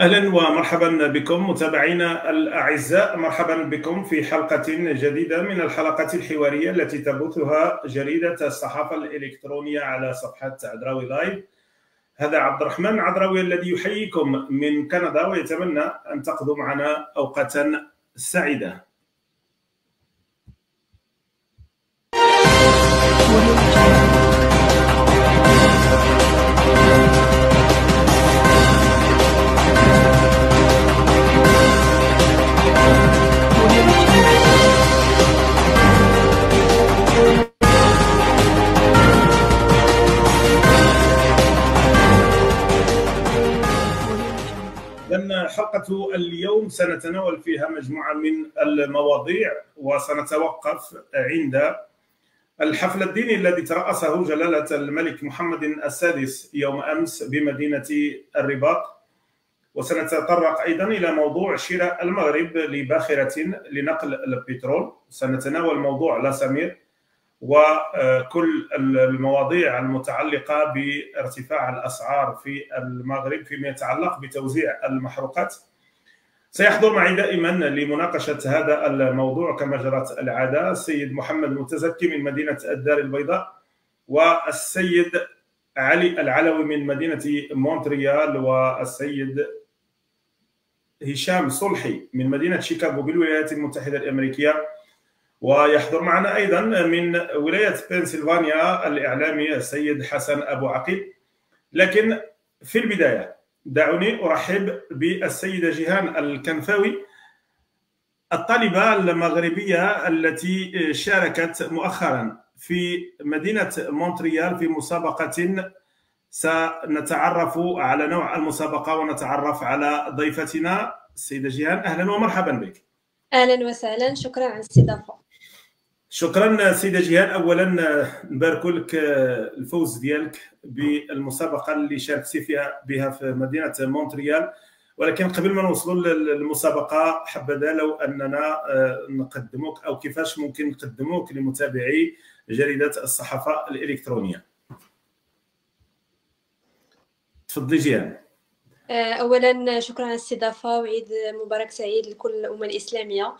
أهلا ومرحبا بكم متابعينا الأعزاء. مرحبا بكم في حلقة جديدة من الحلقات الحوارية التي تبثها جريدة الصحافة الإلكترونية على صفحة عدراوي لايف. هذا عبد الرحمن عدراوي الذي يحييكم من كندا ويتمنى أن تقضوا معنا اوقاتا سعيدة. لأن حلقة اليوم سنتناول فيها مجموعة من المواضيع وسنتوقف عند الحفل الديني الذي ترأسه جلالة الملك محمد السادس يوم أمس بمدينة الرباط. وسنتطرق أيضا إلى موضوع شراء المغرب لباخرة لنقل البترول. سنتناول موضوع لاسمير وكل المواضيع المتعلقة بارتفاع الأسعار في المغرب فيما يتعلق بتوزيع المحروقات. سيحضر معي دائما لمناقشة هذا الموضوع كما جرت العادة السيد محمد المتزكي من مدينة الدار البيضاء والسيد علي العلوي من مدينة مونتريال والسيد هشام صلحي من مدينة شيكاغو بالولايات المتحدة الأمريكية ويحضر معنا أيضا من ولاية بنسلفانيا الإعلامي السيد حسن أبو عقيل. لكن في البداية دعوني أرحب بالسيدة جيهان الكنفاوي الطالبة المغربية التي شاركت مؤخرا في مدينة مونتريال في مسابقة سنتعرف على نوع المسابقة ونتعرف على ضيفتنا. السيدة جيهان أهلا ومرحبا بك. أهلا وسهلا شكرا على الاستضافة. شكرا سيدة جيهان. اولا نبارك لك الفوز ديالك بالمسابقة اللي شاركتي فيها بها في مدينة مونتريال. ولكن قبل ما نوصلوا للمسابقة حبذا لو أننا نقدموك أو كيفاش ممكن نقدموك لمتابعي جريدة الصحافة الإلكترونية. تفضلي جيهان. اولا شكرا على الاستضافه وعيد مبارك سعيد لكل الأمة الإسلامية.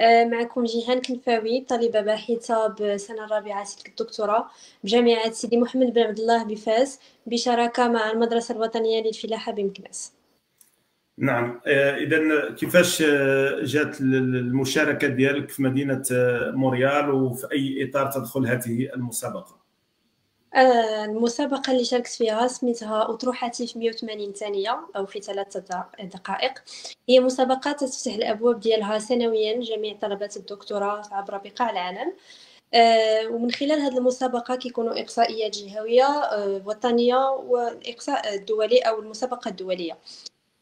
معكم جيهان كنفاوي طالبة باحثة بسنه الرابعة سلك الدكتوراه بجامعة سيدي محمد بن عبد الله بفاس بشراكة مع المدرسة الوطنية للفلاحة بمكناس. نعم. إذا كيفاش جات المشاركة ديالك في مدينة موريال وفي أي إطار تدخل هذه المسابقة؟ المسابقة اللي شاركت فيها سميتها أطروحتي في 180 ثانية أو في ثلاثة دقائق. هي مسابقة تفتح الأبواب ديالها سنويا جميع طلبة الدكتوراه عبر بقاع العالم. ومن خلال هذه المسابقة كيكونوا إقصائيات جهوية وطنية والإقصاء الدولي أو المسابقة الدولية.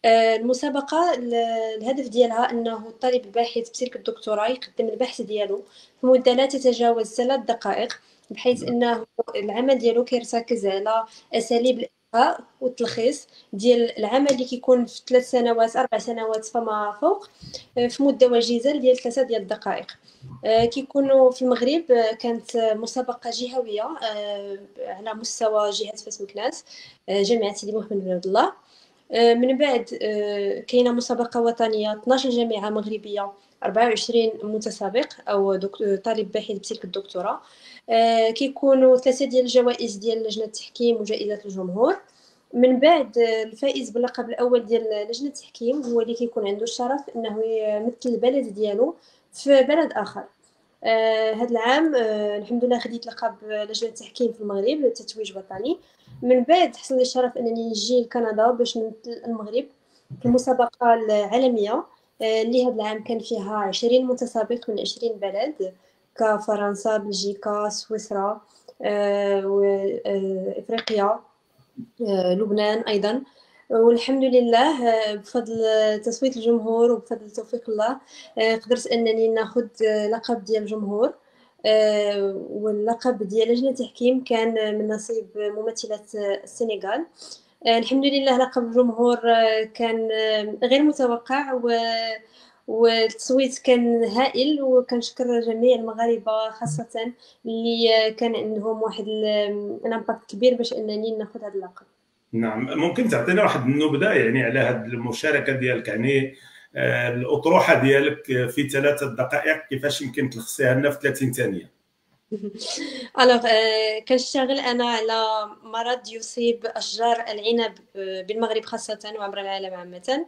المسابقة الهدف ديالها أنه الطالب الباحث بسلك الدكتوراه يقدم البحث ديالو في مدة لا تتجاوز ثلاث دقائق. بحيث إنه العمل ديالو كيرتكز على أساليب الإلقاء والتلخيص ديال العمل اللي كيكون في ثلاث سنوات أربع سنوات فما فوق في مدة وجيزة ديال ثلاثة ديال الدقائق. كيكونوا في المغرب كانت مسابقة جهوية على مستوى جهة فاس مكناس جامعة سيدي محمد بن عبد الله. من بعد كاينة مسابقة وطنية 12 جامعة مغربية. 24 متسابق أو طالب باحث بسلك الدكتوراه آه كيكونوا ثلاثة ديال الجوائز ديال لجنة التحكيم وجائزة الجمهور. من بعد الفائز باللقب الأول ديال لجنة التحكيم هو اللي كيكون عنده الشرف إنه يمثل البلد ديالو في بلد آخر. آه هذا العام آه الحمد لله خديت لقب لجنة التحكيم في المغرب تتويج وطني من بعد حصل لي الشرف إنني نجي لكندا باش نمثل المغرب في المسابقة العالمية. اللي هذا العام كان فيها عشرين متسابق من عشرين بلد كفرنسا بلجيكا سويسرا إفريقيا لبنان أيضا. والحمد لله بفضل تصويت الجمهور وبفضل توفيق الله قدرت أنني ناخذ لقب ديال الجمهور واللقب ديال لجنة التحكيم كان من نصيب ممثله السنغال. الحمد لله لقب الجمهور كان غير متوقع و والتصويت كان هائل وكنشكر جميع المغاربة خاصة اللي كان عندهم واحد ال impact كبير باش أنني ناخذ هذا اللقب. نعم ممكن تعطينا واحد النبذة يعني على هذه المشاركة ديالك؟ يعني آه، الأطروحة ديالك في ثلاثة دقائق كيفاش يمكن تلخصيها لنا في 30 ثانية؟ alors euh, كنشتغل أنا على مرض يصيب أشجار العنب آه، بالمغرب خاصة وعبر العالم عامة.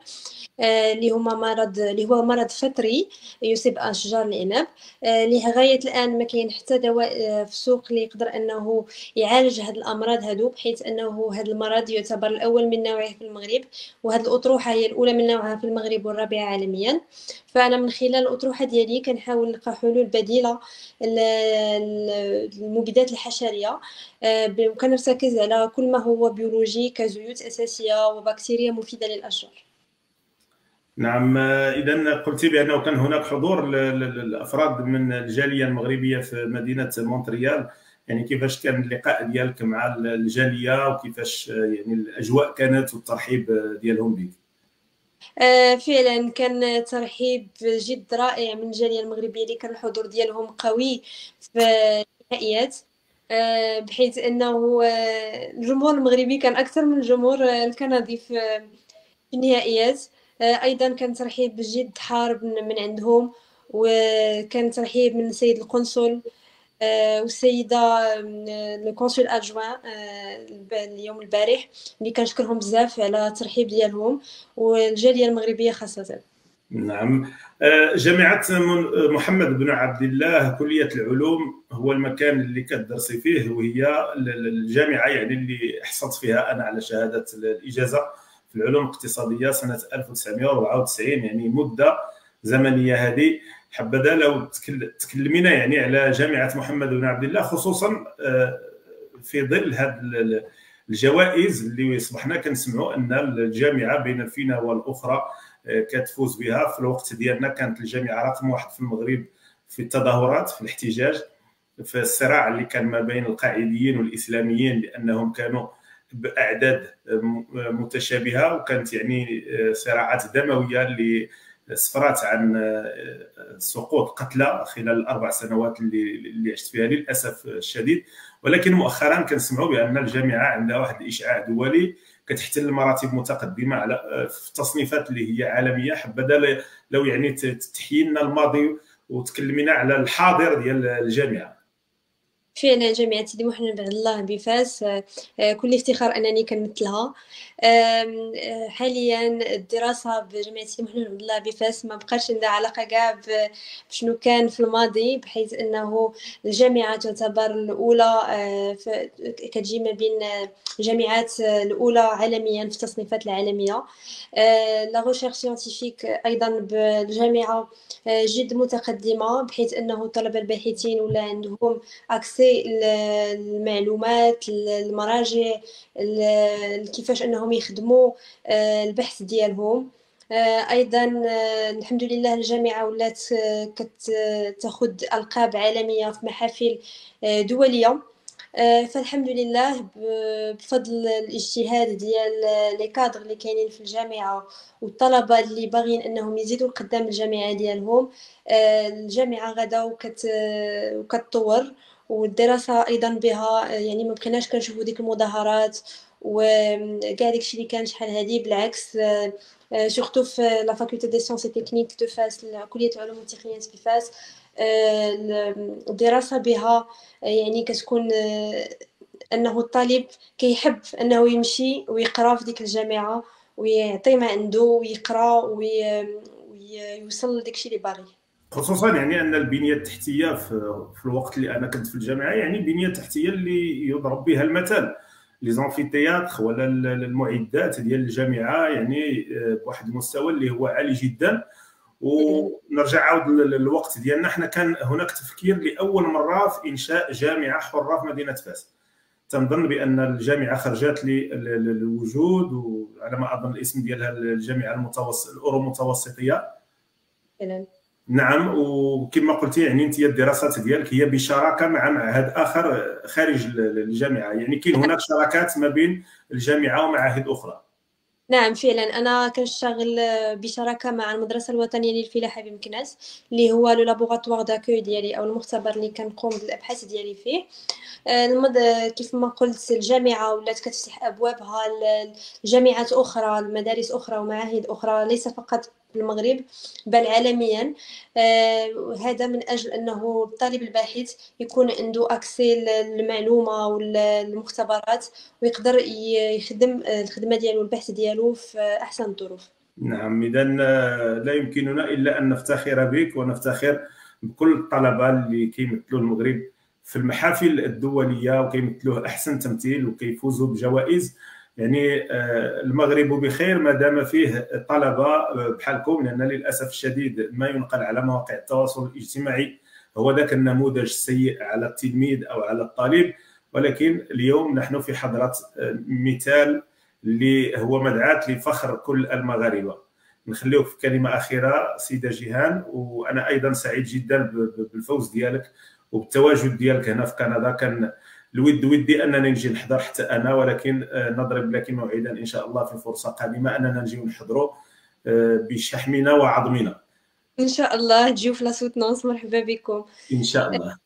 آه، اللي هما مرض اللي هو مرض فطري يصيب أشجار العنب. آه، لغاية الآن ما كاين حتى دواء في السوق اللي يقدر أنه يعالج هاد الأمراض هادو بحيث أنه هاد المرض يعتبر الأول من نوعه في المغرب وهاد الأطروحة هي الأولى من نوعها في المغرب والرابعة عالميا. فأنا من خلال الأطروحة ديالي كنحاول نلقى حلول بديله المبيدات الحشرية. آه، كنرتكز على كل ما هو بيولوجي كزيوت أساسية وبكتيريا مفيدة للأشجار. نعم اذا قلت بأنه كان هناك حضور الافراد من الجالية المغربية في مدينة مونتريال. يعني كيفاش كان اللقاء ديالك مع الجالية؟ وكيفاش يعني الأجواء كانت والترحيب ديالهم بك؟ آه، فعلا كان ترحيب جد رائع من الجاليه المغربية اللي كان الحضور ديالهم قوي في النهائيات. آه، بحيث أنه آه، الجمهور المغربي كان أكثر من الجمهور الكندي في النهائيات. أيضا كان ترحيب جد حار من عندهم وكان ترحيب من السيد القنصل. آه، والسيدة الكونسول أدجوان آه، اليوم البارح اللي كنشكرهم بزاف على الترحيب ديالهم والجاليه المغربية خاصة. نعم. آه، جامعة محمد بن عبد الله كلية العلوم هو المكان اللي كتدرسي فيه وهي الجامعة يعني اللي حصلت فيها أنا على شهادة الإجازة في العلوم الاقتصادية سنة 1994 يعني مدة زمنية هذه. حبذا لو تكلمينا يعني على جامعة محمد بن عبد الله خصوصا آه، في ظل هذه الجوائز اللي أصبحنا كنسمعوا أن الجامعة بين الفينة والأخرى آه، كتفوز بها في الوقت ديالنا. كانت الجامعة رقم واحد في المغرب في التظاهرات في الاحتجاج في الصراع اللي كان ما بين القاعديين والإسلاميين لأنهم كانوا بأعداد متشابهة وكانت يعني آه، صراعات دموية اللي سفرات عن آه، سقوط قتلى خلال الأربع سنوات اللي اللي عشت فيها للأسف الشديد. ولكن مؤخرا كنسمعوا بأن الجامعة عندها واحد الإشعاع دولي كتحتل مراتب متقدمة على آه، في تصنيفات اللي هي عالمية حبذا لو يعني تحيي لنا الماضي وتكلمينا على الحاضر ديال الجامعة. فعلا جامعة سيدي محمد بن الله بفاس آه، كل افتخار أنني كنمثلها آه، حاليا الدراسة بجامعة سيدي محمد بن الله بفاس ما بقاش عندها علاقة كاع بشنو كان في الماضي بحيث أنه الجامعة تعتبر الأولى آه، كتجي ما بين الجامعات الأولى عالميا في التصنيفات العالمية. la recherche scientifique أيضا بالجامعة جد متقدمة بحيث أنه الطلبة الباحثين ولا عندهم أكسي المعلومات المراجع كيفاش انهم يخدموا آه، البحث ديالهم. آه، أيضا آه، الحمد لله الجامعة ولات كتاخذ ألقاب عالمية في محافل دولية. فالحمد لله بفضل الاجتهاد ديال لي كادر اللي كاينين في الجامعة والطلبة اللي باغيين انهم يزيدوا لقدام الجامعة ديالهم الجامعة غدا وكتطور. والدراسة أيضا بها يعني ما بقيناش كنشوفوا ديك المظاهرات وكاع داكشي اللي كان شحال هادي بالعكس surtout في la faculté des sciences techniques de Fès كلية العلوم والتقنيات في فاس الدراسه بها يعني كتكون أنه الطالب كيحب أنه يمشي ويقرأ في ديك الجامعة ويعطي ما عنده ويقرا ويوصل لداكشي اللي باغي. خصوصا يعني أن البنية التحتية في, الوقت اللي أنا كنت في الجامعة يعني البنية التحتية اللي يضرب بها المثل. لي زونفيتياتر ولا المعدات ديال الجامعة يعني آه، بواحد المستوى اللي هو عالي جدا. ونرجع عاود للوقت ديالنا. حنا كان هناك تفكير لأول مرة في إنشاء جامعة حرة في مدينة فاس. تنظن بأن الجامعة خرجت للوجود وعلى ما أظن الاسم ديالها الجامعة المتوسط الأورو متوسطية. نعم وكما قلتي يعني أنت الدراسات ديالك هي بشراكة مع معهد آخر خارج الجامعة. يعني كاين هناك شراكات ما بين الجامعة ومعاهد أخرى. نعم فعلا. أنا كنشتغل بشراكة مع المدرسة الوطنية للفلاحة بمكناس اللي هو لو لابوغاتوار داكوي ديالي أو المختبر اللي كنقوم بالأبحاث ديالي فيه. آه، المد... كيف ما قلت الجامعة ولات كتفتح أبوابها لجامعات أخرى المدارس أخرى ومعاهد أخرى ليس فقط في المغرب بل عالميا. آه هذا من أجل أنه الطالب الباحث يكون عنده اكسي للمعلومة والمختبرات ويقدر يخدم الخدمة ديالو البحث ديالو في أحسن الظروف. نعم اذا آه، لا يمكننا إلا أن نفتخر بك ونفتخر بكل الطلبة اللي كيمثلوا المغرب في المحافل الدولية وكيمثلوه أحسن تمثيل وكيفوزوا بجوائز يعني آه، المغرب بخير ما دام فيه طلبة آه، بحالكم لأن للأسف الشديد ما ينقل على مواقع التواصل الاجتماعي هو ذاك النموذج السيء على التلميذ أو على الطالب. ولكن اليوم نحن في حضرة آه، مثال اللي هو مدعاة لفخر كل المغاربة. نخليوك في كلمة أخيرة سيدة جيهان وأنا أيضا سعيد جدا بالفوز ديالك وبالتواجد ديالك هنا في كندا. كان الود ودي انني نجي نحضر حتى أنا ولكن آه، نضرب لك موعدا إن شاء الله في فرصة قادمة أننا نجي نحضروا آه، بشحمنا وعظمنا. إن شاء الله. تجيو في لاسوتنونس مرحبا بكم. إن شاء الله.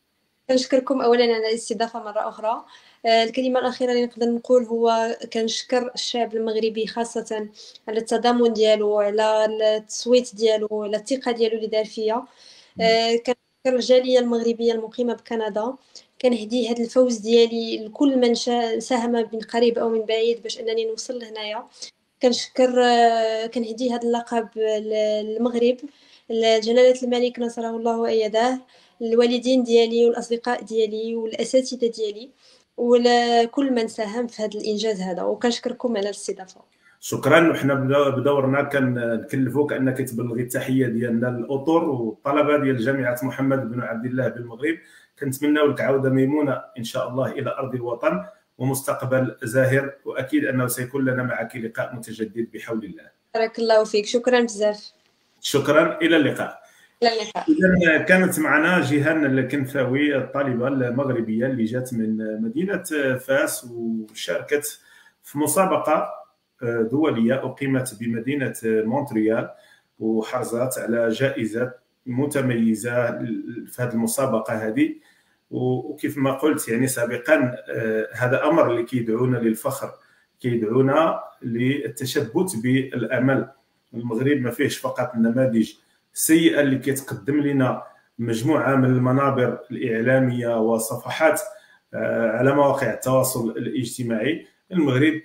كنشكركم اولا على الاستضافة مرة أخرى. آه، الكلمة الأخيرة اللي نقدر نقول هو كنشكر الشعب المغربي خاصة على التضامن ديالو على التصويت ديالو على الثقة ديالو اللي دار فيا. كنشكر الجالية المغربية المقيمة بكندا. كنهدي هذا الفوز ديالي لكل من ساهم من قريب أو من بعيد باش أنني نوصل لهنايا. كنشكر كنهدي هذا اللقب للمغرب جلاله الملك نصره الله وايداه الوالدين ديالي والأصدقاء ديالي والأساتذة ديالي ولكل من ساهم في هذا الإنجاز هذا. وكنشكركم على الاستضافة. شكرا. وحنا بدورنا كنكلفوك أنك تبلغي التحية ديالنا للأطر والطلبة ديال جامعة محمد بن عبد الله بالمغرب. كنتمنى لك عوده ميمونة إن شاء الله إلى أرض الوطن ومستقبل زاهر وأكيد أنه سيكون لنا معك لقاء متجدد بحول الله. بارك الله فيك. شكرا بزاف شكرا. إلى اللقاء. إلى اللقاء. اذا كانت معنا جيهان الكنفاوي الطالبة المغربية اللي جات من مدينة فاس وشاركت في مسابقة دولية أقيمت بمدينة مونتريال وحرزت على جائزة متميزة في هذه المسابقة هذه. وكيف ما قلت يعني سابقا آه، هذا أمر اللي كيدعونا للفخر كيدعونا للتشبت بالأمل. المغرب ما فيهش فقط النماذج السيئه اللي كتقدم لنا مجموعة من المنابر الإعلامية وصفحات آه، على مواقع التواصل الاجتماعي. المغرب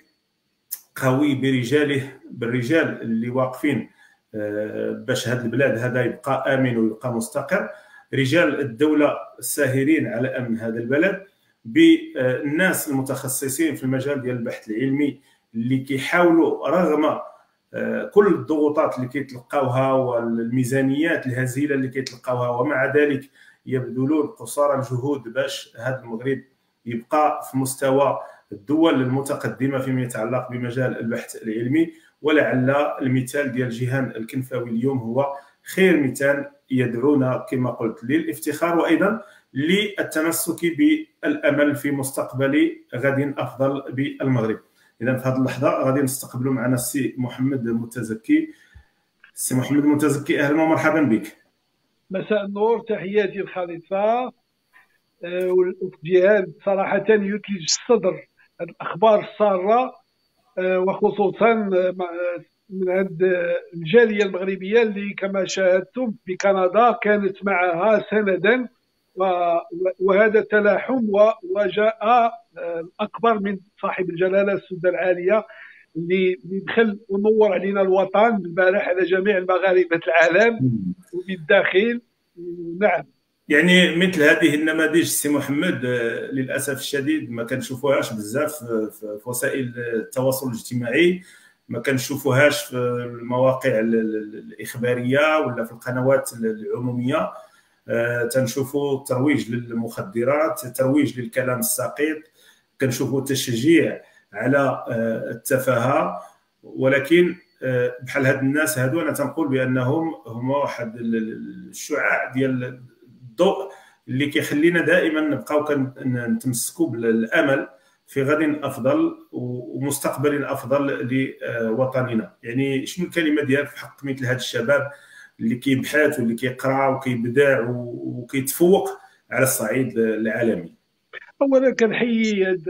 قوي برجاله بالرجال اللي واقفين آه، باش هذا البلاد هذا يبقى آمن ويبقى مستقر. رجال الدولة الساهرين على أمن هذا البلد بالناس المتخصصين في المجال ديال البحث العلمي اللي كيحاولوا رغم آه، كل الضغوطات اللي كيتلقاوها والميزانيات الهزيلة اللي كيتلقاوها ومع ذلك يبذلون قصارى الجهود باش هذا المغرب يبقى في مستوى الدول المتقدمة فيما يتعلق بمجال البحث العلمي. ولعل المثال ديال جيهان الكنفاوي اليوم هو خير مثال يدعونا كما قلت للافتخار وأيضا للتمسك بالأمل في مستقبل غد أفضل بالمغرب. اذا في هذه اللحظة غادي نستقبلوا معنا السي محمد المتزكي. السي محمد المتزكي أهلا ومرحبا بك. مساء النور تحياتي آه، والجهاد صراحة يثلج الصدر الأخبار السارة آه، وخصوصا آه، من عند الجالية المغربية اللي كما شاهدتم في كندا كانت معها سندا وهذا تلاحم وجاء أكبر من صاحب الجلالة السدة العالية اللي دخل ونور علينا الوطن البارح على جميع المغاربة العالم وبالداخل نعم. يعني مثل هذه النماذج سي محمد آه، للأسف الشديد ما كنشوفوهاش بزاف في وسائل التواصل الاجتماعي. ما كنشوفوهاش في المواقع الإخبارية ولا في القنوات العمومية. آه، تنشوفوا ترويج للمخدرات ترويج للكلام الساقط كنشوفوا تشجيع على آه، التفاهة. ولكن بحال هاد الناس هادو أنا تنقول بأنهم هما واحد الشعاع ديال الضوء اللي كيخلينا دائما نبقاو كنتمسكوا بالأمل. في غد أفضل ومستقبل أفضل لوطننا. يعني شنو الكلمة ديالك في حق مثل هاد الشباب اللي كيبحث واللي كيقرأ وكيبدع وكيتفوق على الصعيد العالمي؟ اولا كنحيي هاد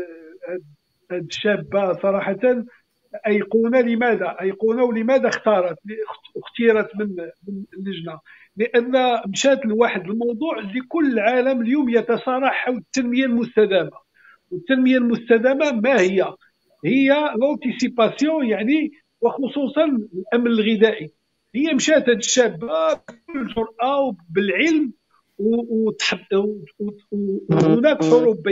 الشابة صراحة. أيقونة لماذا؟ أيقونة ولماذا اختارت؟ اختيرت من من اللجنة؟ لأن مشات لواحد الموضوع اللي كل العالم اليوم يتصارع حول التنمية المستدامة. والتنميه المستدامة ما هي؟ هي لونتيسيباسيون يعني وخصوصا الأمن الغذائي. هي مشات هاد الشابه بكل جراه وبالعلم وهناك حروب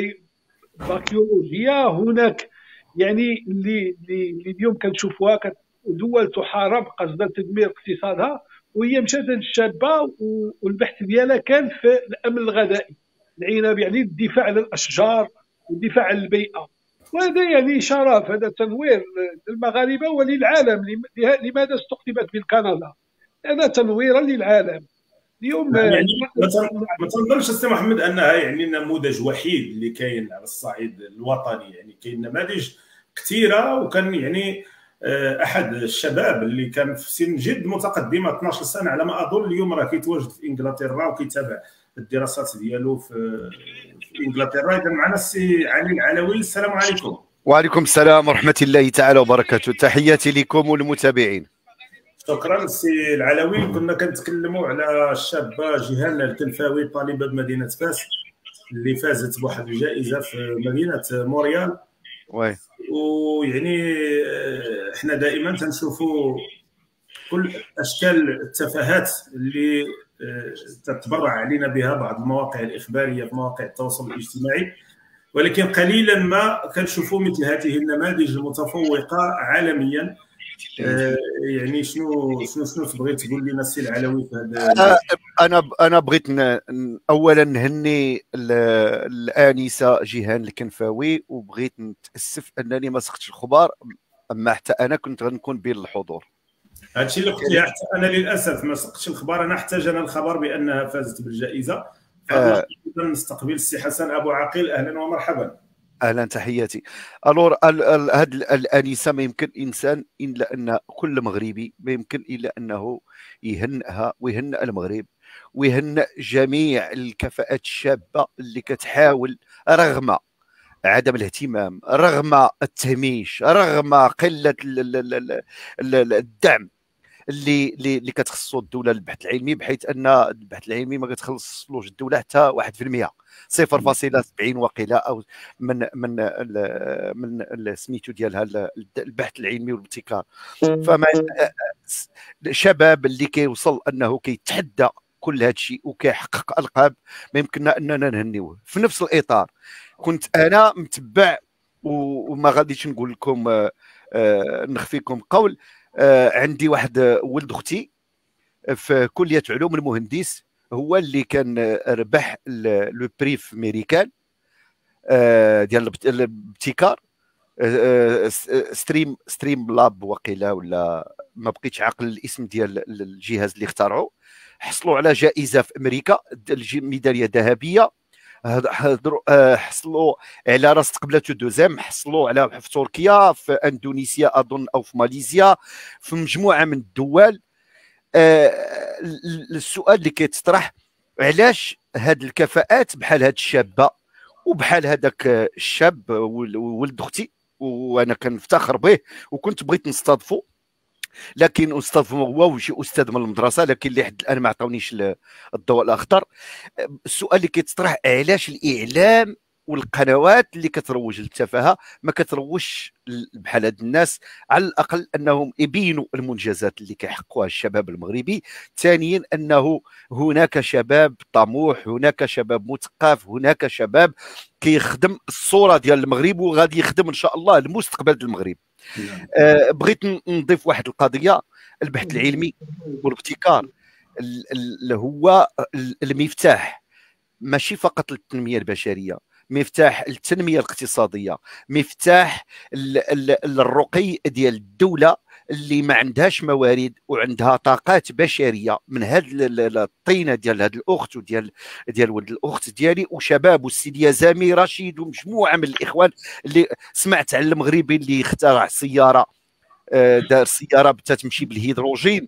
بكتيرولوجيه هناك يعني اللي اللي اليوم كنشوفوها دول تحارب قصد تدمير اقتصادها وهي مشات الشابة والبحث ديالها كان في الأمن الغذائي. العنب يعني الدفاع عن الاشجار والدفاع عن البيئة. وهذا يعني شرف هذا تنوير للمغاربة وللعالم. لماذا استقطبت من كندا هذا تنويرا للعالم. اليوم يعني ما تنظنش أستاذ محمد أنها يعني نموذج وحيد اللي كاين على الصعيد الوطني. يعني كاين نماذج كثيرة وكان يعني آه، أحد الشباب اللي كان في سن جد متقدمه 12 سنة على ما أظن اليوم راه كيتواجد في إنجلترا وكيتابع. الدراسات ديالو في, في إنجلترا. اذا معنا السي علي العلوي. السلام عليكم. وعليكم السلام ورحمة الله تعالى وبركاته. تحياتي لكم والمتابعين. شكرا سي العلوي. كنا كنتكلموا على الشابه جيهان الكنفاوي طالبه بمدينة فاس اللي فازت بواحد الجائزة في مدينة مونريال. oui. ويعني آه، إحنا دائما تنشوفوا كل أشكال التفاهات اللي تتبرع علينا بها بعض المواقع الإخبارية في مواقع التواصل الاجتماعي ولكن قليلا ما كنشوفوا مثل هذه النماذج المتفوقة عالميا. آه، يعني شنو شنو شنو تبغي تقول لنا السي العلوي في هذا؟ أنا أنا بغيت اولا نهني الآنسة جيهان الكنفاوي وبغيت نتأسف أنني ما سقتش الخبار أما حتى أنا كنت غنكون بين الحضور. هادشي اللي قلت لي حتى أنا للأسف ما سقتش الخبار أنا احتاج أنا الخبر بانها فازت بالجائزة. آه. نستقبل السي حسن أبو عقيل. أهلا ومرحبا. أهلا تحياتي. ألور هاد الأنسة ما يمكن إنسان إلا أن كل مغربي ما يمكن إلا أنه يهنئها ويهنئ المغرب ويهنئ جميع الكفاءات الشابة اللي كتحاول رغم عدم الاهتمام رغم التهميش رغم قلة الدعم. اللي اللي, اللي كتخصو الدولة للبحث العلمي بحيث أن البحث العلمي ما كتخلصلوش الدولة حتى 1% 0.70 وقيلة أو من من من سميتو ديالها البحث العلمي والابتكار. فما الشباب اللي كيوصل أنه كيتحدى كل هذا الشيء وكيحقق ألقاب ما يمكننا أننا نهنيوه. في نفس الإطار كنت أنا متبع وما غاديش نقول لكم آه، آه، نخفيكم قول. عندي واحد ولد أختي في كلية علوم المهندس هو اللي كان ربح le prix في ميريكان آه، ديال الابتكار آه، stream stream lab وقيلة ولا ما بقيتش عاقل الاسم ديال الجهاز اللي اخترعوا حصلوا على جائزة في أمريكا ميدالية ذهبية حصلوا على راس تقبلات deuxième حصلوا على في تركيا في إندونيسيا أظن أو في ماليزيا في مجموعة من الدول. آه، السؤال اللي كيتطرح علاش هاد الكفاءات بحال هاد الشابة وبحال هذاك الشاب ولد أختي وأنا كنفتخر به وكنت بغيت نستضفو؟ لكن أستاذ هو وشي أستاذ من المدرسة لكن اللي حد الآن ما عطاونيش الضوء الأخضر. السؤال اللي كيتطرح علاش الإعلام والقنوات اللي كتروج للتفاهة ما كتروجش بحال هاد الناس؟ على الأقل أنهم يبينوا المنجزات اللي كيحققوها الشباب المغربي. ثانيا أنه هناك شباب طموح هناك شباب مثقف هناك شباب كيخدم الصورة ديال المغرب وغادي يخدم إن شاء الله المستقبل ديال المغرب. آه بغيت نضيف واحد القضية البحث العلمي والابتكار. اللي هو المفتاح. ماشي فقط للتنمية البشرية مفتاح التنميه الاقتصادية مفتاح الرقي ديال الدولة اللي ما عندهاش موارد وعندها طاقات بشرية من هاد الطينة ديال هاد الأخت وديال ديال ولد الأخت ديالي وشباب والسيد يزامي رشيد ومجموعة من الإخوان اللي سمعت على المغربي اللي اخترع سياره آه، دار سياره تمشي بالهيدروجين.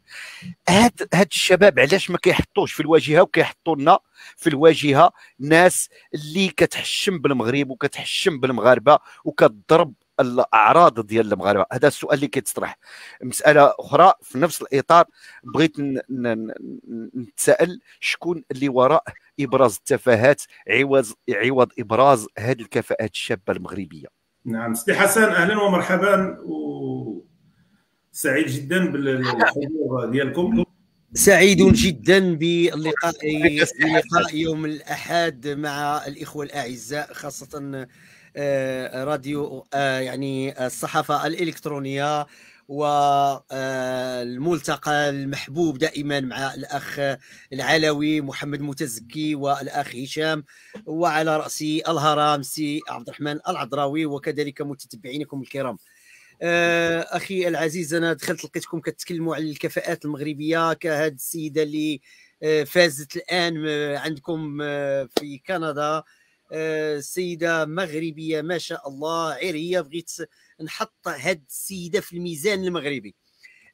هاد هاد الشباب علاش ما كيحطوش في الواجهة وكيحطوا لنا في الواجهة ناس اللي كتحشم بالمغرب وكتحشم بالمغاربة وكتضرب الأعراض ديال المغاربة. هذا السؤال اللي كيتطرح. مسألة أخرى في نفس الإطار بغيت نتساءل شكون اللي وراء إبراز التفاهات عوض عوض إبراز هذه الكفاءات الشابة المغربية. نعم. سيدي حسن أهلا ومرحبا وسعيد جدا بالحضور ديالكم. سعيد جدا باللقاء لقاء يوم الأحد مع الإخوة الأعزاء خاصة راديو آه، يعني الصحافة الإلكترونية والملتقى المحبوب دائما مع الأخ العلوي محمد متزكي والأخ هشام وعلى راسي الهرام سي عبد الرحمن العذراوي وكذلك متتبعينكم الكرام. آه، أخي العزيز أنا دخلت لقيتكم كتكلموا على الكفاءات المغربية كهاد السيدة اللي فازت الآن عندكم في كندا. سيدة مغربية ما شاء الله عرية بغيت نحط هاد السيدة في الميزان المغربي.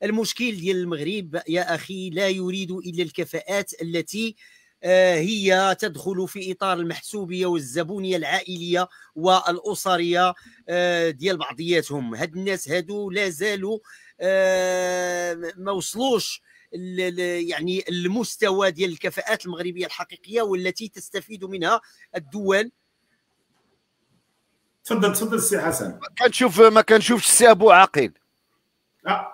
المشكل ديال المغرب يا أخي لا يريد إلا الكفاءات التي آه، هي تدخل في إطار المحسوبية والزبونية العائلية والأسرية آه، ديال بعضياتهم. هاد الناس هادو لا زالوا آه، ما وصلوش يعني المستوى ديال الكفاءات المغربية الحقيقية والتي تستفيد منها الدول؟ تفضل تفضل سي حسن. ما كنشوف ما كنشوفش السي أبو عقيل آه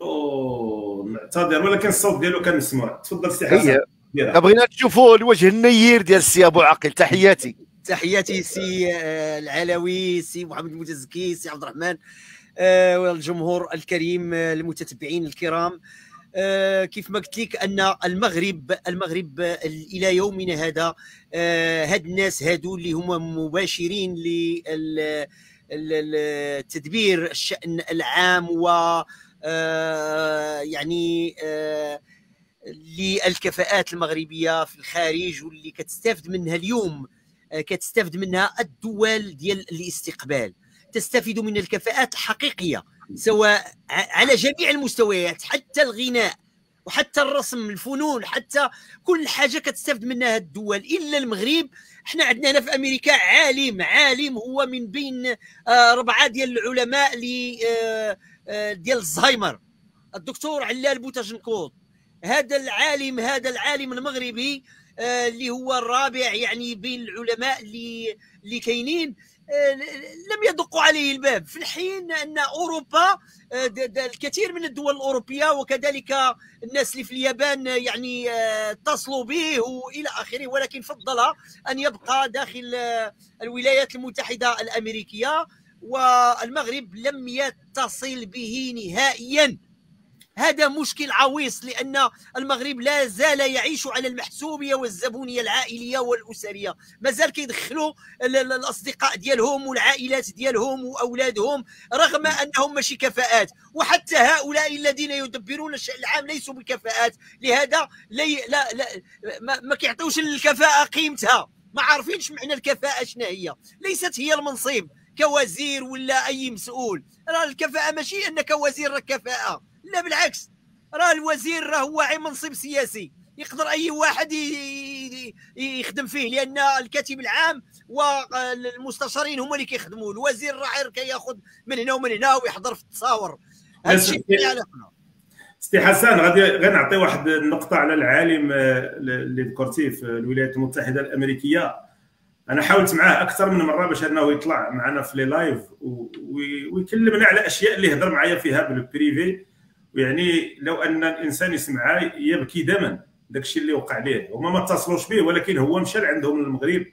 أوه نعتذر ولكن الصوت ديالو كنسمع تفضل سي حسن. بغينا نشوفوا الوجه النير ديال السي أبو عقيل تحياتي. تحياتي سي آه، العلوي سي محمد المتزكي سي عبد الرحمن آه، والجمهور الكريم آه، المتتبعين الكرام. آه، كيف ما قلت لك أن المغرب المغرب إلى يومنا هذا آه، هاد الناس هادو اللي هما مباشرين للتدبير الشأن العام و آه، يعني للكفاءات المغربية في الخارج واللي كتستافد منها اليوم كتستافد منها الدول ديال الاستقبال. تستفيد من الكفاءات الحقيقيه سواء على جميع المستويات حتى الغناء وحتى الرسم الفنون حتى كل حاجة كتستافد منها الدول إلا المغرب. إحنا عندنا هنا في أمريكا عالم عالم هو من بين آه، ربعة ديال العلماء آه، آه، ديال الزهايمر. الدكتور علال بوتاجنكوط. هذا العالم هذا العالم المغربي اللي هو الرابع يعني بين العلماء اللي اللي كاينين. لم يدقوا عليه الباب. في الحين أن أوروبا آه، الكثير من الدول الأوروبية وكذلك الناس اللي في اليابان يعني آه، اتصلوا به وإلى آخره. ولكن فضل أن يبقى داخل آه، الولايات المتحدة الأمريكية والمغرب لم يتصل به نهائيا. هذا مشكل عويص لأن المغرب لا زال يعيش على المحسوبية والزبونية العائلية والأسرية. مازال كيدخلوا الأصدقاء ديالهم والعائلات ديالهم وأولادهم رغم أنهم ماشي كفاءات. وحتى هؤلاء الذين يدبرون الشأن العام ليسوا بكفاءات. لهذا لي لا لا ما, ما كيعطيوش الكفاءة قيمتها. ما عارفينش معنى الكفاءة شنو هي. ليست هي المنصب كوزير ولا أي مسؤول. راه الكفاءة ماشي انك وزير كفاءة. لا بالعكس راه الوزير راه هو منصب سياسي يقدر أي واحد يخدم فيه لأن الكاتب العام والمستشارين هما اللي كيخدموا الوزير راه كياخذ من هنا ومن هنا ويحضر في التصاور. هذا الشيء اللي سي حسان غادي غنعطي واحد النقطة على العالم آه، اللي ذكرتيه في الولايات المتحدة الأمريكية. أنا حاولت معاه أكثر من مرة باش أنه يطلع معنا في les lives ويكلمنا على أشياء اللي هضر معايا فيها بال privé ويعني لو أن الإنسان يسمعها يبكي دما داك الشيء اللي وقع ليه. هما ما اتصلوش به ولكن هو مشى لعندهم للمغرب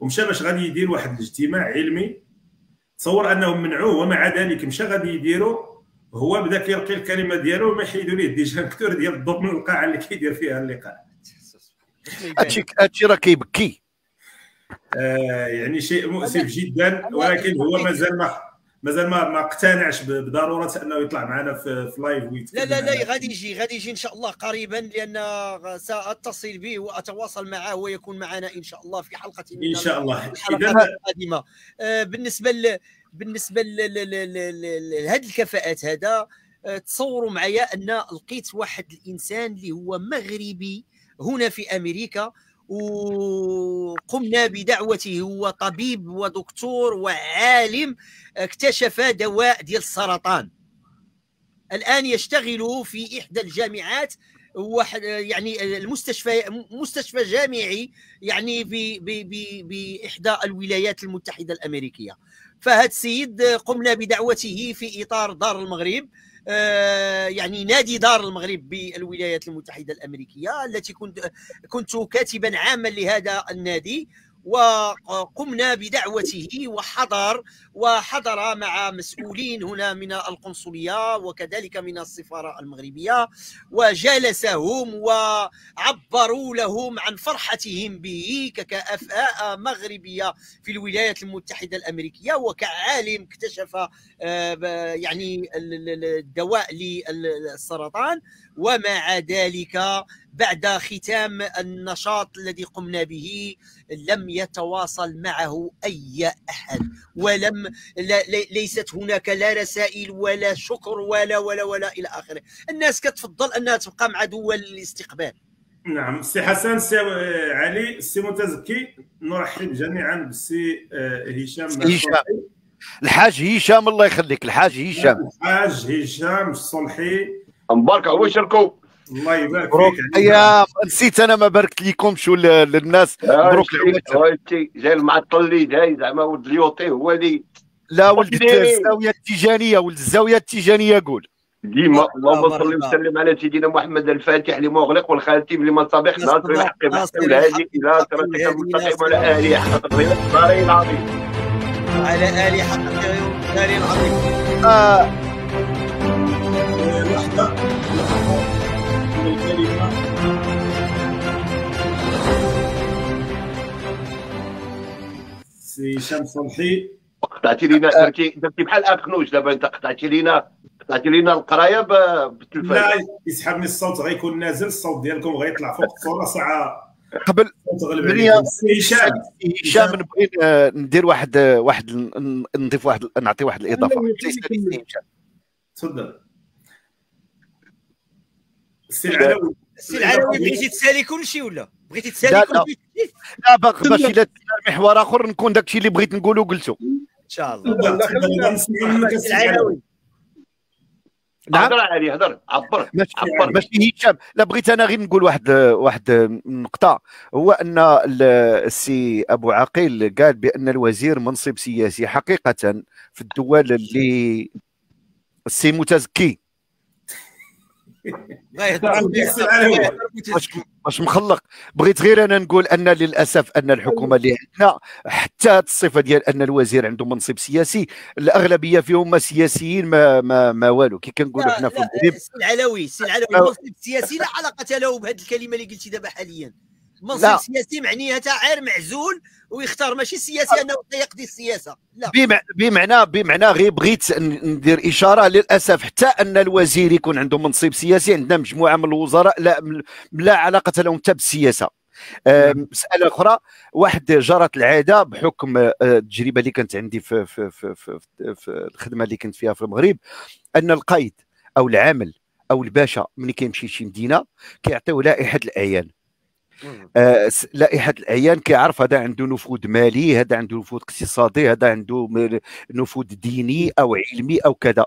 ومشى باش غادي يدير واحد الاجتماع علمي. تصور انهم منعوه ومع ذلك مشى غادي يديروا هو بدا كيلقي الكلمة ديالو وما يحيدوا ليه. ال disjoncteur ديال الضوء من القاعة اللي كيدير فيها اللقاء. هادشي هادشي راه كيبكي. آه يعني شيء مؤسف جدا ولكن هو مازال ما مازال ما ما اقتنعش بضرورة أنه يطلع معنا في, في لايف لا لا لا غادي يجي غادي يجي إن شاء الله قريبا لأن سأتصل به وأتواصل معه ويكون معنا إن شاء الله في حلقة إن شاء الله. القادمة. آه، بالنسبة ل بالنسبة لهذه الكفاءات هذا آه، تصوروا معايا أن لقيت واحد الإنسان اللي هو مغربي هنا في أمريكا وقمنا بدعوته هو طبيب ودكتور وعالم اكتشف دواء ديال السرطان. الآن يشتغل في إحدى الجامعات واحد يعني المستشفى مستشفى جامعي يعني باحدى الولايات المتحدة الأمريكية. فهذا السيد قمنا بدعوته في إطار دار المغرب. يعني نادي دار المغرب بالولايات المتحدة الأمريكية التي كنت كنت كاتبا عاما لهذا النادي. وقمنا بدعوته وحضر وحضر مع مسؤولين هنا من القنصلية وكذلك من السفاره المغربية وجالسهم وعبروا لهم عن فرحتهم به ككفاءه مغربية في الولايات المتحدة الأمريكية وكعالم اكتشف آه، يعني الدواء للسرطان. ومع ذلك بعد ختام النشاط الذي قمنا به لم يتواصل معه أي أحد. ولم ليست هناك لا رسائل ولا شكر ولا ولا ولا إلى آخره. الناس كتفضل أنها تبقى مع دول الاستقبال. نعم. سي حسن سي علي سي متزكي نرحب جميعا بالسي آه، هشام هشام. الحاج هشام الله يخليك. الحاج هشام. الحاج هشام الصلحي. مبارك هو شركو الله يبارك فيك. يا نسيت أنا ما باركت لكمش للناس. مبروك العواتي جاي المعطل اللي جاي زعما ولد اليوطي هو اللي لا ولد الزاوية التيجانيه ولد الزاوية التيجانيه قول ديما اللهم صل وسلم على سيدنا محمد الفاتح لما اغلق والخاتم لما سبق ناصر الحق بالحق والهادي إلى صراطك المستقيم وعلى آله حق تقديره العظيم وعلى آله حق تقديره العظيم. الكلمة سي هشام صلحي قطعتي لينا درتي درتي بحال اخنوش دابا انت قطعتي لينا قطعتي لينا القراية بالتلفاز. لا يسحبني الصوت غيكون نازل الصوت ديالكم غيطلع فوق الصورة ساعة قبل هشام. هشام نبغي ندير واحد واحد نضيف واحد نعطي واحد الإضافة. تفضل. السي العلوي السي العلوي بغيتي تسالي كل شيء ولا بغيتي تسالي كل شيء لا باقي باش الا محور اخر نكون داك الشيء اللي بغيت نقوله قلته ان شاء الله السي العلوي نعم هضر علي هضر عبر عبر ماشي هشام لا بغيت أنا غير نقول واحد واحد النقطه هو ان السي ابو عقيل قال بان الوزير منصب سياسي حقيقه في الدول اللي السي متزكي واش مخلق؟ بغيت غير أنا نقول أن للأسف أن الحكومة اللي عندنا حتى الصفة ديال أن الوزير عنده منصب سياسي الأغلبية فيهم ما سياسيين ما ما, ما والو. كي كنقولوا حنا في المغرب العلوي العلوي. المنصب السياسي لا علاقة له بهذه الكلمة اللي قلتي دابا حاليا. منصب سياسي معنيها غير معزول ويختار ماشي السياسي انه يقضي السياسة. لا. بمعنى بمعنى غير بغيت ندير إشارة للأسف حتى أن الوزير يكون عنده منصب سياسي عندنا مجموعة من الوزراء لا لا علاقة لهم حتى بالسياسة. مساله أخرى واحد جرت العادة بحكم التجربة اللي كانت عندي في في في, في, في الخدمة اللي كنت فيها في المغرب أن القيد أو العامل أو الباشا ملي كيمشي شي مدينة كيعطيو لائحة الأعيان. آه لائحه الاعيان كيعرف هذا عنده نفوذ مالي هذا عنده نفوذ اقتصادي هذا عنده نفوذ ديني أو علمي أو كذا.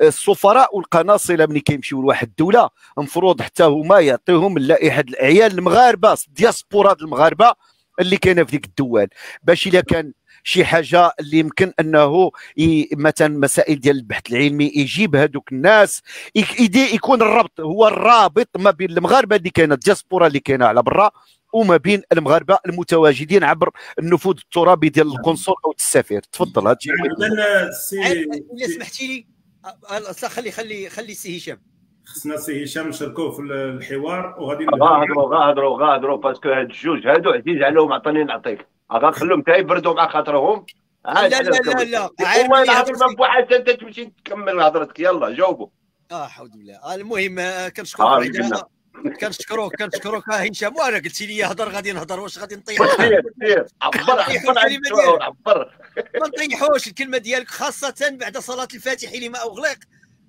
السفراء والقناصلة ملي كيمشيو لواحد الدولة المفروض حتى هما يعطيهم لائحه الأعيان المغاربة دياسبورا المغاربة اللي كاينة في ديك الدول. باش اذا كان شي حاجة اللي يمكن أنه مثلا مسائل ديال البحث العلمي يجيب هذوك الناس يكون الربط هو الرابط ما بين المغاربة اللي كاينة الدياسبورا اللي كاينة على برا وما بين المغاربة المتواجدين عبر النفوذ الترابي ديال القنصل أو السفير. تفضل هذا الشيء إلا سمحتي لي خلي خلي خلي السي هشام. خصنا سي هشام نشاركوه في الحوار وغادي غادروا غادروا غادروا parce que هاد الجوج هادو عزيز عليهم عطاني نعطيك. غنخليهم حتى يبردوا مع خاطرهم؟ لا لا لا لا. والله العظيم ما بواحد أنت تمشي تكمل هضرتك يلا جاوبوا. آه حول الله. المهم كنشكرك كنشكروك كنشكروك هشام وأنا قلتي لي هضر؟ غادي نهضر. واش غادي نطيح؟ سير سير عبر عبر. عبر. ما نطيحوش الكلمة ديالك خاصة بعد صلاة الفاتح لما أغلق.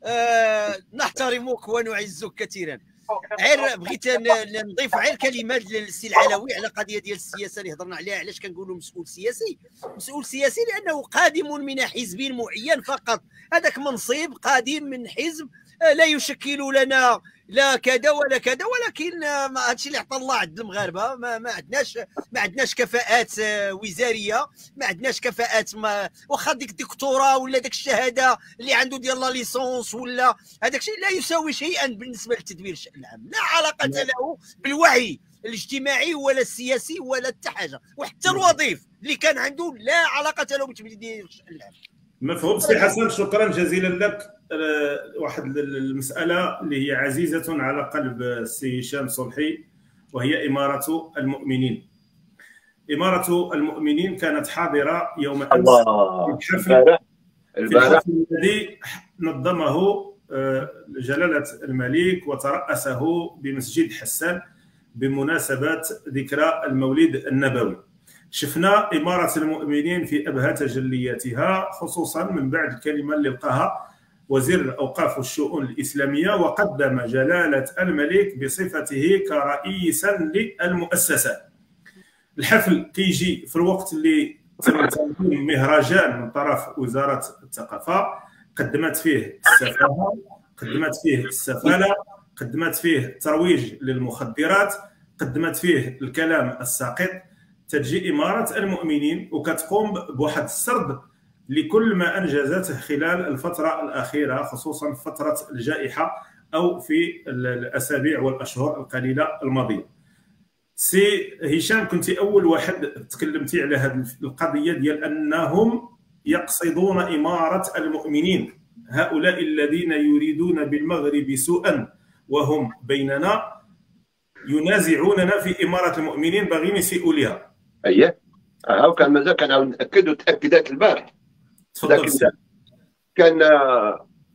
آه نحترمك ونعزك كثيرا. غير بغيت نضيف غير كلمات للسي العلوي على قضية ديال السياسة اللي هضرنا عليها علاش كنقولوا مسؤول سياسي؟ مسؤول سياسي لأنه قادم من حزب معين فقط. هذاك منصب قادم من حزب لا يشكل لنا لا كذا ولا كذا ولكن ما هادشي اللي عطى الله عند المغاربة ما, ما عندناش ما عندناش كفاءات آه، وزارية ما عندناش كفاءات ما واخا ديك الدكتوراه ولا ديك الشهادة اللي عنده ديال لا ليسونس ولا هذاك الشيء لا يساوي شيئا بالنسبة لتدبير الشأن العام. لا علاقة له بالوعي الاجتماعي ولا السياسي ولا حتى حاجة. وحتى الوظيف اللي كان عنده لا علاقة له بتدبير الشأن العام. مفهوم. سي حسن شكرا جزيلا لك. واحد المسألة اللي هي عزيزة على قلب السي هشام صلحي وهي إمارة المؤمنين. إمارة المؤمنين كانت حاضرة يوم أمس الحفل الذي نظمه آه، جلالة الملك وترأسه بمسجد حسان بمناسبة ذكرى المولد النبوي. شفنا إمارة المؤمنين في أبهى تجلياتها خصوصا من بعد الكلمة اللي لقاها وزير الأوقاف والشؤون الإسلامية وقدم جلالة الملك بصفته كرئيسا للمؤسسات الحفل كيجي في الوقت اللي تم تنظيم مهرجان من طرف وزارة الثقافة. قدمت فيه السفاهة قدمت فيه السفالة قدمت فيه الترويج للمخدرات قدمت فيه الكلام الساقط. تجي إمارة المؤمنين وكتقوم بواحد السرد لكل ما أنجزته خلال الفترة الأخيرة خصوصا فترة الجائحة أو في الأسابيع والأشهر القليلة الماضية. سي هشام كنت أول واحد تكلمتي على هذه القضية ديال أنهم يقصدون إمارة المؤمنين هؤلاء الذين يريدون بالمغرب سوءا وهم بيننا ينازعوننا في إمارة المؤمنين باغيين يسيئوا لها. اييه هاو كان مازال كان نأكد وتاكدات البارح. تفضل كان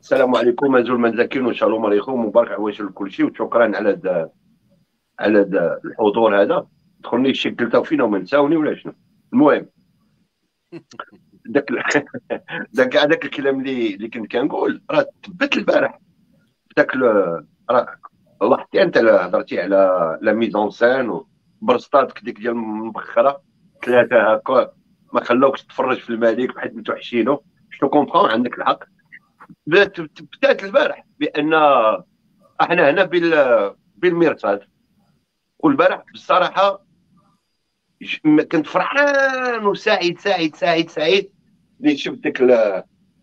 السلام عليكم أزول من زكين وشالوم عليكم مبارك عوايش لكل شيء وشكرا على دا على دا الحضور هذا. دخلني شكلته فينا وما نساوني ولا شنو. المهم. داك داك هذاك الكلام اللي اللي كنت كنقول راه تبت البارح. داك راه لاحظتي أنت هضرتي على لا ميزون سان وبرسطاتك ديك ديال المبخرة. ثلاثة هكا ما خلاوكش تتفرج في الملك بحيث متوحشينه شنو كومبخون عندك الحق. بدأت البارح بأن أحنا هنا بال بالمرصاد والبارح بصراحة كنت فرحان وسعيد سعيد سعيد سعيد. اللي شفت ديك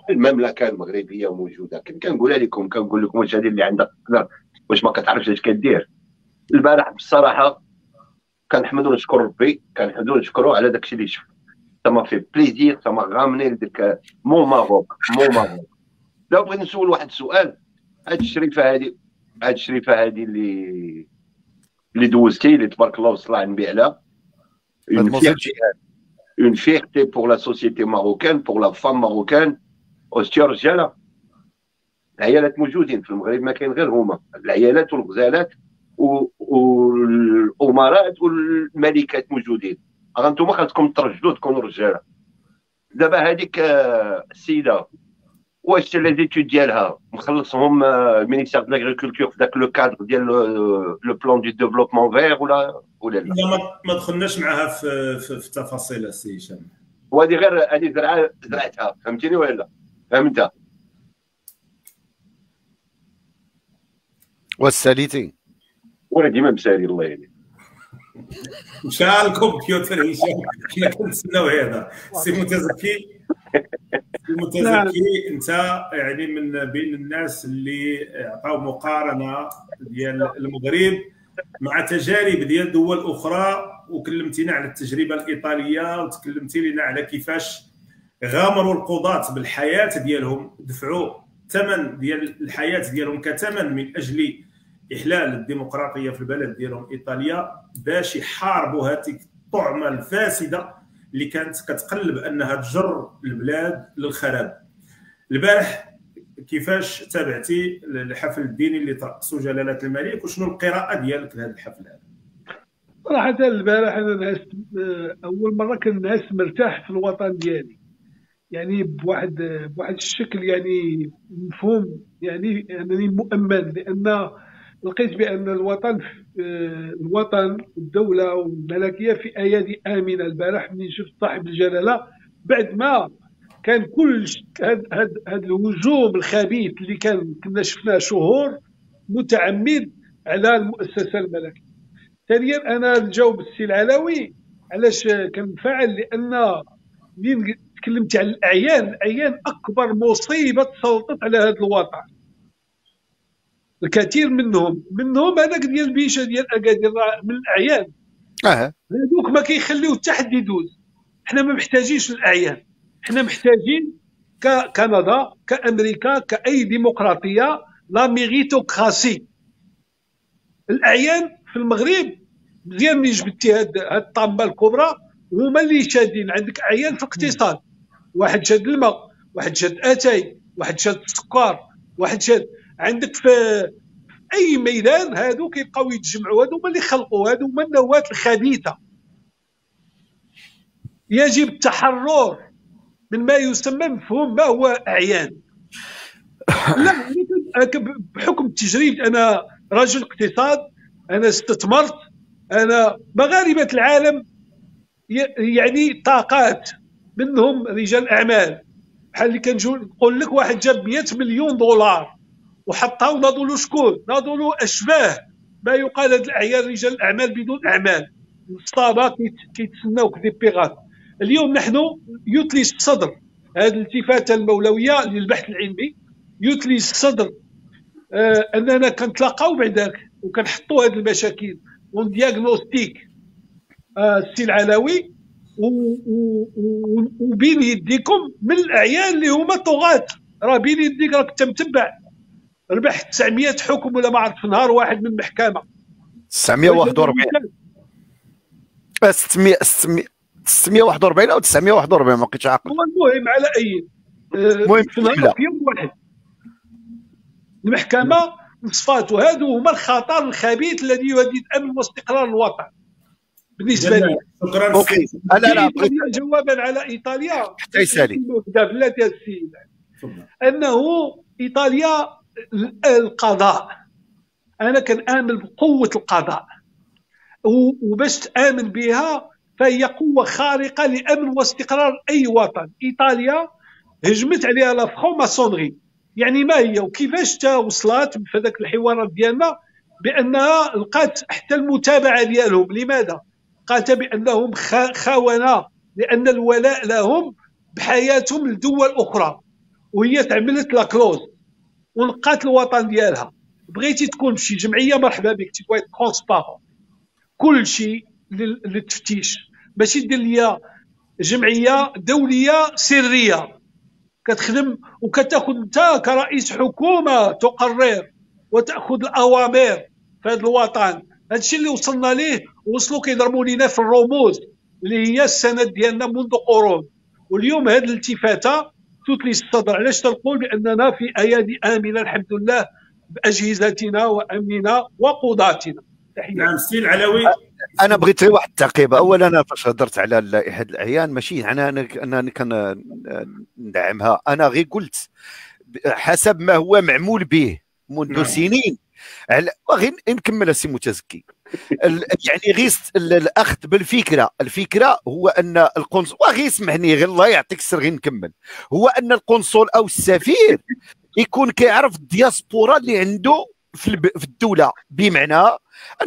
المملكة المغربية موجودة. كنت كنقولها لكم كنقول لكم واش هذه اللي عندك واش ما كتعرفش اش كدير. البارح بصراحة كنحمدو ونشكر ربي كنحمدو ونشكرو على داكشي اللي شفت fait plaisir ça m'a ramené لديك mon Maroc mon Maroc دابا بغيت نسول واحد السؤال هاد الشريفة هادي هاد الشريفة هادي اللي اللي دوزتي اللي تبارك الله وصل النبي عليها. Une fierté pour la société marocaine pour la femme marocaine. وشتي رجاله العيالات موجودين في المغرب ما كاين غير هما. العيالات والغزالات والأمراء والملكات موجودين. أنتم خاصكم ترجلوا تكونوا رجالة. دابا هذيك آه، السيدة واش les études ديالها؟ مخلصهم ال ministère de l'agriculture في ذاك le cadre ديال le plan de développement vert ولا ولا لا؟ ما دخلناش معها في في, في التفاصيل السي هشام. وهذه غير هذه زرعه زرعتها. فهمتيني ولا فهمتها. والساليتي وأنا ديما مسالي الله يهديك مشى الكمبيوتر هشام حنا كنتسناو هذا سي متزكي. سي متزكي أنت يعني من بين الناس اللي عطاو مقارنة ديال المغرب مع تجارب ديال دول أخرى وكلمتينا على التجربة الإيطالية وتكلمتي لنا على كيفاش غامروا القضاة بالحياة ديالهم دفعوا ثمن ديال الحياة ديالهم كثمن من أجل إحلال الديمقراطية في البلد ديالهم. إيطاليا باش يحاربوا هذيك الطعمة الفاسدة اللي كانت كتقلب أنها تجر البلاد للخراب. البارح كيفاش تابعتي الحفل الديني اللي ترأسه جلاله الملك؟ وشنو القراءة ديالك لهذا الحفل هذا؟ صراحة البارح أنا نعست أول مرة كنعس مرتاح في الوطن ديالي. يعني بواحد بواحد الشكل يعني مفهوم. يعني أنني مؤمن لأن لقيت بأن الوطن الوطن الدولة والملكية في أيادي آمنة. البارح ملي شفت صاحب الجلالة بعد ما كان كل هذا الهجوم الخبيث اللي كان كنا شفناه شهور متعمد على المؤسسة الملكية. ثانيا أنا نجاوب السي العلوي علاش كنفعل لأن من تكلمت على الأعيان الأعيان أكبر مصيبة تسلطت على هذا الوطن. الكثير منهم منهم هذاك ديال البيشه ديال اكادير من الأعيان. آه هذوك ما كيخليو حتى حد يدوز. حنا ما محتاجينش الاعيان حنا محتاجين ككندا كأمريكا كأي ديمقراطية لا ميريتوكراسي الأعيان في المغرب مزيان ملي جبتي هاد الطامه الكبرى هما اللي شادين. عندك أعيان في الاقتصاد واحد شاد الماء واحد شاد آتاي واحد شاد السكر واحد شاد عندك في أي ميدان هادو كيبقاو يتجمعوا هادو هما اللي خلقوا هادو هما النواة الخبيثة. يجب التحرر من ما يسمى مفهوم ما هو أعيان. لا بحكم التجريب أنا رجل اقتصاد أنا استثمرت أنا مغاربة العالم يعني طاقات منهم رجال أعمال. بحال اللي كنجو نقول لك واحد جاب 100 مليون دولار. وحطها وناضوا له شكون ناضوا له أشباه ما يقال هاد الأعيان رجال الأعمال بدون أعمال. الصابة كيتسناوك دي بيغات اليوم نحن يتلي الصدر هذه الالتفاته المولوية للبحث العلمي يتلي الصدر. آه أننا كنتلاقاو بعداك وكنحطوا هذه المشاكل وندياغنوستيك آه السي العلوي وبين يديكم من الأعيان اللي هما طغاة. راه بين يديك راك انت متبع ربح 900 حكم ولا ما عرفت في نهار واحد من المحكمه 941 600 600 641 أو 941 ما بقيتش عاقل. المهم على أي؟ المهم في نهار في يوم واحد. المحكمة نصفات وهذو هما الخطر الخبيث الذي يهدد أمن واستقرار الوطن. بالنسبة لي. شكرا. أوكي. لا لا جوابا على إيطاليا. حتى يسالي أنه إيطاليا القضاء. أنا كنامن بقوة القضاء. وباش تامن بها فهي قوة خارقة لأمن واستقرار أي وطن. إيطاليا هجمت عليها la franc-maçonnerie يعني ما هي؟ وكيفاش تا وصلت في هذاك الحوارات ديالنا؟ بأنها لقات حتى المتابعة ديالهم. لماذا؟ قالت بأنهم خونه لأن الولاء لهم بحياتهم لدول أخرى. وهي تعملت la clause. ولقات الوطن ديالها. بغيتي تكون في شي جمعية مرحبا بك تكون transparent كل شيء للتفتيش. ماشي دير ليا جمعية دولية سرية. كتخدم وكتاخذ انت كرئيس حكومة تقرر وتأخذ الأوامر في هذا الوطن. هذا الشيء اللي وصلنا ليه وصلوا كيضربوا لينا في الرموز اللي هي السند ديالنا منذ قرون. واليوم هذه الالتفاتة تتلي الصدر. علاش تنقول بأننا في أيادي آمنة الحمد لله بأجهزتنا وأمننا وقضاتنا نعم سي العلوي. أنا بغيت واحد التعقيب. اولا أنا فاش هضرت على لائحه الاعيان ماشي أنا أنا كندعمها أنا غير قلت حسب ما هو معمول به منذ نعم. سنين. على غير نكمل سي متزكي. يعني غير الاخذ بالفكرة. الفكرة هو أن القنصل وغير سمحني غير الله يعطيك السر غير نكمل. هو أن القنصل أو السفير يكون كيعرف la diaspora اللي عنده في الدولة. بمعنى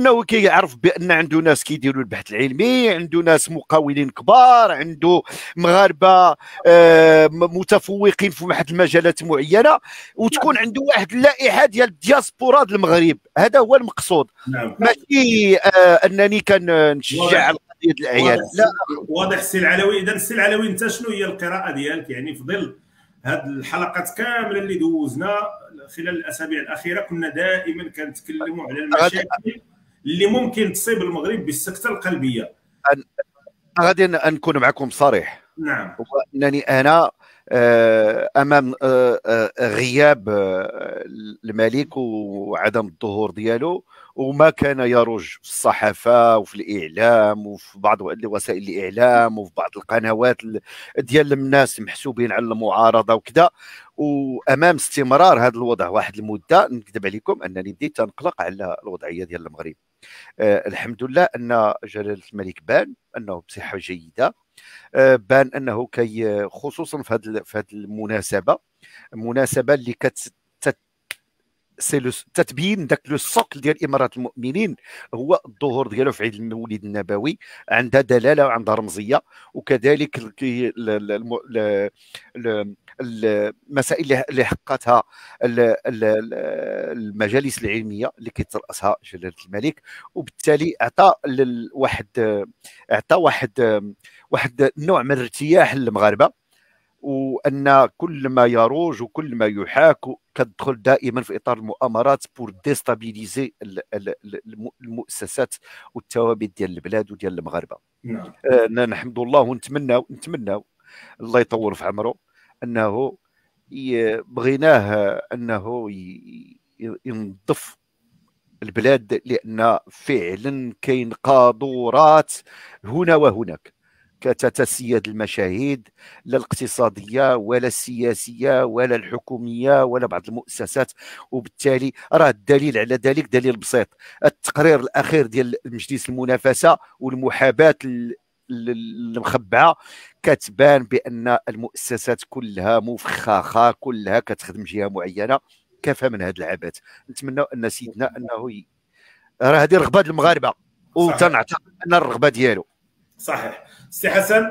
أنه كيعرف بأن عنده ناس كيديروا البحث العلمي عنده ناس مقاولين كبار عنده مغاربة آه، متفوقين في واحد المجالات معينة وتكون عنده واحد اللائحة ديال الدياسبورا المغرب. هذا هو المقصود. نعم. ماشي آه أنني كنشجع على قضية الاعيان لا. واضح. السي العلوي إذا السي العلوي أنت شنو هي القراءة ديالك؟ يعني في ظل هذه الحلقات كاملة اللي دوزنا خلال الأسابيع الأخيرة كنا دائما كنتكلموا على المشاكل اللي ممكن تصيب المغرب بالسكتة القلبية. غادي نكون معكم صريح. نعم. أنني أنا آه، أمام آه، آه، غياب الملك وعدم الظهور ديالو وما كان يروج في الصحافة وفي الإعلام وفي بعض وسائل الإعلام وفي بعض القنوات ديال الناس محسوبين على المعارضة وكذا. وأمام استمرار هذا الوضع واحد المدة نكذب عليكم أنني بديت تنقلق على الوضعية ديال المغرب. آه الحمد لله أن جلالة الملك بان أنه بصحة جيدة آه بان أنه كي خصوصا في هذه في هذه المناسبة المناسبه اللي كت تتبين ذاك لو سوكل ديال إمارات المؤمنين هو الظهور ديالو في عيد المولد النبوي عندها دلالة وعندها رمزية وكذلك المسائل اللي حققتها المجالس العلمية اللي كيترأسها جلالة الملك. وبالتالي أعطى واحد أعطى واحد واحد النوع من الارتياح للمغاربة. وأن كل ما يروج وكل ما يحاك كتدخل دائما في إطار المؤامرات pour déstabiliser المؤسسات والثوابت ديال البلاد وديال المغاربة. نعم. آه نحمد الله ونتمنى نتمنى الله يطور في عمره. أنه بغيناه أنه ينظف البلاد لأن فعلا كاين قاذورات هنا وهناك. كتتسيد المشاهد لا الاقتصادية ولا السياسية ولا الحكومية ولا بعض المؤسسات وبالتالي راه الدليل على ذلك دليل بسيط. التقرير الأخير ديال مجلس المنافسة والمحاباة المخبعه كتبان بأن المؤسسات كلها مفخخة كلها كتخدم جهة معينة. كفى من هذا العبث. نتمنى أن سيدنا أنه ي... راه هذه رغبه المغاربة. وتنعتقد أن الرغبة ديالو. صحيح. سي حسن؟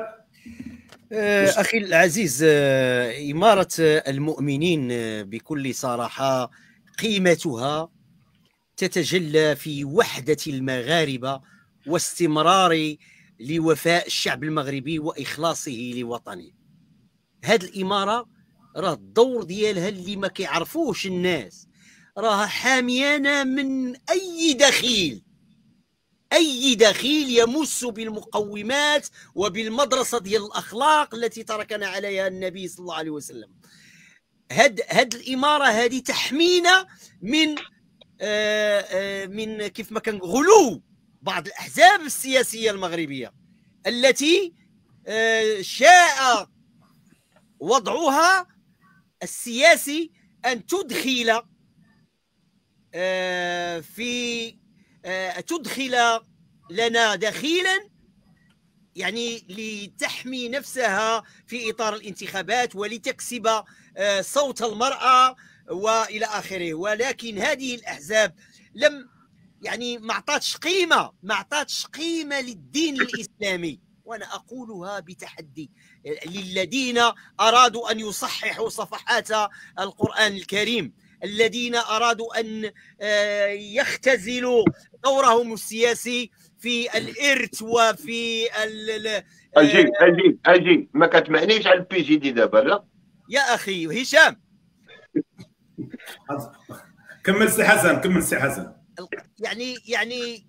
آه، أخي العزيز آه، إمارة المؤمنين آه، بكل صراحة قيمتها تتجلى في وحدة المغاربة واستمرار لوفاء الشعب المغربي وإخلاصه لوطنه. هذه الإمارة راه الدور ديالها اللي ما كيعرفوش الناس راها حاميانا من أي دخيل أي دخيل يمس بالمقومات وبالمدرسة ديال الأخلاق التي تركنا عليها النبي صلى الله عليه وسلم. هاد هاد الإمارة هذه تحمينا من آه آه من كيف ما كان غلو بعض الأحزاب السياسية المغربية التي آه شاء وضعها السياسي أن تدخل آه، في آه، تدخل لنا دخيلا يعني لتحمي نفسها في إطار الانتخابات ولتكسب صوت المرأة وإلى آخره. ولكن هذه الأحزاب لم يعني ما اعطتش قيمة ما اعطتش قيمة للدين الإسلامي. وأنا أقولها بتحدي. للذين أرادوا أن يصححوا صفحات القرآن الكريم. الذين أرادوا أن آه، يختزلوا دورهم السياسي في الإرث وفي أجي آه، أجي أجي ما كتمعنيش على ال PJD دابا لا. يا أخي هشام. كمل سي حسن كمل سي حسن. يعني يعني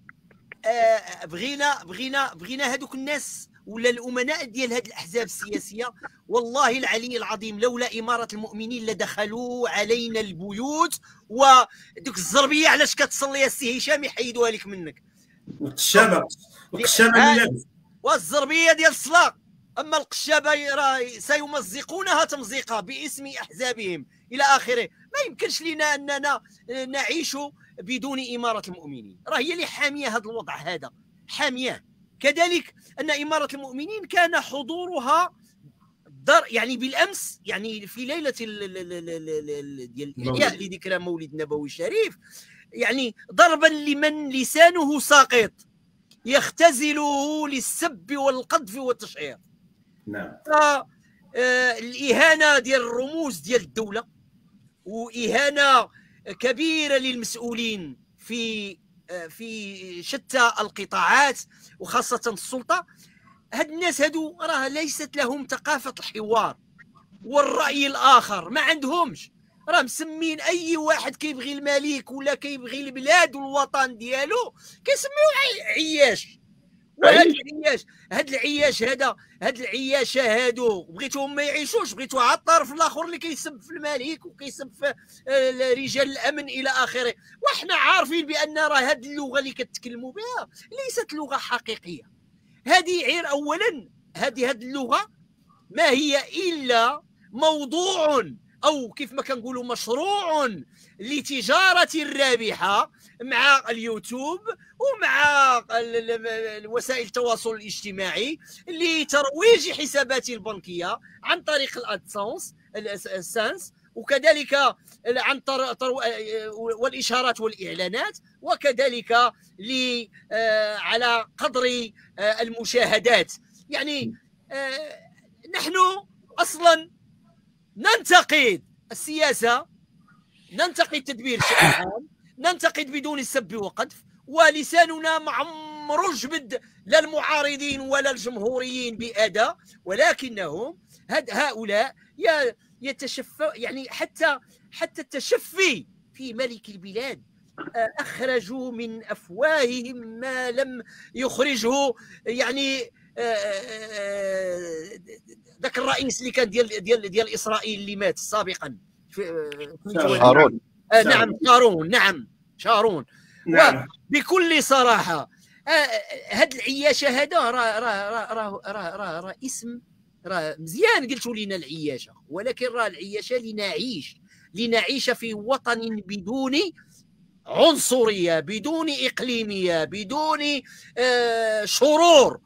آه بغينا بغينا بغينا هذوك الناس ولا الأمناء ديال هذه الأحزاب السياسية. والله العلي العظيم لولا إمارة المؤمنين لدخلوا علينا البيوت ودوك الزربية علاش كتصلي السي هشام يحيدوها لك منك. القشابه القشابه والزربية ديال الصلاة. أما القشابة راه سيمزقونها تمزيقا باسم أحزابهم. إلى آخره. ما يمكنش لنا أننا نعيش بدون إمارة المؤمنين. راه هي اللي حامية هذا الوضع هذا. حامية. كذلك أن إمارة المؤمنين كان حضورها دار يعني بالأمس يعني في ليلة ديال الاحياء لذكرى مولد النبوي الشريف يعني ضربا لمن لسانه ساقط. يختزله للسب والقذف والتشهير نعم. آه، الإهانة ديال الرموز ديال الدولة وإهانة كبيرة للمسؤولين في آه، في شتى القطاعات وخاصة السلطة. هاد الناس هادو راه ليست لهم ثقافة الحوار والرأي الآخر ما عندهمش. راه مسمين أي واحد كيبغي الملك ولا كيبغي البلاد والوطن ديالو كيسميوه عياش. وهاد العياش هاد العياش هذا هاد العياشه هادو بغيتوهم ما يعيشوش بغيتو على الطرف الآخر اللي كيسب في الملك وكيسب في آه، رجال الأمن إلى آخره. وحنا عارفين بأن راه هاد اللغة اللي كتكلموا بها ليست لغة حقيقية. هذه عير اولا هذه هاد اللغة ما هي إلا موضوع أو كيف ما كنقولوا مشروع لتجارة رابحه مع اليوتيوب ومع وسائل التواصل الاجتماعي لترويج حساباتي البنكية عن طريق الادسنس السانس وكذلك عن والإشارات والإعلانات. وكذلك ل آه، على قدر آه، المشاهدات. يعني آه، نحن أصلا ننتقد السياسة ننتقد تدبير العام. ننتقد بدون سب وقذف ولساننا معمر جبد لا المعارضين ولا الجمهوريين بأداء ولكنهم هؤلاء يتشفى يعني حتى حتى التشفي في ملك البلاد آه، أخرجوا من أفواههم ما لم يخرجه يعني آه، آه، ذاك الرئيس اللي كان ديال ديال ديال إسرائيل اللي مات سابقا شارون نعم شارون نعم شارون. نعم. بكل صراحة هاد العياشة هذا راه راه راه راه راه راه اسم راه مزيان قلتوا لنا العياشة. ولكن راه العياشة لنعيش لنعيش في وطن بدون عنصرية بدون إقليمية بدون آه شرور.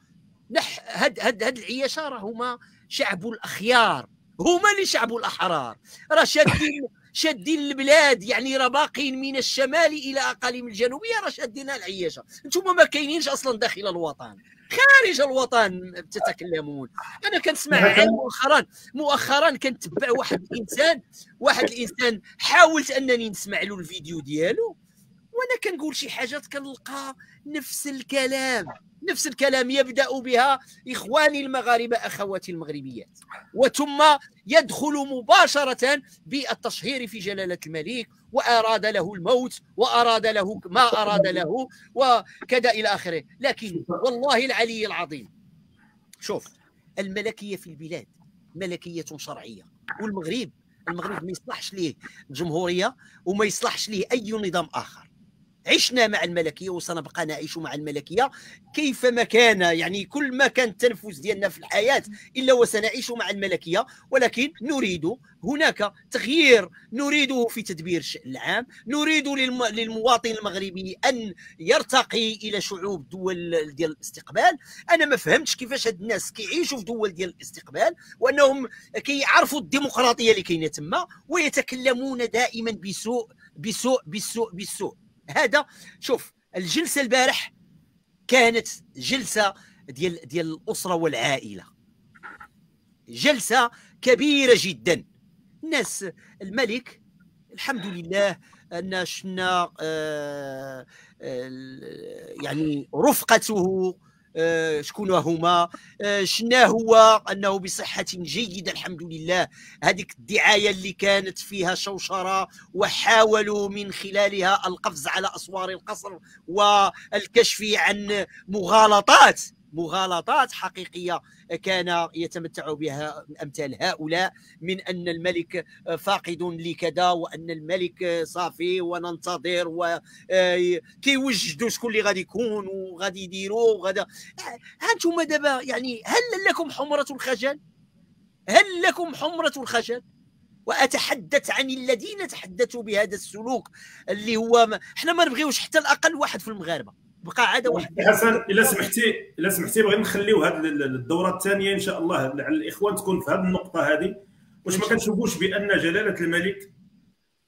نح هاد هاد هاد العياشة راه هما شعب الأخيار هما اللي شعب الأحرار. راه شادين شادين البلاد يعني راه باقيين من الشمال إلى أقاليم الجنوبيه راه شادين العياشة. أنتم ما كاينينش أصلا داخل الوطن. خارج الوطن تتكلمون أنا كنسمع مؤخرا مؤخرا كنتبع واحد الإنسان واحد الإنسان حاولت أنني نسمع له الفيديو ديالو. وأنا كنقول شي حاجات كنلقى نفس الكلام نفس الكلام يبدأ بها إخواني المغاربة أخواتي المغربيات. وثم يدخل مباشرة بالتشهير في جلالة الملك وأراد له الموت وأراد له ما أراد له وكذا إلى آخره. لكن والله العلي العظيم شوف الملكية في البلاد ملكية شرعية والمغرب المغرب ما يصلحش ليه الجمهوريه وما يصلحش ليه أي نظام آخر. عشنا مع الملكية وسنبقى نعيش مع الملكية. كيفما كان يعني كل ما كان التنفس ديالنا في الحياة إلا وسنعيش مع الملكية. ولكن نريد هناك تغيير. نريده في تدبير الشأن العام. نريد للمواطن المغربي أن يرتقي إلى شعوب دول ديال الاستقبال. أنا ما فهمتش كيفاش هاد الناس كيعيشوا في دول ديال الاستقبال وأنهم كيعرفوا الديمقراطية اللي كاينة تما ويتكلمون دائما بسوء بسوء بسوء بسوء. هذا شوف الجلسة البارح كانت جلسة ديال ديال الأسرة والعائلة. جلسة كبيرة جدا. الناس الملك الحمد لله أن شنا آه، آه، يعني رفقته شكون هما؟ آه، شنا هو؟ أنه بصحة جيدة الحمد لله. هذيك الدعاية اللي كانت فيها شوشرة وحاولوا من خلالها القفز على أسوار القصر والكشف عن مغالطات مغالطات حقيقية كان يتمتع بها أمثال هؤلاء من أن الملك فاقد لكذا وأن الملك صافي وننتظر وكيوجدوا شكون اللي غادي يكون وغادي يديروا وغدا أنتم دابا يعني هل لكم حمرة الخجل؟ هل لكم حمرة الخجل؟ وأتحدث عن الذين تحدثوا بهذا السلوك اللي هو ما إحنا ما نبغيوش حتى الأقل واحد في المغاربة. بقى عاده واحد حسن إلا سمحتي إلا سمحتي بغيت نخليو هذه الدورة الثانية إن شاء الله على الإخوان تكون في هذه النقطة هذه واش ما كنشوفوش بأن جلالة الملك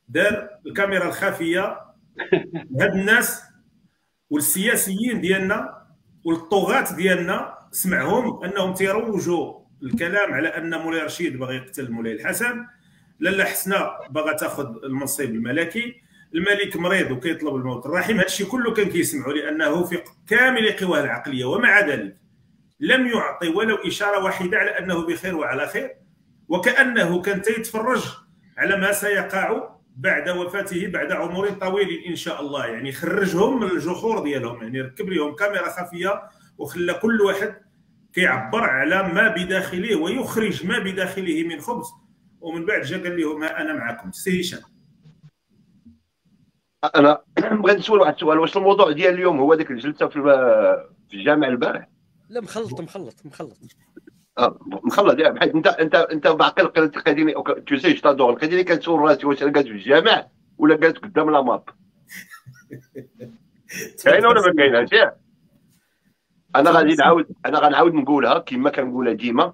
دار الكاميرا الخافيه لهاد الناس والسياسيين ديالنا والطغاة ديالنا سمعهم أنهم تيروجوا الكلام على أن مولاي رشيد باغي يقتل مولاي الحسن. لاله حسنه باغا تاخذ المنصب الملكي. الملك مريض وكيطلب الموت. الرحيم هذا الشيء كله كان كيسمعوا لأنه في كامل قواه العقلية. ومع ذلك لم يعطي ولو إشارة واحدة على أنه بخير وعلى خير. وكأنه كان تيتفرج على ما سيقع بعد وفاته بعد عمر طويل إن شاء الله. يعني خرجهم من الجحور ديالهم. يعني ركب لهم كاميرا خفية وخلى كل واحد كيعبر على ما بداخله ويخرج ما بداخله من خبز. ومن بعد جا قال لهم أنا معكم. سي هشام أنا بغيت نسول واحد السؤال. واش الموضوع ديال اليوم هو ديك الجلسه في في الجامع البارح؟ لا مخلط مخلط مخلط. آه مخلط يعني بحيث انت انت أنت باقي القديمي تو سي جتادور القديمي كنسول راسي واش قالت في الجامع ولا قالت قدام لا ماب. كاينة ولا ما كايناش أنا غادي نعاود أنا غنعاود نقولها كما كنقولها ديما.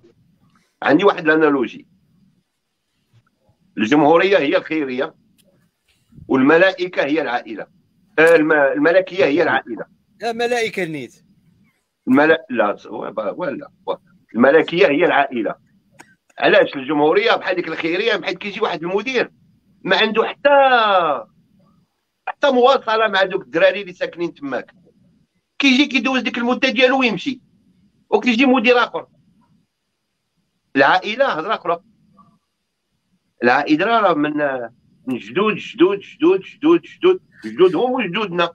عندي واحد الأنالوجي. الجمهورية هي الخيرية. والملائكة هي العائلة. الملكية هي العائلة. لا ملائكة نيت الملا لا ولا الملكية هي العائلة. علاش؟ الجمهورية بحال ديك الخيرية بحال كيجي واحد المدير ما عنده حتى حتى مواصلة مع دوك الدراري اللي ساكنين تماك. كيجي كيدوز ديك المدة ديالو ويمشي. وكيجي مدير آخر. العائلة هضرة أخرى. العائلة راه من من جدود جدود جدود جدود. جدود جدودهم وجدودنا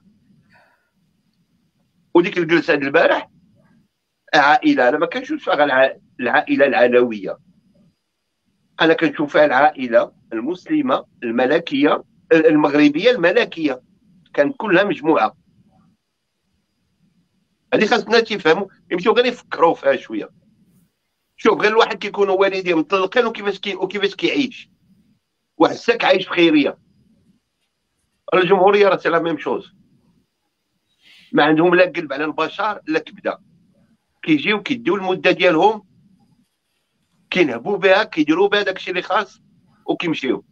وديك الجلسة البارح عائلة. أنا ما كنشوفش العائلة العلوية. أنا كنشوفها العائلة المسلمة الملكية المغربية الملكية. كانت كلها مجموعة. هذه خاصنا تيفهموا يمشيو غير يفكروا فيها شوية. شوف غير الواحد كيكونوا والديه مطلقين وكيفاش كي وكيفاش كيعيش. الساك عايش في خيريه الجمهوريه راه la même chose. ما عندهم لا قلب على البشر لا كبدة. كيجيو كيديو المدة ديالهم كينهبوا بها كيديروا بها داكشي اللي خاص وكيمشيو.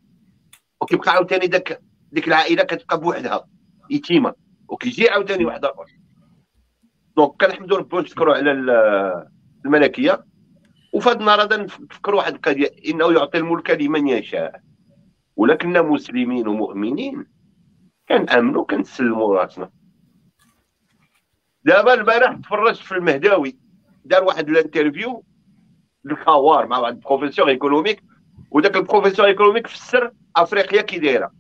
وكيبقى عاوتاني داك ديك العائلة كتبقى بوحدها يتيمة. وكيجي عاوتاني واحد آخر. donc كنحمدوا ربي ونشكروا على الملكية. وفي هذا النهار هذا نفكروا واحد القضية إنه يعطي الملك لمن يشاء. ولكننا مسلمين ومؤمنين كنأمنوا كنسلموا راسنا. دابا البارح تفرجت في المهداوي دار واحد ال interview الحوار مع واحد ال professeur économique وذاك ال professeur économique فسر أفريقيا كي دايرة.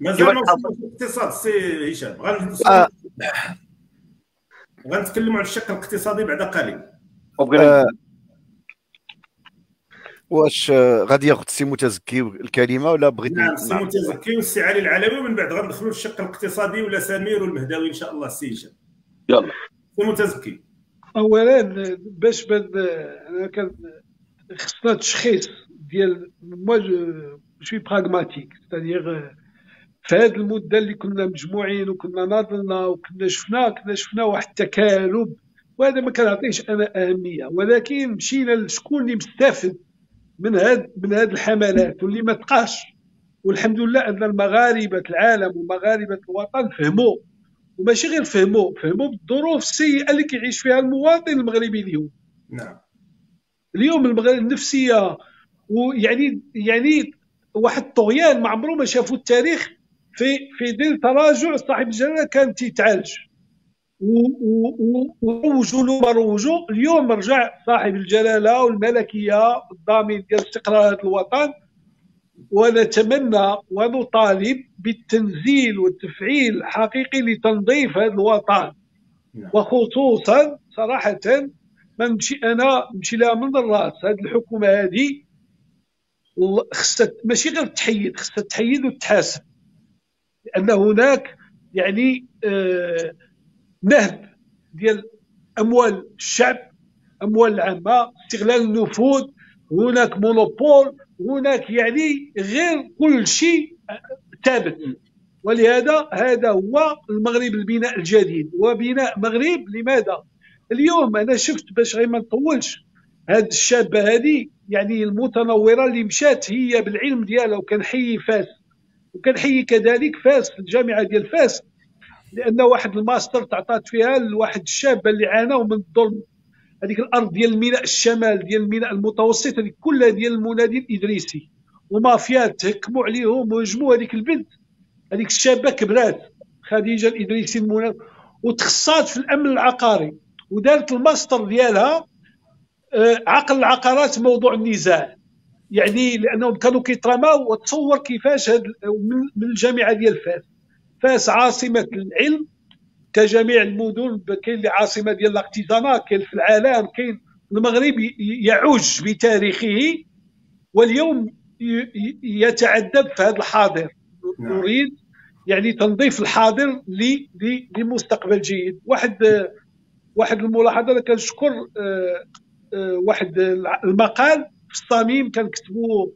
مازال ما الاقتصاد سي هشام. غنتكلموا على الشق الاقتصادي بعد قليل. آه. واش غادي ياخذ السي متزكي الكلمة ولا بغيت نعم السي متزكي والسي علي العلوي ومن بعد غندخلوا الشق الاقتصادي ولا سمير والمهداوي إن شاء الله السي هشام يلا. سي متزكي اولا باش بان أنا كان خصنا تشخيص ديال moi شوي براغماتيك ستادير في هذه المدة اللي كنا مجموعين وكنا ناضلنا وكنا شفنا كنا شفنا واحد التكالب وهذا ما كنعطيش أنا أهمية. ولكن مشينا لشكون اللي مستفد من هاد من هاد الحملات واللي ما تقاش. والحمد لله أن المغاربة العالم ومغاربة الوطن فهموا. وماشي غير فهموا فهموا بالظروف السيئة اللي كيعيش فيها المواطن المغربي اليوم. نعم. اليوم المغرب النفسية ويعني يعني واحد الطغيان ما عمره ما شافوا التاريخ في في ديال تراجع صاحب الجلاله كان تيتعالج. وروجوا له روجوا اليوم رجع صاحب الجلالة والملكية الضامن ديال استقرار هذا الوطن. ونتمنى ونطالب بالتنزيل والتفعيل الحقيقي لتنظيف هذا الوطن. نعم. وخصوصا صراحة ما نمشي أنا نمشي لها من الراس. هذه الحكومة هذه خصها ماشي غير تحيد خصها تحيد وتحاسب. لأن هناك يعني آه نهب ديال أموال الشعب أموال العامة استغلال النفوذ هناك مونوبول هناك يعني غير كل شيء ثابت. ولهذا هذا هو المغرب البناء الجديد. وبناء مغرب لماذا؟ اليوم أنا شفت باش غير ما نطولش هاد الشابة هذه يعني المتنورة اللي مشات هي بالعلم ديالها وكنحيي فاس وكنحيي كذلك فاس الجامعة ديال فاس. لأن واحد الماستر تعطات فيها لواحد الشاب اللي عانوا من الظلم. هذيك الأرض ديال الميناء الشمال ديال الميناء المتوسط هذيك كلها ديال المنادي الادريسي ومافيات تهكموا عليهم وهجموا هذيك البنت. هذيك الشابة كبرات خديجة الإدريسي المنادي وتخصات في الأمن العقاري. ودارت الماستر ديالها آه، عقل العقارات موضوع النزاع. يعني لأنهم كانوا كيترماو وتصور كيفاش من الجامعة ديال فاس. فاس عاصمة العلم كجميع المدن كاين اللي عاصمة ديال الاقتزامه كاين في العالم كاين المغرب يعوج بتاريخه واليوم يتعذب في هذا الحاضر. نعم. نريد يعني تنظيف الحاضر لمستقبل جيد. واحد واحد الملاحظة أنا كنشكر آه، آه، واحد المقال في الصميم كان كتبو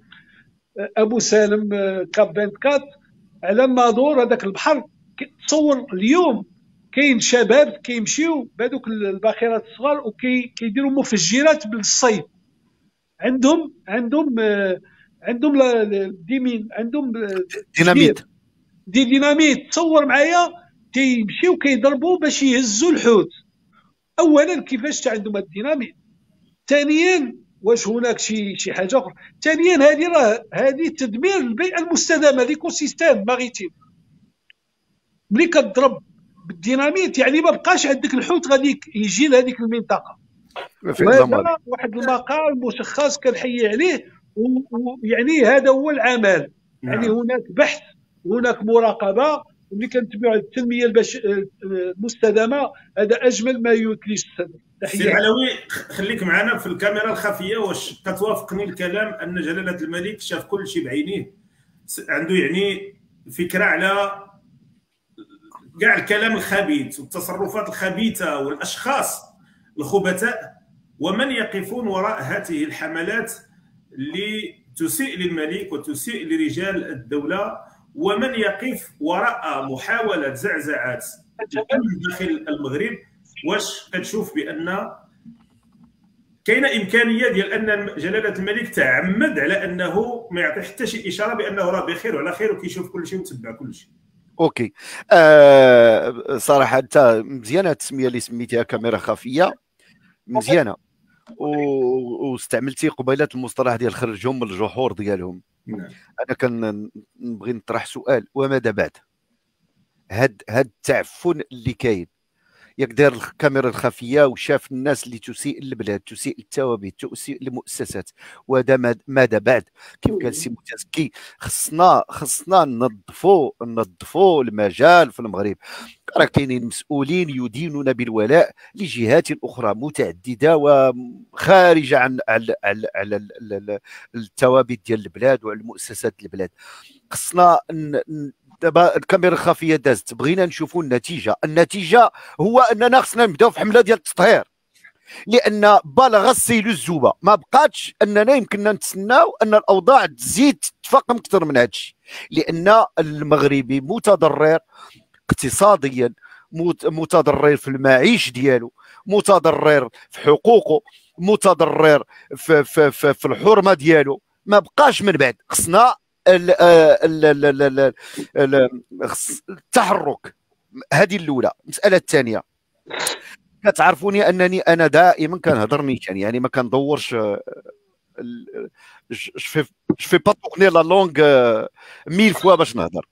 آه، أبو سالم كاب 24 على الناظور هذاك البحر تصور اليوم كاين شباب كيمشيو بهذوك الباخرات الصغار وكيديروا مفجرات بالصيد عندهم عندهم عندهم des mines عندهم dynamite. des dynamites. تصور معايا تيمشيو كيضربوا باش يهزوا الحوت. اولا كيفاش عندهم الديناميت؟ ثانيا واش هناك شي شي حاجة أخرى؟ ثانيا هذه راه هذه تدمير البيئة المستدامة l'écosystème maritime. ملي كتضرب بالديناميت يعني ما بقاش عندك الحوت غادي يجي لهذيك المنطقة. واحد المقال مشخص كنحيي عليه ويعني هذا هو العمل. نعم. يعني هناك بحث هناك مراقبة. ملي كنتبعوا التنمية البش... المستدامة هذا أجمل ما يثلج الصدر. سي علوي خليك معنا في الكاميرا الخفية. واش كتوافقني الكلام أن جلاله الملك شاف كل شيء بعينيه. عنده يعني فكرة على كاع الكلام الخبيث والتصرفات الخبيثة والأشخاص الخبثاء ومن يقفون وراء هذه الحملات اللي تسيء للملك وتسيء لرجال الدولة ومن يقف وراء محاولة زعزعه الامن داخل المغرب واش كتشوف بأن كاينة إمكانية ديال أن جلالة الملك تعمد على أنه ما يعطي حتى شي إشارة بأنه راه بخير وعلى خير وكيشوف كل شيء وتبع كل شيء. أوكي. آه صراحة أنت مزيانة التسمية اللي سميتيها كاميرا خفية. مزيانة. واستعملتي قبيله المصطلح ديال خرجهم من الجحور ديالهم. نعم. أنا كنبغي نطرح سؤال. وماذا بعد؟ هاد هاد التعفن اللي كاين ياك دار الكاميرا الخفية وشاف الناس اللي تسيء للبلاد تسيء للتوابيت تسيء للمؤسسات. وهذا ماذا بعد؟ كيف قال سي متزكي خصنا خصنا ننظفوا ننظفوا المجال في المغرب. راه كاينين مسؤولين يدينون بالولاء لجهات أخرى متعددة وخارجه عن على على التوابيت ديال البلاد وعلى المؤسسات البلاد. خصنا دابا الكاميرا الخفية دازت. بغينا نشوفوا النتيجة. النتيجة هو أننا خصنا نبداو في حملة ديال التطهير. لأن بلغ السيل الزوبة. ما بقاتش أننا يمكننا نتسناو أن الأوضاع تزيد تتفاقم أكثر من هذا الشيء لأن المغربي متضرر اقتصاديا متضرر في المعيش ديالو متضرر في حقوقه متضرر في, في, في, في الحرمة ديالو. ما بقاش من بعد. خصنا التحرك. هذه الأولى. المسألة الثانية. كتعرفوني أنني أنا دائما كنهضر نيشان. يعني ما كندورش في pas tourner la langue mille fois باش نهضر.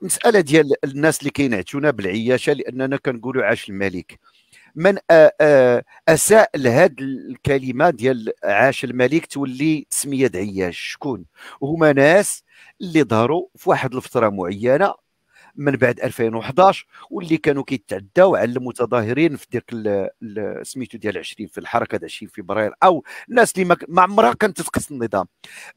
المسألة ديال الناس اللي كينعتونا بالعياشة لأننا كنقولوا عاش الملك. من أساء لهذه الكلمة ديال عاش الملك تولي تسمية عياش شكون؟ هما ناس اللي ظهروا في واحد الفترة معينة من بعد 2011 واللي كانوا كيتعداو على المتظاهرين في ديك سميتو ديال 20 في الحركة 20 فبراير أو الناس اللي ما عمرها كانت تتقص النظام.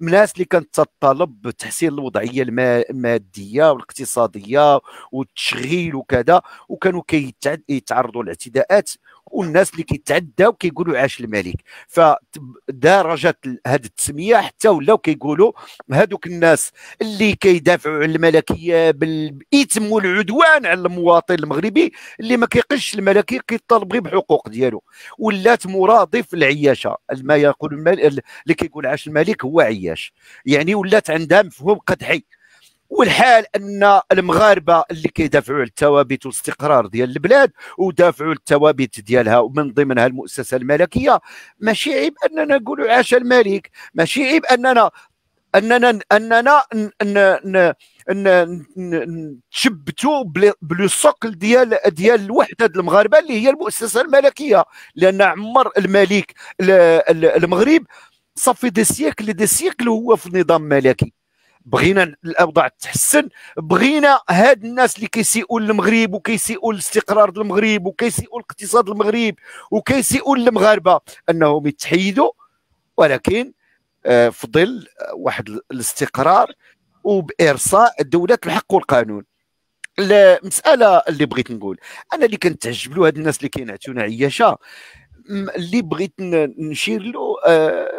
الناس اللي كانت تطالب بتحسين الوضعية المادية والاقتصادية والتشغيل وكذا وكانوا كيتعرضوا لاعتداءات والناس اللي كيتعداو كيقولوا عاش الملك. فدرجت هذه التسمية حتى ولاو كيقولوا هذوك الناس اللي كيدافعوا على الملكية بالاثم والعدوان على المواطن المغربي اللي ما كيقش الملكيه كيطالب غير بحقوق ديالو. ولات مرادف العياشة. ما يقول اللي كيقول عاش الملك هو عياش. يعني ولات عندها مفهوم قدحي. والحال أن المغاربة اللي كيدافعوا على الثوابت والاستقرار ديال البلاد ودافعوا الثوابت ديالها ومن ضمنها المؤسسة الملكية ماشي عيب أننا نقولوا عاش الملك ماشي عيب أننا أننا أننا نتشبتوا بلو سوكل ديال ديال الوحده المغاربة اللي هي المؤسسة الملكية. لأن عمر الملك المغرب صافي دي سيكل دي سيكل هو في نظام ملكي. بغينا الأوضاع تحسن بغينا هاد الناس اللي كيسيئوا للمغرب وكيسيئوا الاستقرار المغرب وكيسيئوا الاقتصاد المغرب وكيسيئوا للمغاربة أنهم يتحيدوا ولكن آه، في ظل واحد الاستقرار وبإرصاء دولة الحق والقانون. المساله اللي بغيت نقول أنا اللي كنتعجب له هاد الناس اللي كينعتونا عياشه اللي بغيت نشير له آه، آه،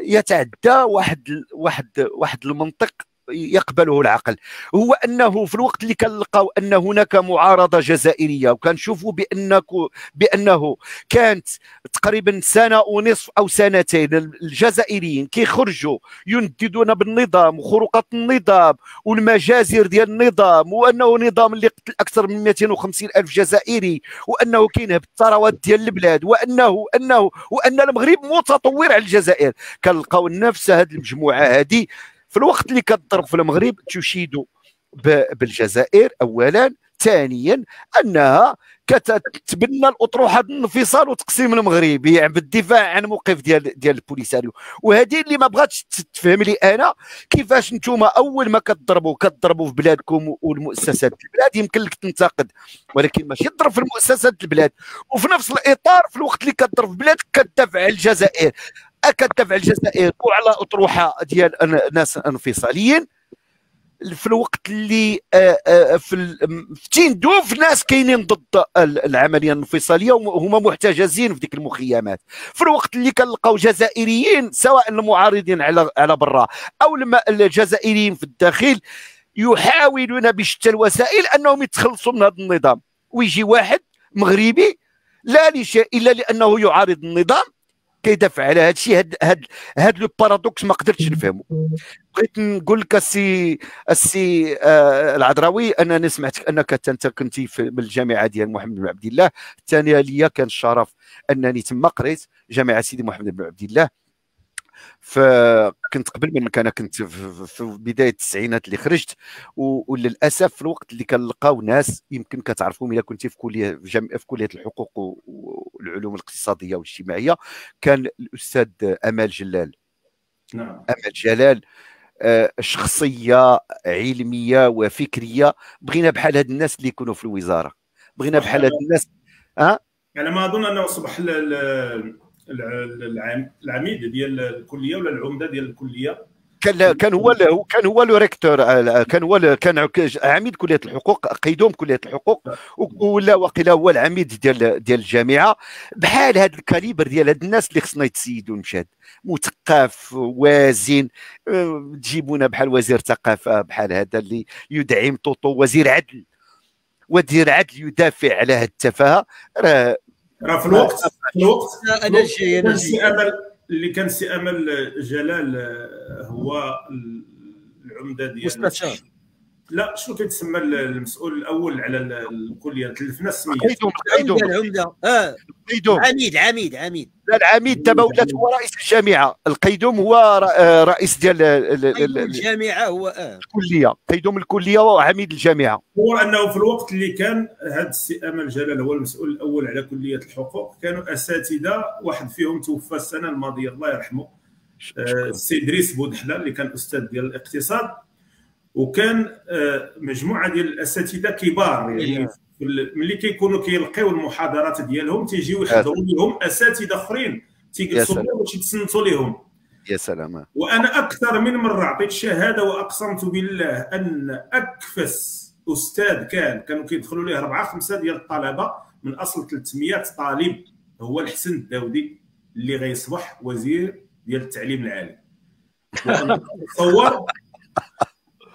يتعدى واحد واحد واحد المنطق يقبله العقل. هو أنه في الوقت اللي كنلقاو أن هناك معارضة جزائرية وكنشوفوا بانك بأنه كانت تقريبا سنة ونصف أو سنتين الجزائريين كيخرجوا ينددون بالنظام وخروقات النظام والمجازر ديال النظام وأنه نظام اللي قتل أكثر من 250 ألف جزائري وأنه كينهب الثروات ديال البلاد وانه انه وأن المغرب متطور على الجزائر. كنلقاو نفس هذه المجموعة هذه في الوقت اللي كتضرب في المغرب تشيد بالجزائر اولا. ثانيا أنها كتتبنى الأطروحة الانفصال وتقسيم المغرب يعني بالدفاع عن موقف ديال ديال البوليساريو وهذه اللي ما بغاتش تفهم لي أنا كيفاش نتوما أول ما كتضربوا كتضربوا في بلادكم والمؤسسات البلاد يمكن لك تنتقد. ولكن ماشي تضرب في المؤسسات البلاد. وفي نفس الإطار في الوقت اللي كتضرب في بلادك كتدافع على الجزائر. كتدافع الجزائر وعلى أطروحة ديال ناس انفصاليين. في الوقت اللي آه، آه، في تيندوف ناس كاينين ضد العملية الانفصالية وهما محتجزين في ديك المخيمات. في الوقت اللي كنلقاو جزائريين سواء المعارضين على على برا أو الجزائريين في الداخل يحاولون بشتى الوسائل أنهم يتخلصوا من هذا النظام. ويجي واحد مغربي لا لشيء إلا لأنه يعارض النظام كيدافع على هذا الشيء هاد هاد هاد le paradoxe ما قدرتش نفهمه بغيت نقول لك السي السي آه العذراوي أنني سمعتك أنك أنت كنتي في الجامعة ديال محمد بن عبد الله. الثانية ليا كان الشرف أنني تما قريت جامعة سيدي محمد بن عبد الله. فكنت قبل من أنا كنت في بداية التسعينات اللي خرجت وللأسف في الوقت اللي كنلقاو ناس يمكن كتعرفهم اذا كنت في كلية في, جم... في كلية الحقوق والعلوم الاقتصادية والاجتماعية كان الأستاذ أمال جلال. نعم. أمال جلال آه، شخصية علمية وفكرية. بغينا بحال هاد الناس اللي يكونوا في الوزارة. بغينا بحال هاد الناس ها؟ أه؟ يعني ما أظن أنه أصبح العميد ديال الكلية ولا العمدة ديال الكلية؟ كان كان هو كان هو لو ريكتور كان هو كان عميد كلية الحقوق قيدوم كلية الحقوق ولا وقيل هو العميد ديال ديال الجامعة. بحال هذا ال calibre ديال هاد الناس اللي خصنا يتسيدوا مشاد. مثقف وازن تجيبونا بحال وزير ثقافة بحال هذا اللي يدعم طوطو وزير عدل. وزير عدل يدافع على هذه التفاهة. راه راه في الوقت في الوقت. أنا جاي أنا جاي امل اللي كان سي أمل جلال آه، هو العمدة ديال مستشار. لا شنو كيتسمى المسؤول الأول على الكليه تلفنا السمية. القيدوم العمده آه. القيدوم. عميد عميد عميد. لا العميد دابا ولات هو رئيس الجامعة. القيدوم هو آه، رئيس ديال الجامعة هو آه. الكلية. قيدوم الكلية وعميد الجامعة. هو أنه في الوقت اللي كان هذا السي امل جلال هو المسؤول الأول على كلية الحقوق. كانوا أساتذة واحد فيهم توفى السنة الماضية الله يرحمه. السي آه، ادريس بودحله اللي كان أستاذ ديال الاقتصاد. وكان آه، مجموعة ديال الأساتذة كبار يعني ملي كيكونوا كيلقيو المحاضرات ديالهم تيجيو يحضروا لهم أساتذة أخرين تيجلسوا باش يتصنتوا لهم يا سلام. وأنا أكثر من مرة عطيت شهادة وأقسمت بالله أن أكفس أستاذ كان كانوا كيدخلوا ليه اربعه خمسة ديال الطلبة من أصل 300 طالب هو الحسن الداودي اللي غيصبح وزير ديال التعليم العالي. تصور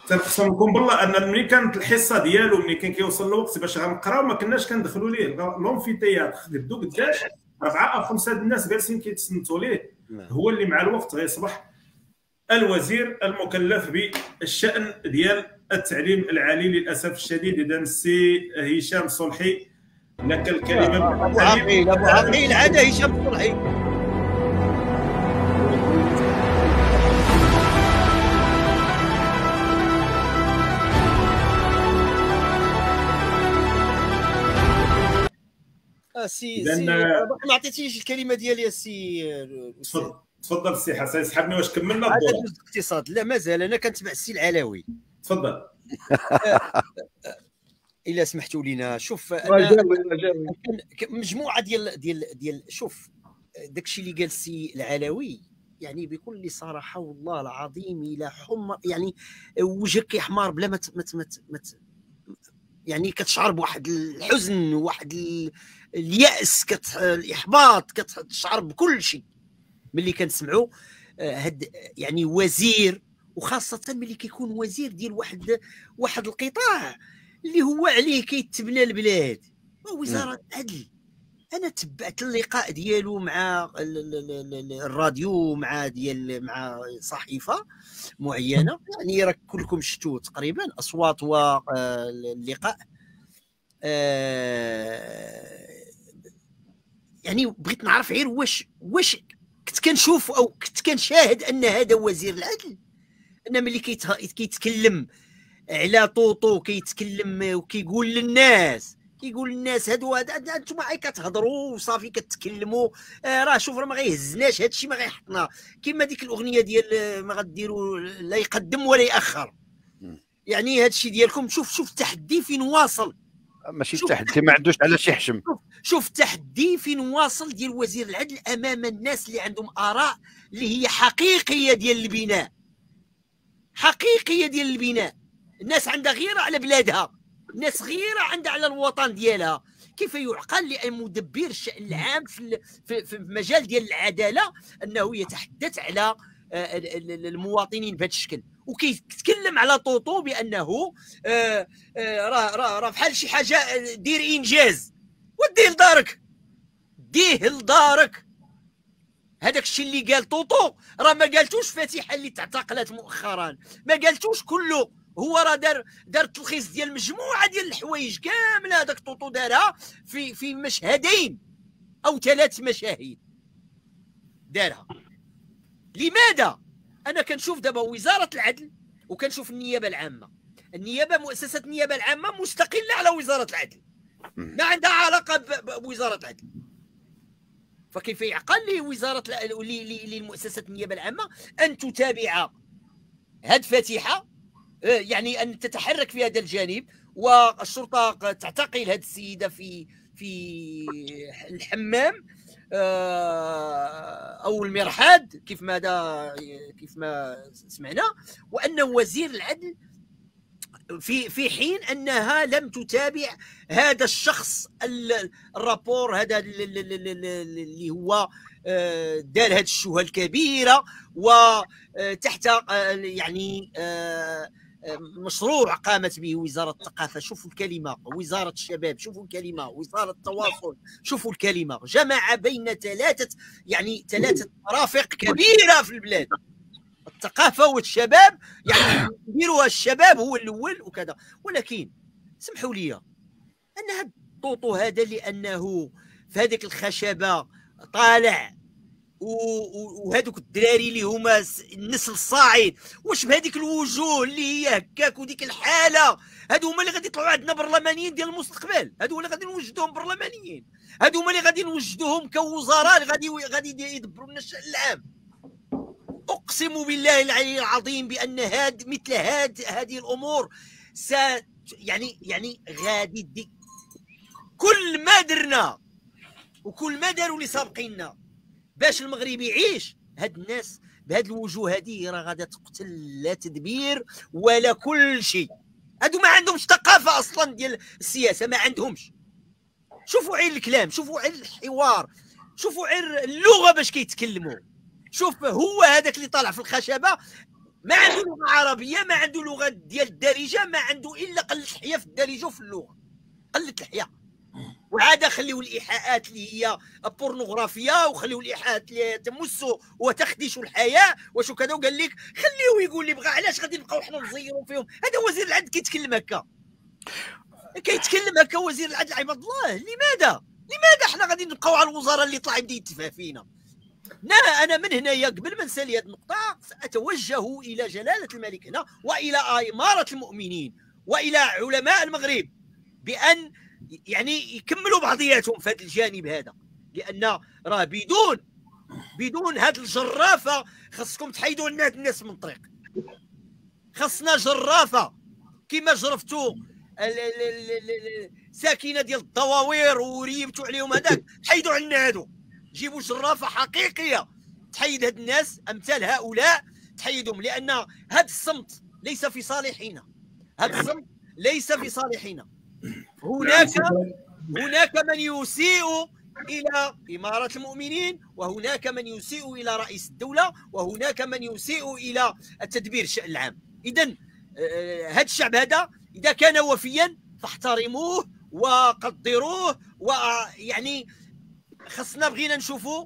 تنقسمكم بالله أن ملي كانت الحصة ديالو ملي كان كيوصل الوقت باش غنقراو ما كناش كندخلوا ليه. لونفيتياتر قدو قداش اربعه أو خمسه الناس جالسين كيتصنتوا ليه. نعم. هو اللي مع الوقت غيصبح الوزير المكلف بالشأن ديال التعليم العالي للأسف الشديد. إذا السي هشام صلحي لك الكلمة. أبو عقيل أبو عقيل عاد هشام صلحي. سي سي ما عطيتيش الكلمة ديالي سي تفضل تفضل السي حسن. سحبني واش كملنا هذا الدور. جزء الاقتصاد لا مازال. أنا كنتبع السي العلوي. تفضل. إلا سمحتوا لنا شوف مجموعة ديال ديال ديال شوف داكشي اللي قال السي العلوي يعني بكل صراحة والله العظيم إلى حمر يعني وجهك كيحمر بلا ما يعني كتشعر بواحد الحزن واحد ال- اليأس كت الإحباط كتشعر بكل شيء. ملي كنسمعوا آه، هاد يعني وزير وخاصة ملي كيكون وزير ديال واحد واحد القطاع اللي هو عليه كيتبنى البلاد. وزارة العدل. أنا تبعت اللقاء ديالو مع ال- ال- ال- ال- الراديو مع ديال مع صحيفة معينة. يعني راك كلكم شفتوا تقريبا أصوات واللقاء آه، يعني بغيت نعرف غير واش واش كنت كنشوف أو كنت كنشاهد أن هذا وزير العدل. أن ملي كيتكلم على طوطو كيتكلم وكيقول للناس كيقول للناس هادو هاد- أنتم غير كتهضروا وصافي كتكلموا. آه راه شوف راه ما غيهزناش هادشي ما غيحطنا. كيما ديك الأغنية ديال آه، ما غديروا لا يقدم ولا يأخر. يعني هادشي ديالكم شوف شوف التحدي فين واصل. ماشي شوف. تحدي ما عندوش علاش يحشم شوف التحدي فين واصل ديال وزير العدل أمام الناس اللي عندهم آراء اللي هي حقيقية ديال البناء. حقيقية ديال البناء. الناس عندها غيرة على بلادها. الناس غيره عندها على الوطن ديالها. كيف يعقل لأن مدبر الشأن العام في في المجال ديال العدالة؟ أنه يتحدث على آه، ال- ال- المواطنين بهذا الشكل. وكيتكلم على طوطو بأنه آه، آه، راه راه راه بحال شي حاجة دير إنجاز. وديه لدارك. ديه لدارك. هذاك الشيء اللي قال طوطو راه ما قالتوش فاتحة اللي تعتقلت مؤخرا. ما قالتوش كله. هو راه دار دار تلخيص ديال مجموعة ديال الحوايج كاملة هذاك طوطو دارها في في مشهدين أو ثلاث مشاهد دارها. لماذا؟ أنا كنشوف دابا وزارة العدل وكنشوف النيابة العامة. النيابة مؤسسة النيابة العامة مستقلة على وزارة العدل. ما عندها علاقة بوزارة العدل. فكيف يعقل لوزاره لمؤسسة النيابة العامة أن تتابع هاد فاتحة يعني أن تتحرك في هذا الجانب والشرطة تعتقل هذه السيدة في في الحمام آه، أو المرحاض كيف ما دا كيف ما سمعنا وأن وزير العدل في في حين أنها لم تتابع هذا الشخص ال- الرابور هذا ال- ال- ال- ال- اللي هو آه، دار هذه الشبهه الكبيرة وتحت يعني آه، آه، مشروع قامت به وزارة الثقافة. شوفوا الكلمة وزارة الشباب شوفوا الكلمة وزارة التواصل شوفوا الكلمة. جمع بين ثلاثة يعني ثلاثة مرافق كبيرة في البلاد. الثقافة والشباب يعني يديروها الشباب هو الأول وكذا. ولكن سمحوا لي أن هذا الطوطو هذا لأنه في هذيك الخشبة طالع وهذوك الدراري اللي هما النسل الصاعد. واش بهذيك الوجوه اللي هي هكاك وديك الحالة؟ هادو هما اللي غادي يطلعوا عندنا برلمانيين ديال المستقبل. هادو اللي غادي نوجدوهم برلمانيين. هادو هما اللي غادي نوجدوهم كوزراء اللي غادي غادي يدبروا لنا الشأن العام. أقسم بالله العلي العظيم بأن هاد مثل هاد هذه الأمور س يعني يعني غادي دي كل ما درنا وكل ما داروا اللي سابقيننا باش المغرب يعيش. هاد الناس بهاد الوجوه هذه راه غادا تقتل لا تدبير ولا كل شيء. هادو ما عندهمش ثقافة أصلا ديال السياسة ما عندهمش. شوفوا عين الكلام شوفوا عين الحوار شوفوا عين اللغة باش كيتكلموا. شوف هو هذاك اللي طالع في الخشبة ما عنده لغة عربية ما عنده لغة ديال الدارجة ما عنده إلا قله الحياة في الدارجة وفي اللغة. قلة الحياة. وعاد خليو الإيحاءات اللي هي بورنوغرافيا وخليو الإيحاءات اللي تمس وتخدش الحياة. وشو كذا وقال لك خليه يقول لي بغى علاش غادي نبقاو حنا نزيروا فيهم؟ هذا وزير العدل كيتكلم هكا. كيتكلم هكا وزير العدل عباد الله. لماذا؟ لماذا حنا غادي نبقاو على الوزراء اللي طلع يبدا يتفاه فينا لا أنا من هنايا قبل ما نسالي هذه النقطة سأتوجه إلى جلالة الملك هنا وإلى إمارة المؤمنين وإلى علماء المغرب بأن يعني يكملوا بعضياتهم في هذا الجانب هذا. لأن راه بدون بدون هاد الجرافة خاصكم تحيدوا لنا هاد الناس من الطريق خاصنا جرافة. كما جرفتوا ساكنه ديال الضواوير وريبتوا عليهم هذاك. حيدوا عنا هادو. جيبوا جرافة حقيقية تحيد هاد الناس أمثال هؤلاء تحيدهم. لأن هذا الصمت ليس في صالحنا هذا الصمت ليس في صالحنا هناك هناك من يسيء إلى إمارة المؤمنين وهناك من يسيء إلى رئيس الدولة وهناك من يسيء إلى التدبير الشأن العام. اذا آه، هذا الشعب هذا إذا كان وفيا فاحترموه وقدروه ويعني خصنا بغينا نشوفوا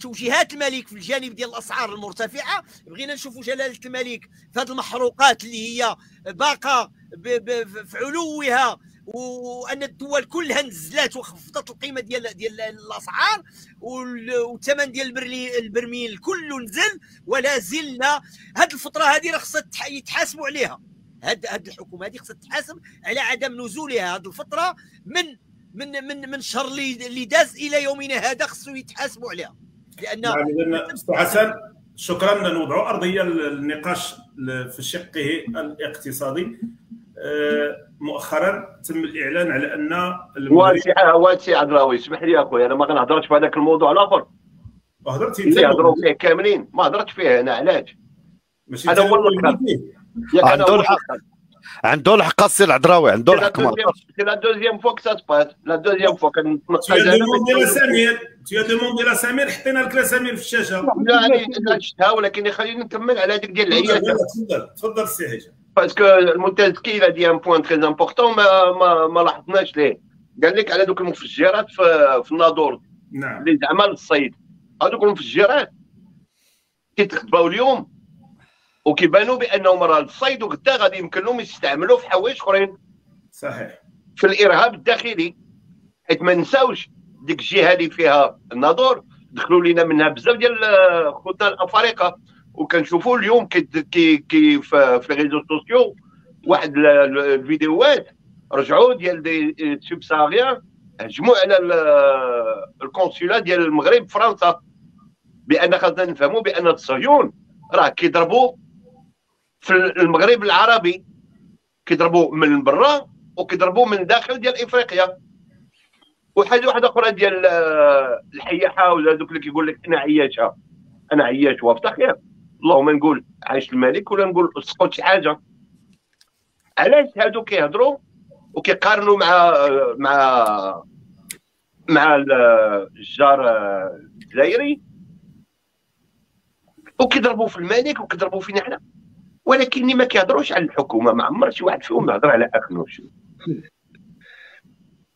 توجيهات الملك في الجانب ديال الأسعار المرتفعة. بغينا نشوفوا جلالة الملك في هذه المحروقات اللي هي باقة في علوها وأن الدول كلها نزلات وخفضت القيمة ديال ديال الأسعار والثمن ديال البرميل كله نزل ولا زلنا. هذه الفترة هذه راه خصها يتحاسبوا عليها. هاد هاد الحكومة هذه خصها تحاسب على عدم نزولها. هذه الفترة من من من من الشهر اللي داز إلى يومنا هذا خصو يتحاسبوا عليها. لأن يعني حسن شكرا. نوضعوا أرضية النقاش في شقه الاقتصادي. مؤخرا تم الاعلان على ان واسي واسي عذراوي اسمح لي اخويا أنا ما كنهضرش في هذاك الموضوع الآخر هضرتي اللي يهضروا فيه كاملين ما هضرتش فيه أنا علاش هذا هو عنده الحق عنده الحق السي العذراوي عنده الحق سي la deuxième fois que ça se passe la deuxième fois كنتنقل t'es demandé لا سمير t'es demandé لا سمير حطينا لك لا سمير في الشاشه لا شفتها ولكن خليني نكمل على هذيك ديال العياده تفضل تفضل السي هشام parce que المتزكي là dit un point très important ما ما, ما لاحظناش ليه قال لك على دوك المفجرات في, في الناظور نعم اللي زعما للصيد هذوك المفجرات كيتخباو اليوم وكيبانوا بانهم راه الصيد وغدا غادي يمكن لهم يستعملوا في حوايج اخرين صحيح في الارهاب الداخلي حيت ما نساوش ديك الجهه اللي فيها الناظور دخلوا لنا منها بزاف ديال خوتنا الافارقه وكنشوفوا اليوم كي كي, في réseaux sociaux واحد الفيديوهات رجعوا ديال des subsahariens هجموا على ال consulat ديال المغرب في فرنسا بأن خاصنا نفهموا بأن الصهيون راه كيضربوا في المغرب العربي كيضربوا من برا وكيضربوا من داخل ديال إفريقيا. وحاجة واحدة أخرى ديال الحياحه ولا دوك اللي كيقول لك أنا عياشه أنا عياش وأفتخر. اللهم نقول عايش الملك ولا نقول سقط شي حاجة؟ علاش هادو كيهضروا وكيقارنوا مع مع مع الجار الجزائري؟ وكيضربوا في الملك وكيضربوا فينا حنا. ولكن ما كيهضروش على الحكومة. ما عمر شي واحد فيهم يهضر على اخنوش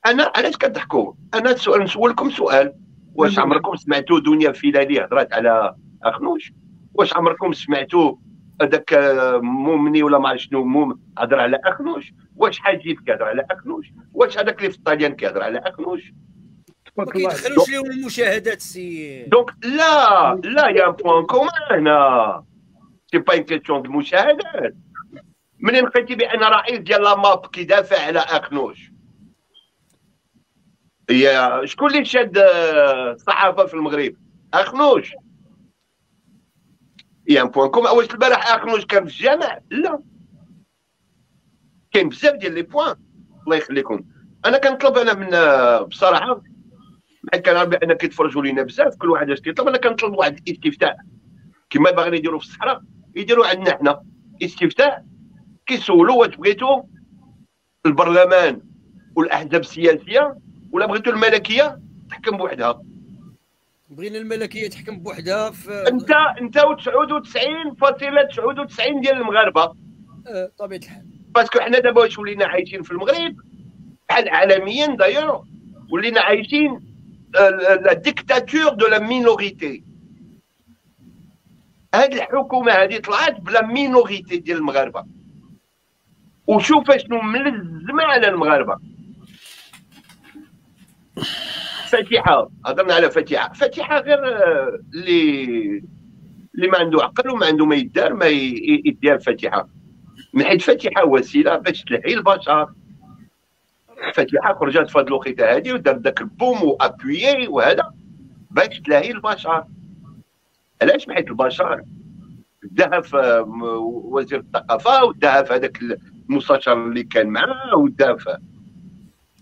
أنا علاش كتضحكوا أنا سؤال نسولكم سؤال. واش عمركم سمعتوا دنيا فيلالي هضرات على اخنوش واش عمركم سمعتوا هذاك مومني ولا ما شنو موم هضر على اخنوش واش حاجيب كيهضر على اخنوش واش هذاك اللي في الطاليان كيهضر على اخنوش ما كيدخلوش لهم المشاهدات سي. donc لا لا y a point comment هنا c'est pas une question de المشاهدات منين لقيتي بأن رئيس ديال la MAP كيدافع على اخنوش هي شكون اللي شاد الصحافه في المغرب؟ اخنوش y a point comme واش البارح اخنوش كان في الجامع لا كاين بزاف ديال les points الله يخليكم أنا كنطلب أنا من بصراحه حيت كنعرف بان كيتفرجوا لينا بزاف كل واحد اش كيطلب أنا كنطلب واحد الاستفتاء كما باغيين يديروا في الصحراء يديروا عندنا حنا استفتاء كيسولوا واش بغيتوا البرلمان والاحزاب السياسيه ولا بغيتوا الملكيه تحكم بوحدها بغينا الملكية تحكم بوحدها في انت انت و99.99 ديال المغاربة. آه طبيعة الحال. parce que حنا دابا واش ولينا عايشين في المغرب؟ بحال عالميا داير. ولينا عايشين la dictature de la minorité هاد الحكومة هادي طلعت ب la minorité ديال المغاربة. وشوف شنو ملزمة على المغاربة. فاتحة. هضرنا على فاتحة. فاتحة غير اللي اللي ما عنده عقل وما عنده ما يدار ما يدير فاتحة. من حيث فاتحة وسيله باش تلهي البشر. فاتحة خرجت في هذه الوقيتة هذه ودار ذاك البوم وابويي وهذا باش تلهي البشر. علاش؟ حيت البشر. داها في وزير الثقافة وداها في هذاك المستشار اللي كان معاه وداها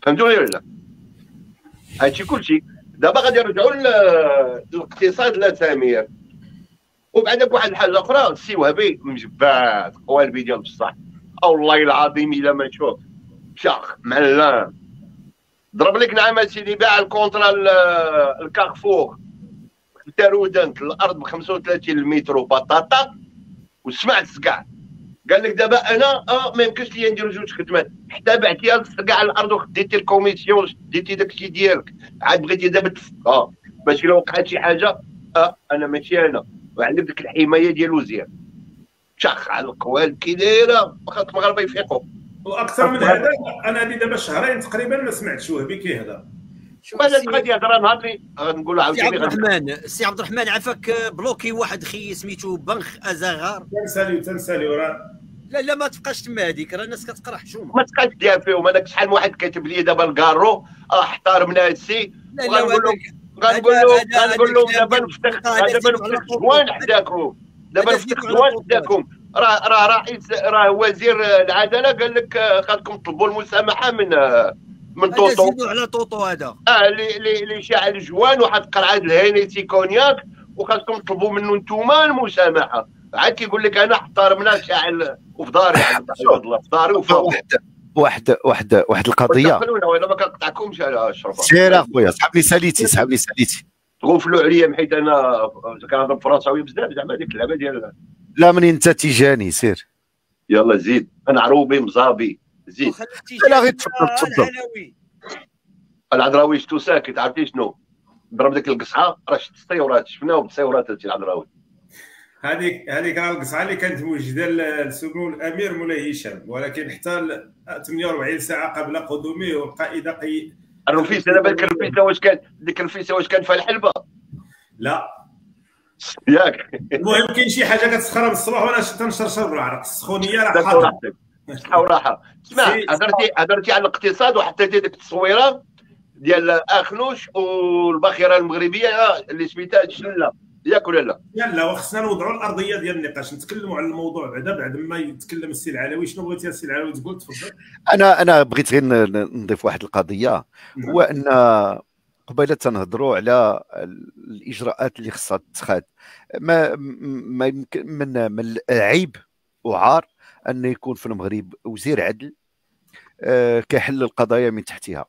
فهمتوني ولا لا؟ هادشي كلشي. دابا غادي نرجعوا للاقتصاد لا سمير. وبعدك واحد الحاجة أخرى السي وهبي مجبات قوالبي ديال بصح. والله العظيم إلا ما نشوف. شاخ معلم ضرب لك نعم سيدي باع الكونترا الكارفور. تارودنت الأرض ب 35 المتر بطاطا وسمعت كاع قال لك دابا أنا آه ما يمكنش لي ندير جوج خدمات. حتى بعتي كاع الأرض وخديتي الكوميسيون ديتي داكشي ديالك. عاد بغيتي دابا تفكها باش الا وقعت شي حاجة آه أنا ماشي أنا. وعندك ديك الحماية ديال وزير شخ على القوال كي دايره واخا المغاربه يفيقوا. وأكثر من هذا أنا هذه دابا شهرين تقريبا ما سمعتش وهبي كيهضر ماذا غادي يهضر نهار اللي غنقول سي عبد الرحمن سي عبد الرحمن عفاك بلوكي واحد خي سميتو بنخ ازاغار تنسالي تنسالي راه لا لا ما تبقاش تما هذيك راه الناس كتقرا حشومه ما تبقاش دير فيهم هذاك شحال من واحد كاتب لي دابا الكارو آه احترمنا هادشي لا لا غنقول لهم غنقول لهم غنقول لهم دابا نفتح دابا نفتح joint حداكم. دابا نفتح joint حداكم. راه راه رئيس راه وزير العدالة قال لك خاصكم تطلبوا المسامحة من من طوطو. على طوطو هذا. آه اللي اللي شاعل joint واحد قرعة ال Hennessy cognac وخاصكم تطلبوا منه نتوما المسامحة. عاد كيقول لك أنا احترمنا شاعل وفي داري في داري وفوق واحد واحد واحد القضية. وأنا ما كنقطعكمش اشرف سير أخويا سحب لي ساليتي سحب لي ساليتي. تغفلوا عليا حيت أنا كنهضر فرنساوي بزاف زعما ديك اللعبة ديال لا من أنت تيجاني سير؟ يلا زيد. أنا عروبي مزابي. زيد. لا غير تفضل. تفضل العذراوي شتو ساكت عرفتي شنو؟ ضرب ديك القصعة راه شفت السيورات شفناه بالسيورات هادشي العذراوي هذيك هذيك راه القصعة اللي كانت موجودة لسمو الأمير مولاي هشام ولكن حتى 48 ساعة قبل قدومه والقائده قي الرفيسه دابا ديك الرفيسه واش كان ديك الرفيسه واش كان فيها الحلبة؟ لا. ياك المهم كاين شي حاجة كتسخرها بالصباح وأنا تنشرشر بالعرق. السخونية راه صحه وراحة. اسمع هضرتي هضرتي على الاقتصاد وحطيتي ديك التصويرة ديال اخنوش والباخرة المغربية اللي سميتها شلة. ياك ولا لا؟ لا وخصنا نوضعوا الأرضية ديال النقاش. نتكلموا على الموضوع بعدا بعد ما يتكلم السي العلوي. شنو بغيتي السي العلوي تقول؟ تفضل. أنا أنا بغيت غير نضيف واحد القضية. هو أن قبيلة تنهضروا على الإجراءات اللي خصها تتخذ. ما ما يمكن من من العيب وعار ان يكون في المغرب وزير عدل آه كيحل القضايا من تحتها.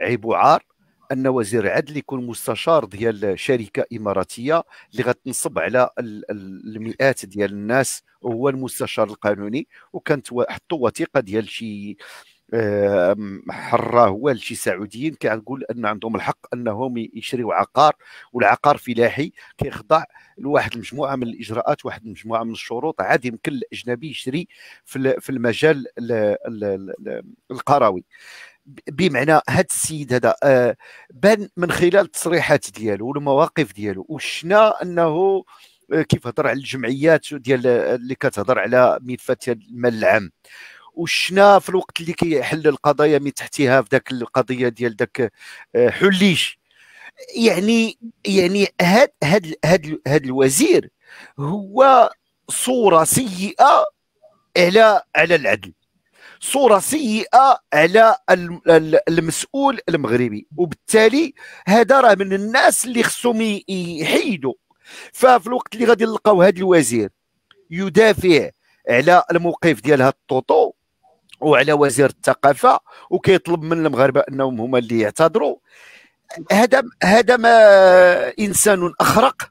عيب وعار أن وزير عدل يكون مستشار ديال شركة إماراتية اللي غتنصب على المئات ديال الناس وهو المستشار القانوني وكانت حطوا وثيقة ديال شي حراه. هو لشي سعوديين كنقول أن عندهم الحق أنهم يشريوا عقار والعقار فلاحي كيخضع لواحد المجموعة من الإجراءات واحد المجموعة من الشروط. عادي يمكن الأجنبي يشري في المجال القروي بمعنى هذا السيد هذا آه بان من خلال التصريحات ديالو والمواقف ديالو وشنا أنه كيف هضر على الجمعيات ديال اللي كتهضر على ملفات المال العام. وشنا في الوقت اللي كيحل القضايا من تحتها في ذاك القضية ديال ذاك حليش. يعني يعني هاد هاد هاد هاد الوزير هو صورة سيئة على على العدل. صورة سيئة على المسؤول المغربي. وبالتالي هذا راه من الناس اللي خصهم يحيدوا. ففي الوقت اللي غادي نلقاو هذا الوزير يدافع على الموقف ديال هاد الطوطو وعلى وزير الثقافة وكيطلب من المغاربة أنهم هما اللي يعتذروا. هذا هذا ما إنسان أخرق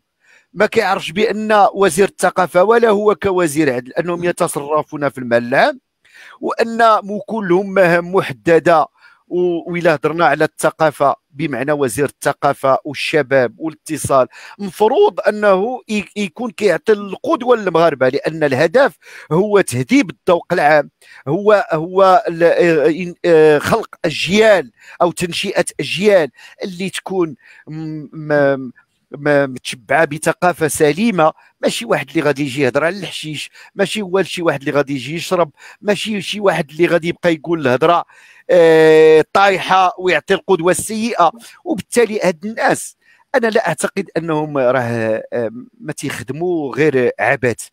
ما كيعرفش بأن وزير الثقافة ولا هو كوزير عدل أنهم يتصرفون في المال العام وأن كلهم مهام محددة وإلا هضرنا على الثقافة بمعنى وزير الثقافة والشباب والاتصال. مفروض أنه يكون كيعطي القدوة للمغاربة لأن الهدف هو تهذيب الذوق العام هو هو خلق أجيال أو تنشئة أجيال اللي تكون متشبعة بثقافة سليمة. ماشي واحد اللي غادي يجي يهضر على الحشيش ماشي هو شي واحد اللي غادي يجي يشرب ماشي شي واحد اللي غادي يبقى يقول الهضرة. آه طايحة ويعطي القدوة السيئة. وبالتالي هاد الناس أنا لا أعتقد أنهم راه ما تيخدموا غير عبث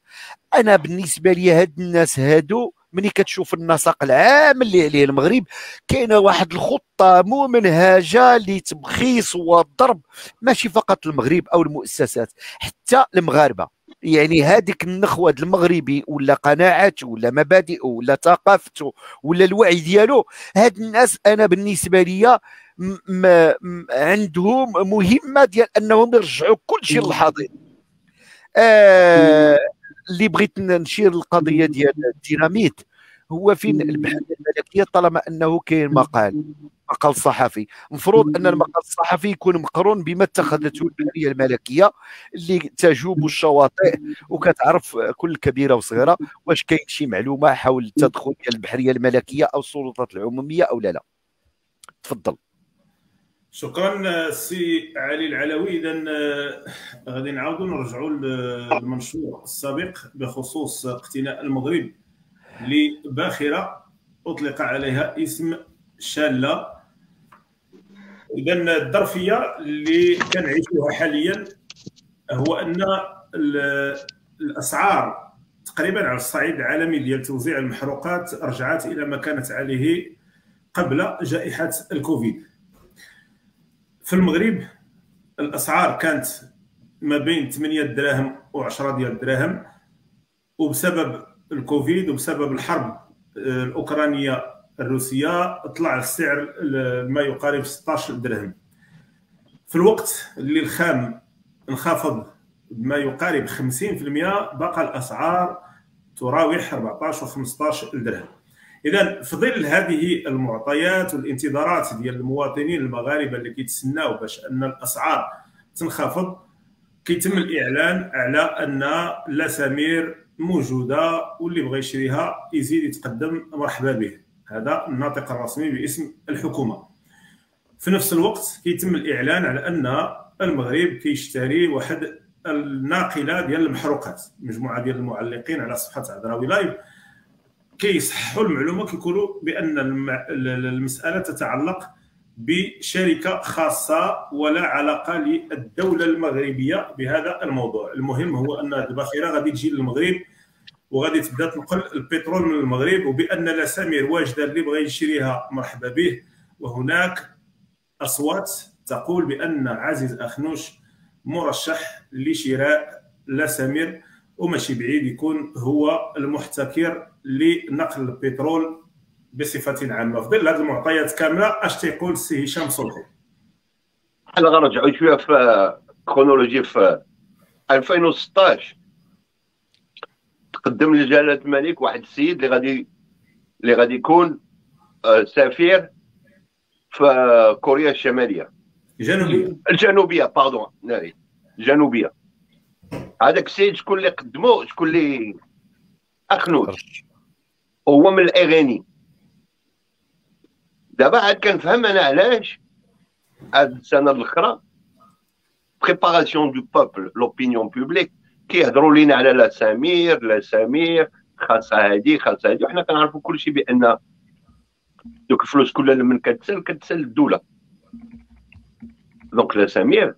أنا بالنسبة لي هاد الناس هادو ملي كتشوف النسق العام اللي عليه المغرب كاينة واحد الخطة ممنهجة لتبخيص والضرب ماشي فقط المغرب أو المؤسسات حتى المغاربة. يعني هذيك النخوة المغربي ولا قناعاته ولا مبادئه ولا ثقافته ولا الوعي ديالو هاد الناس أنا بالنسبة لي عندهم مهمة ديال أنهم يرجعوا كل شيء للحاضر. آه اللي بغيت نشير القضية ديال الديناميت. هو فين البحث الملكية طالما أنه كاين مقال مقال صحفي. المفروض أن المقال الصحفي يكون مقرون بما اتخذته البحرية الملكية اللي تجوب الشواطئ وكتعرف كل كبيرة وصغيرة واش كاين شي معلومة حول التدخل ديال البحرية الملكية أو السلطات العمومية أو لا لا. تفضل. شكرا سي علي العلوي. اذا آه، غادي نعاودوا نرجعوا للمنشور السابق بخصوص اقتناء المغرب. لباخرة أطلق عليها اسم شاله اذا الظرفية اللي كنعيشوها حاليا هو أن الأسعار تقريبا على الصعيد العالمي ديال توزيع المحروقات رجعت إلى ما كانت عليه قبل جائحة الكوفيد. في المغرب الأسعار كانت ما بين 8 دراهم و10 ديال الدراهم وبسبب الكوفيد وبسبب الحرب آه، الأوكرانية الروسية طلع السعر ما يقارب 16 درهم. في الوقت اللي الخام انخفض بما يقارب 50% بقى الأسعار تراوح 14 و 15 درهم. اذا في ظل هذه المعطيات والانتظارات ديال المواطنين المغاربة اللي كيتسناو باش أن الأسعار تنخفض كيتم الإعلان على أن لاسامير موجودة واللي بغى يشريها يزيد يتقدم مرحبا به. هذا الناطق الرسمي باسم الحكومة. في نفس الوقت كيتم الإعلان على أن المغرب كيشتري واحد الناقلة ديال المحروقات مجموعة ديال المعلقين على صفحة عذراوي لايف كيصححوا المعلومة كيقولوا بأن المسألة تتعلق بشركة خاصة ولا علاقة للدولة المغربية بهذا الموضوع. المهم هو أن الباخرة غادي تجي للمغرب وغادي تبدأ تنقل البترول من المغرب وبأن الاسامير واجده اللي بغى يشريها مرحبا به. وهناك أصوات تقول بأن عزيز اخنوش مرشح لشراء لاسامير وماشي بعيد يكون هو المحتكر لنقل البترول بصفة عامة. في ظل هذه المعطيات كاملة أش تيقول السي هشام صلحي حنا غنرجعوا شوية في chronologie في 2016 تقدم لجلاله الملك واحد السيد اللي غادي اللي غادي يكون آه، سفير في كوريا الشمالية. الجنوبية. الجنوبية pardon ناري. الجنوبية. هذاك السيد شكون اللي قدمو؟ شكون اللي أخنوش؟ هو من الاغاني دابا عاد كنفهم أنا علاش هاد السنة الأخرى préparation du peuple l'opinion publique كيهضروا لينا على لا سمير لا سمير خاصها هادي خاصها هادي. وحنا كنعرفوا كلشي بأن دوك الفلوس كلها من كتسال كتسال الدولة. donc لا سمير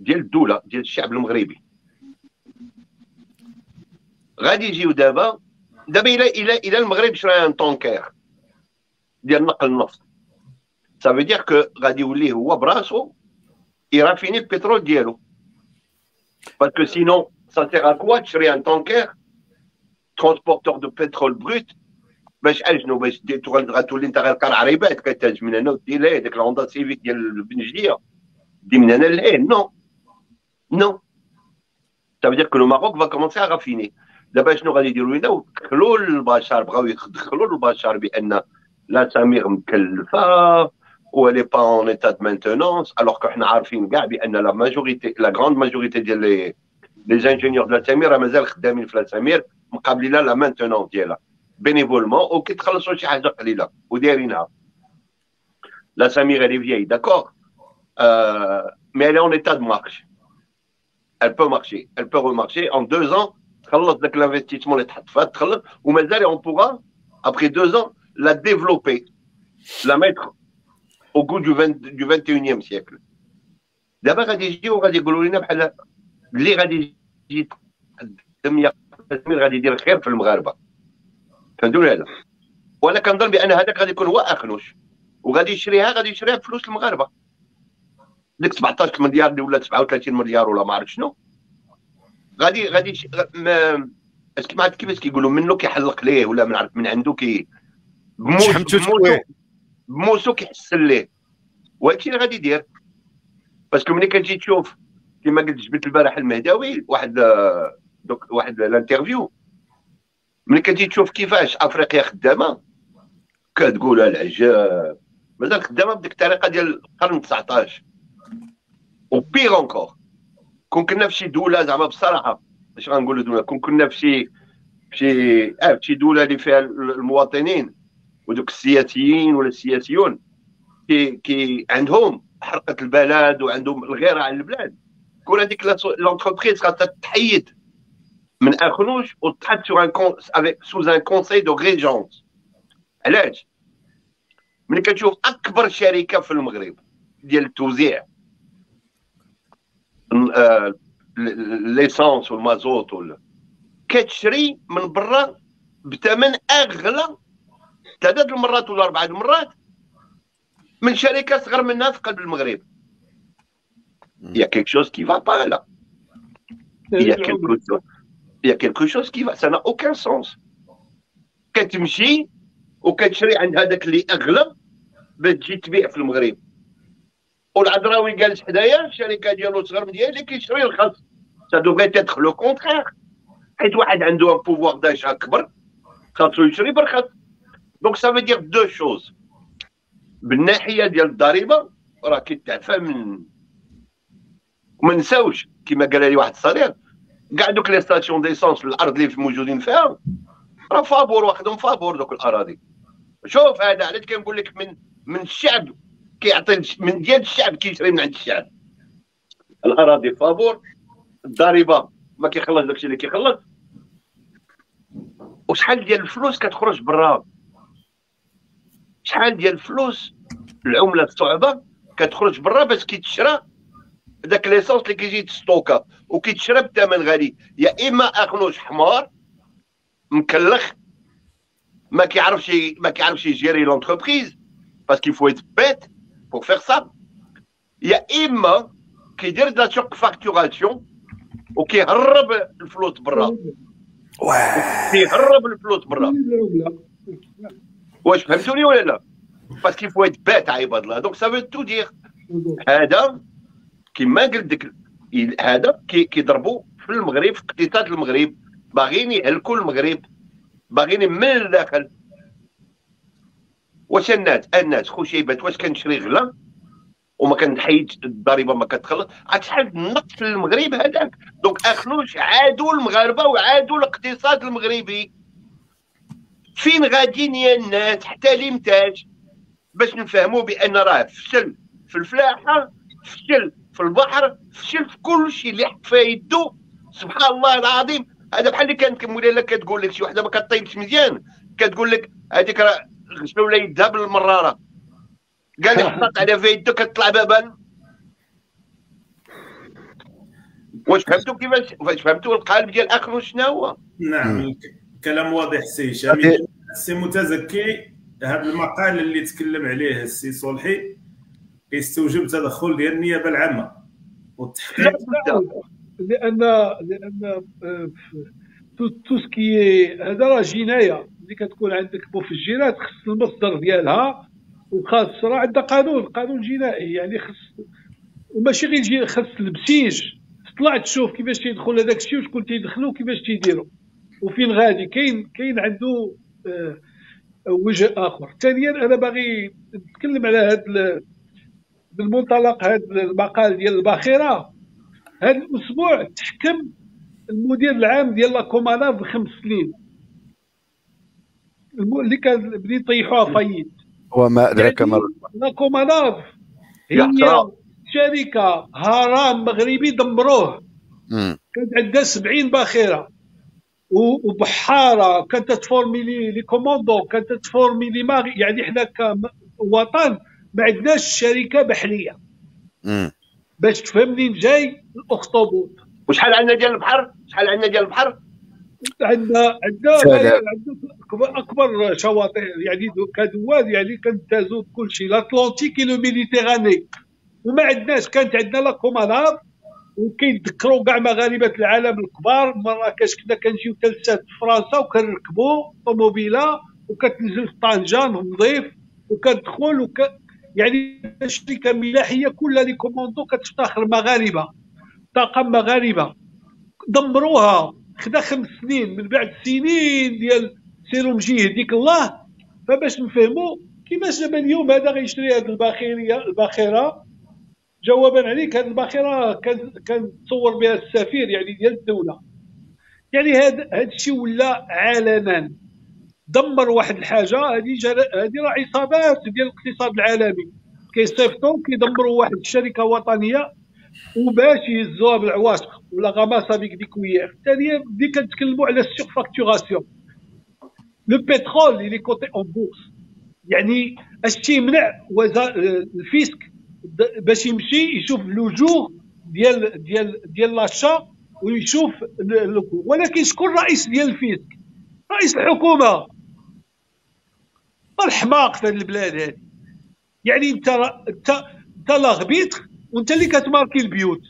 ديال الدولة ديال الشعب المغربي. غادي يجيو دابا دابا إلى إلى إلى المغرب شرا un tanker؟ ديال نقل النفط. Ça veut dire que غادي يولي هو براسو ي raffiner البترول ديالو parce que sinon ça sert à quoi تشري un tanker transporteur de pétrole brut باش شنو باش غتولي انت غير كالعريبات كتهج من هنا ودير ليه ديك الهوندا سيفيك ديال بن جديه دي من هنا لهيه non non Ça veut dire que le Maroc va commencer à raffiner. دابا شنو غادي يديروا لنا دخلوا البشر بغاو يدخلوا البشر بان لا سمير مكلفه ou elle n'est pas en état de maintenance, alors qu'on a la majorité, la grande majorité des les ingénieurs de la Samir, مازال خدامين في la Samir, مقابلين la maintenance ديالها bénévolement وكيتخلصوا شي حاجه قليله ودايرينها. La Samir elle est vieille, d'accord, euh, mais elle est en état de marche. Elle peut marcher, elle peut remarcher en deux ans. تخلص ذاك l'investissement اللي تحط فيها تخلص ومازال on pourra après deux ans la développer, la mettre au goût du, 20, du 21e siècle. دابا غادي يجيو غادي يقولوا لنا بحال اللي غادي يجي يقدم غادي يدير خير في المغاربه فهمتوا لا وأنا كنظن بان هذاك غادي يكون هو اخنوش وغادي يشريها غادي يشريها بفلوس المغاربه ديك 17 مليار اللي ولا 37 مليار ولا ما عرفت شنو غادي غادي ما عرفت كيفاش كيقولوا منه كيحلق ليه ولا من عرفت من عنده كي بموسو بموسو كيحسن ليه. وهادشي اللي غادي يدير. parce que ملي كتجي تشوف كما قلت جبت البارح المهداوي واحد دوك واحد ال interview. ملي كتجي تشوف كيفاش أفريقيا خدامة كتقول العجاب مازال خدامة بديك الطريقة ديال القرن 19 و pire encore كون كنا في شي دولة زعما بصراحة اش غنقولوا دوله كون كنا في شي شي آه في شي دولة اللي فيها المواطنين ودوك السياسيين ولا السياسيون كي كي عندهم حرقة البلد وعندهم الغيرة على البلاد. كون هذيك l'entreprise غتتحيد من أخنوش وتحط سو ان سوز ان دو ريجونس علاش؟ ملي كتشوف أكبر شركة في المغرب ديال التوزيع. l'essence والمازوت ولا كتشري من برا بثمن أغلى ثلاثة المرات ولا اربعه المرات من شركة صغر منها في قلب المغرب. y a quelque chose qui va pas là y a quelque chose y a quelque chose qui va ça n'a aucun sens كتمشي وكتشري عند هذاك اللي اغلى باش تجي تبيع في المغرب والعذراوي جالس حدايا الشركة ديالو صغر من ديالي كيشري رخص ça devrait être le contraire حيت واحد عنده un pouvoir d'achat كبر خاصو يشري برخص donc ça dire deux choses بالناحيه ديال الضريبه راه كيتعفى من وما نساوش كما قال لي واحد الصديق كاع دوك les stations d'essence الأرض اللي موجودين فيها راه فابور واخدهم فابور دوك الاراضي شوف هذا علاش كنقول لك من من الشعب كيعطي من ديال الشعب كيشري من عند الشعب الاراضي فابور الضريبه ما كيخلص داكشي اللي كيخلص وشحال ديال الفلوس كتخرج برا شحال ديال الفلوس العملة الصعبه كتخرج برا باش كيتشرى داك l'essence اللي كيجي تستوكا وكيتشرى بثمن غالي. يا إما اخنوش حمار مكلخ ما كيعرفش ما كيعرفش ي gérer l'entreprise parce que faut être bête pour faire ça يا إما كيدير la surfacturation وكيهرب الفلوس برا. كيهرب الفلوس برا. واش فهمتوني ولا لا parce que faut être bête عباد الله donc ça veut tout dire هذا كما قلت ديك هذا كيضربوا في المغرب في اقتصاد المغرب باغيين يهلكوا المغرب باغيين من الداخل واش الناس الناس خشيبات واش كنشري غلا وما كنحيد الضريبه ما كتخلص عاد شحال النقص في المغرب هذاك دونك اخنوش عادوا المغاربه وعادوا الاقتصاد المغربي فين غاديين يا الناس حتى لمتاج باش نفهموا بأن راه فشل في الفلاحة فشل في البحر فشل في كل شيء اللي حط فيه يدو. سبحان الله العظيم. هذا بحال اللي كانت مولانا كتقول لك شي وحدة ما كطيبش مزيان. كتقول لك هذيك راه غسلوا ولا يدها بالمرارة. قال لي حطت عليها في يدو كتطلع بابا واش فهمتوا كيفاش؟ واش فهمتوا القالب ديال أخر شنو هو؟ نعم. كلام واضح سي هشام سي متزكي هذا المقال اللي تكلم عليه السي صلحي كيستوجب تدخل ديال النيابة العامة. والتحقيق لأن لأن tout ce qui هذا راه جناية. ملي كتكون عندك مفجرات خص المصدر ديالها وخاص راه عندها قانون قانون جنائي. يعني خص وماشي غير خص البسيج تطلع تشوف كيفاش تيدخل هذاك الشيء وشكون تيدخلو كيفاش تيديروا وفين غادي كاين كاين عنده آه وجه آخر. ثانيا أنا باغي نتكلم على هذا بالمنطلق هذا المقال ديال الباخرة. هذا الأسبوع تحكم المدير العام ديال لاكوماناف بخمس سنين. اللي كان بدي يطيحوها faillite وما أدراك ما لاكوماناف هي شركة هرم مغربي دمروه. كانت عندها 70 باخرة. وبحارة كانت تفورمي les commandants كانت تفورمي لي ماغي. يعني حنا كوطن ما عندناش شركة بحرية. باش تفهم منين جاي الأخطبوط. وشحال عندنا ديال البحر؟ شحال عندنا ديال البحر؟ عندنا عندنا اكبر شواطئ يعني كدول يعني كنتازو بكل شيء l'Atlantique le Méditerranée. وما عندناش كانت عندنا لا كوماناف. وكيتذكروا كاع مغاربة العالم الكبار. مراكش كنا كنجيو تال Sète فرنسا وكنركبوا طوموبيلة وكتنزل في طنجه نظيف وكتدخل وك يعني الشركة الملاحيه كلها les commandants كتفتخر مغاربه طاقم مغاربة. دمروها. خدا خمس سنين من بعد سنين ديال سير وأجي يهديك الله فباش نفهموا كيفاش دابا اليوم هذا غيشري هذه الباخيريه الباخرة. جوابا عليك. هذه الباخرة كان كان تصور بها السفير يعني ديال الدولة. يعني هذا هذا الشيء ولا علنا دمر واحد الحاجة هذه هذه راه عصابات ديال الاقتصاد العالمي. كيصيفطوا كيدمروا واحد الشركة وطنية وباش يهزوها بالعواشق ولا غماسة بيك دي كويير ثانيا بدي كنتكلموا على السيغ فاكتوراسيون le pétrole اللي coté en bourse يعني الشيء يمنع ال fisc باش يمشي يشوف le jour ديال ديال ديال l'achat ويشوف ولكن شكون الرئيس ديال ال fisc؟ رئيس الحكومة. الحماق في هذه البلاد هذه يعني انت انت انت l'arbitre وانت اللي كتماركي ال buts.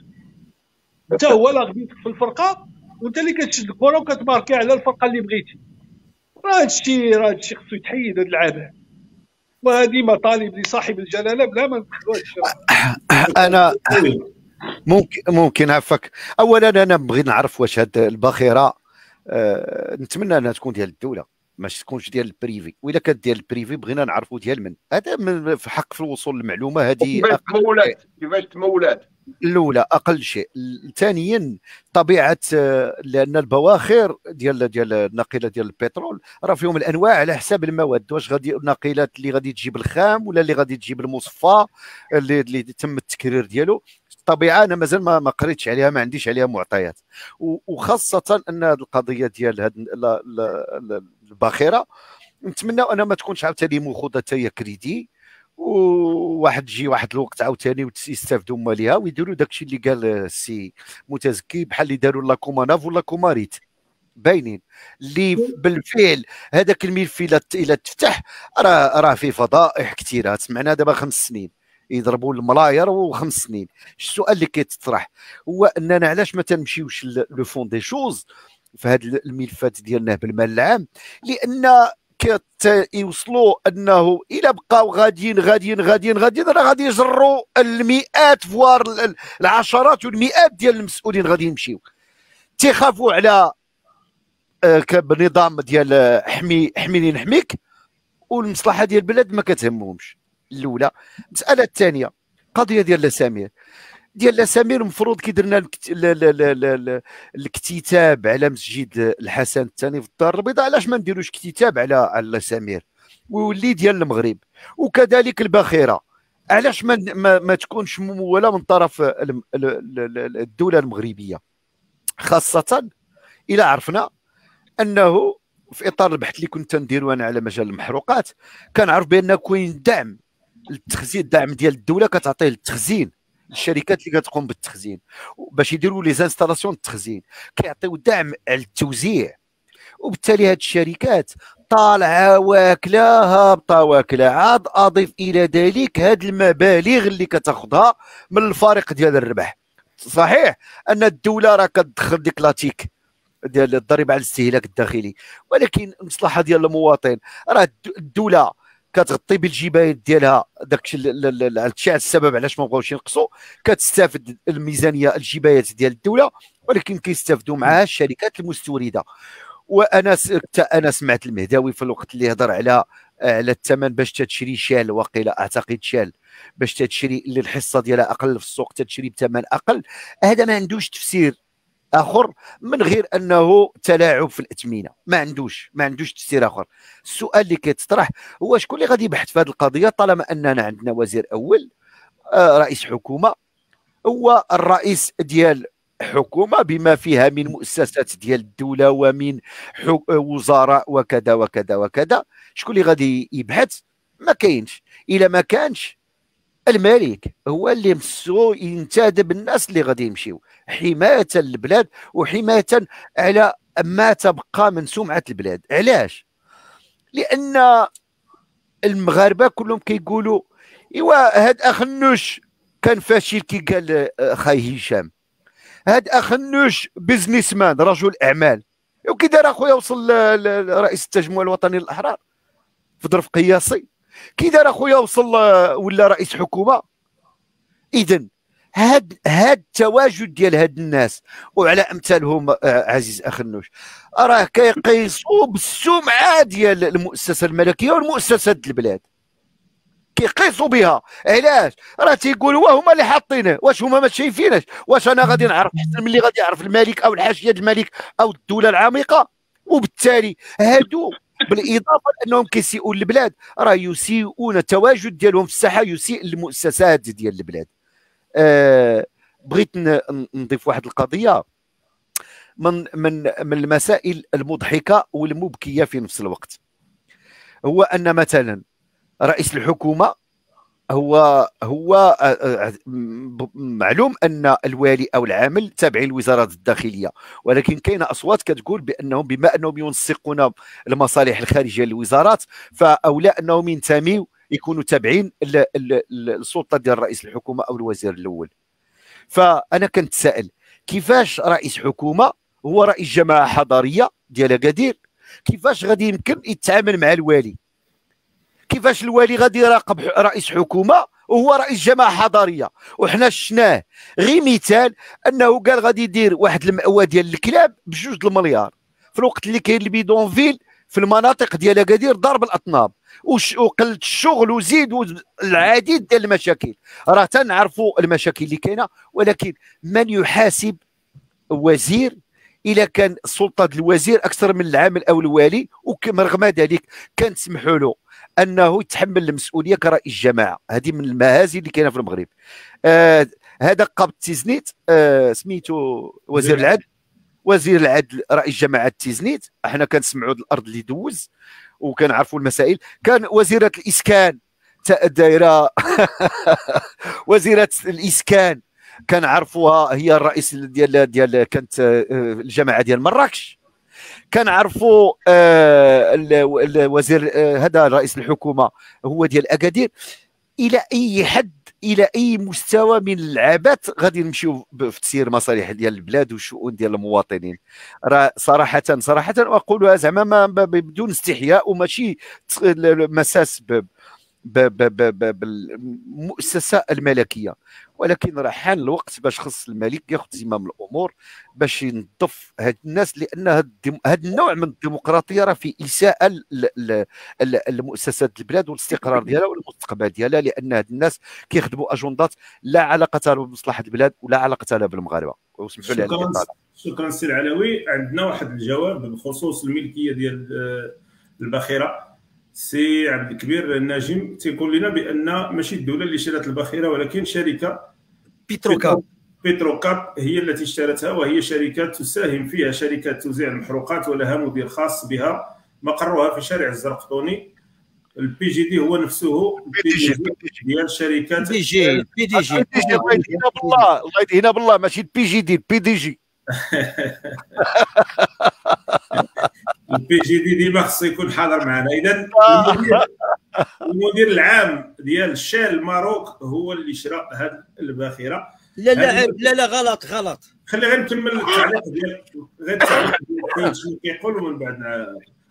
انت هو l'arbitre في الفرقة وانت اللي كتشد الكره وكتماركي على الفرقة اللي بغيتي. راه هادشي راه هادشي خصو يتحيد هاد العبه وهذه مطالب لصاحب الجلالة؟ بلا ما أنا ممكن ممكن عفاك اولا أنا بغيت نعرف واش هاد الباخرة أه نتمنى أنها تكون ديال الدولة. ماشي تكونش ديال ال privé واذا كانت ديال ال privé بغينا نعرفوا ديال من. هذا من في حق في الوصول للمعلومة. هذه كيفاش تمولات كيفاش تمولات الأولى أقل شيء. ثانيا طبيعة لأن البواخر ديال ديال الناقله ديال البترول راه فيهم الأنواع على حساب المواد. واش غادي الناقلات اللي غادي تجيب الخام ولا اللي غادي تجيب المصفى اللي, اللي تم التكرير ديالو. الطبيعه أنا مازال ما, ما قريتش عليها ما عنديش عليها معطيات. وخاصة أن هذه القضية ديال الباخرة نتمنى أنها ما تكونش عاوتاني مخوضة حتى هي كريدي. وواحد تجي واحد الوقت عاوتاني ويستافدوا هما ليها ويديروا داكشي اللي قال السي متزكي بحال اللي داروا لا كوماناف ولا كوماريت. باينين. اللي بالفعل هذاك الملف إلى تفتح راه راه فيه فضائح كثيره سمعنا دابا خمس سنين. يضربوا الملاير وخمس سنين. السؤال اللي كيتطرح هو أننا علاش ما تنمشيوش le fond des choses في هذه الملفات ديالنا بالمال العام؟ لأن كيوصلوا أنه إلى بقاو غاديين غاديين غاديين غاديين راه غادي يجروا المئات فوار العشرات والمئات ديال المسؤولين غادي يمشيو. تيخافوا على آه، بنظام ديال حمي حميني نحميك والمصلحة ديال البلاد ما كتهمهمش. الأولى. المساله الثانية قضية ديال لسامير ديال لسامير المفروض كي درنا الاكتتاب على مسجد الحسن الثاني في الدار البيضاء علاش ما نديروش اكتتاب على على لسامير ويولي ديال المغرب. وكذلك الباخرة. علاش ما, ما, ما تكونش ممولة من طرف الدولة المغربية. خاصة إلى عرفنا أنه في إطار البحث اللي كنت نديرو أنا على مجال المحروقات كنعرف بأن كاين دعم التخزين الدعم ديال الدولة كتعطيه للتخزين الشركات اللي كتقوم بالتخزين باش يديروا les installations التخزين كيعطيو دعم على التوزيع. وبالتالي هذه الشركات طالعة واكله هابطه واكله عاد أضيف إلى ذلك هذه المبالغ اللي كتاخذها من الفارق ديال الربح. صحيح أن الدولة راه كتدخل ديك la TIC ديال الضريبة على الاستهلاك الداخلي ولكن المصلحة ديال المواطن راه الدولة كتغطي بالجبايات ديالها داك الشيء السبب علاش ما بغاوش ينقصوا. كتستافد الميزانية الجبايات ديال الدولة ولكن كيستافدوا معها الشركات المستوردة. وأنا أنا سمعت المهداوي في الوقت اللي هضر على على الثمن باش تشري شال وقيله أعتقد شال باش تشري اللي الحصه ديالها أقل في السوق تشري بثمن أقل. هذا ما عندوش تفسير. آخر من غير أنه تلاعب في الاثمنه ما عندوش ما عندوش تفسير آخر. السؤال اللي كيتطرح هو شكون اللي غادي يبحث في هذه القضية؟ طالما أننا عندنا وزير أول آه رئيس حكومة هو الرئيس ديال حكومة بما فيها من مؤسسات ديال الدولة ومن وزراء وكذا وكذا وكذا. شكون اللي غادي يبحث؟ ما كاينش. إلا ما كانش الملك هو اللي مسو ينتدب الناس اللي غادي يمشيو حماية للبلاد وحماية على ما تبقى من سمعة البلاد. علاش؟ لأن المغاربة كلهم كيقولوا إيوا هاد اخنوش كان فاشل كي قال آه، خاي هشام. هاد اخنوش businessman رجل أعمال. وكي دار أخويا وصل لرئيس التجمع الوطني للأحرار في ظرف قياسي. كي دار أخويا وصل آه، ولا رئيس حكومة؟ اذا هاد هاد التواجد ديال هاد الناس وعلى أمثالهم آه، عزيز اخنوش راه كيقيسوا بالسمعة ديال المؤسسة الملكية والمؤسسات البلاد. كيقيسوا بها. علاش؟ راه تيقولوا هما اللي حاطينه واش هما ما شايفينش واش أنا غادي نعرف أحسن من اللي غادي يعرف الملك أو الحاشية الملك أو الدولة العميقة؟ وبالتالي هادو بالإضافة لأنهم كيسيئون البلاد. راه يسيئون التواجد ديالهم في الساحة يسيء المؤسسات ديال البلاد. آه بغيت نضيف واحد القضية. من من من المسائل المضحكة والمبكية في نفس الوقت. هو أن مثلا رئيس الحكومة هو هو آه، آه، معلوم أن الوالي أو العامل تابعين لوزاره الداخلية ولكن كاين أصوات كتقول بأنهم بما أنهم ينسقون المصالح الخارجية للوزارات فأولى أنهم ينتميوا يكونوا تابعين السلطه ديال رئيس الحكومة أو الوزير الأول. فأنا كنتسائل كيفاش رئيس حكومة هو رئيس جماعة حضارية ديال اكادير كيفاش غادي يمكن يتعامل مع الوالي؟ كيفاش الوالي غادي يراقب رئيس حكومة وهو رئيس جماعة حضارية. وحنا شناه غير مثال أنه قال غادي يدير واحد المأوى ديال الكلاب بجوج المليار. في الوقت اللي كاين ال bidonville في المناطق ديال اكادير ضرب الأطناب. وقلت الشغل وزيد العديد ديال المشاكل. راه تنعرفوا المشاكل اللي كاينة ولكن من يحاسب وزير؟ اذا كان السلطه الوزير أكثر من العامل أو الوالي ورغم ذلك كان تسمحوا له. أنه يتحمل المسؤولية كرئيس جماعة هذه من المهازل اللي كاينة في المغرب. آه هذا قابض تيزنيت آه سميتو وزير العدل وزير العدل رئيس جماعة تيزنيت. إحنا كنسمعوا الأرض اللي دوز وكنعرفوا المسائل. كان وزيرة الإسكان دايره وزيرة الإسكان كنعرفوها هي الرئيس ديال ديال كانت آه، الجماعة ديال مراكش. كنعرفوا آه الوزير آه هذا رئيس الحكومة هو ديال أكادير. إلى أي حد إلى أي مستوى من العبث غادي نمشيو في تسيير مصالح ديال البلاد والشؤون ديال المواطنين؟ راه صراحة صراحة أقولها زعما بدون استحياء وماشي مساس بالمؤسسة الملكية. ولكن راه حان الوقت باش خص الملك ياخذ زمام الأمور باش ينظف هاد الناس لأن هاد النوع من الديمقراطية راه في اساءه لمؤسسات البلاد والاستقرار ديالها والمستقبل ديالها لأن هاد الناس كيخدموا أجندات لا علاقة لها بمصلحة البلاد ولا علاقة لها بالمغاربة. وسمحوا لي شكرا شكرا سي العلوي عندنا واحد الجواب بخصوص الملكية ديال آه، الباخرة. سي عبد الكبير الناجم تيقول لنا بان ماشي الدولة اللي شرات الباخره ولكن شركه بيتروكاب بيتروكاب هي التي اشترتها وهي شركه تساهم فيها شركه توزيع المحروقات ولها مدير خاص بها مقرها في شارع الزرقطوني ال PGD هو نفسه PDG ديال شركات PG PDG الله يدينا بالله الله يدينا بالله ماشي ال PJD ال PDG ال PDG ديما خصو يكون حاضر معنا. اذا المدير العام ديال شال ماروك هو اللي شرا هذه الباخرة. لا لا لا لا غلط غلط. خلي غير نكمل التعليق ديال غير التعليق ديال شنو كيقول ومن بعد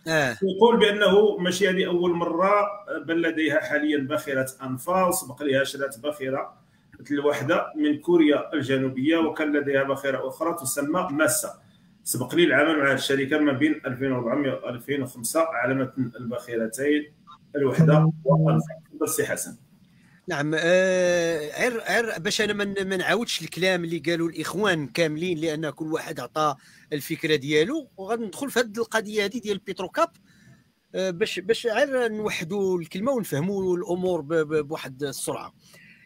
آه. يقول بأنه ماشي هذه أول مرة بل لديها حاليا باخرة انفا وسبق لها شرات باخرة مثل واحدة من كوريا الجنوبية وكان لديها باخرة أخرى تسمى ماسا. سبق لي العمل مع الشركة ما بين 2004 و 2005 على متن الباخرتين الوحدة والفا سي حسن. نعم آه عر عر باش أنا ما نعاودش الكلام اللي قالوا الإخوان كاملين لأن كل واحد عطى الفكرة ديالو وغادي ندخل في هذه القضية هذه ديال بيتروكاب آه باش باش عر نوحدوا الكلمة ونفهموا الأمور بواحد السرعة.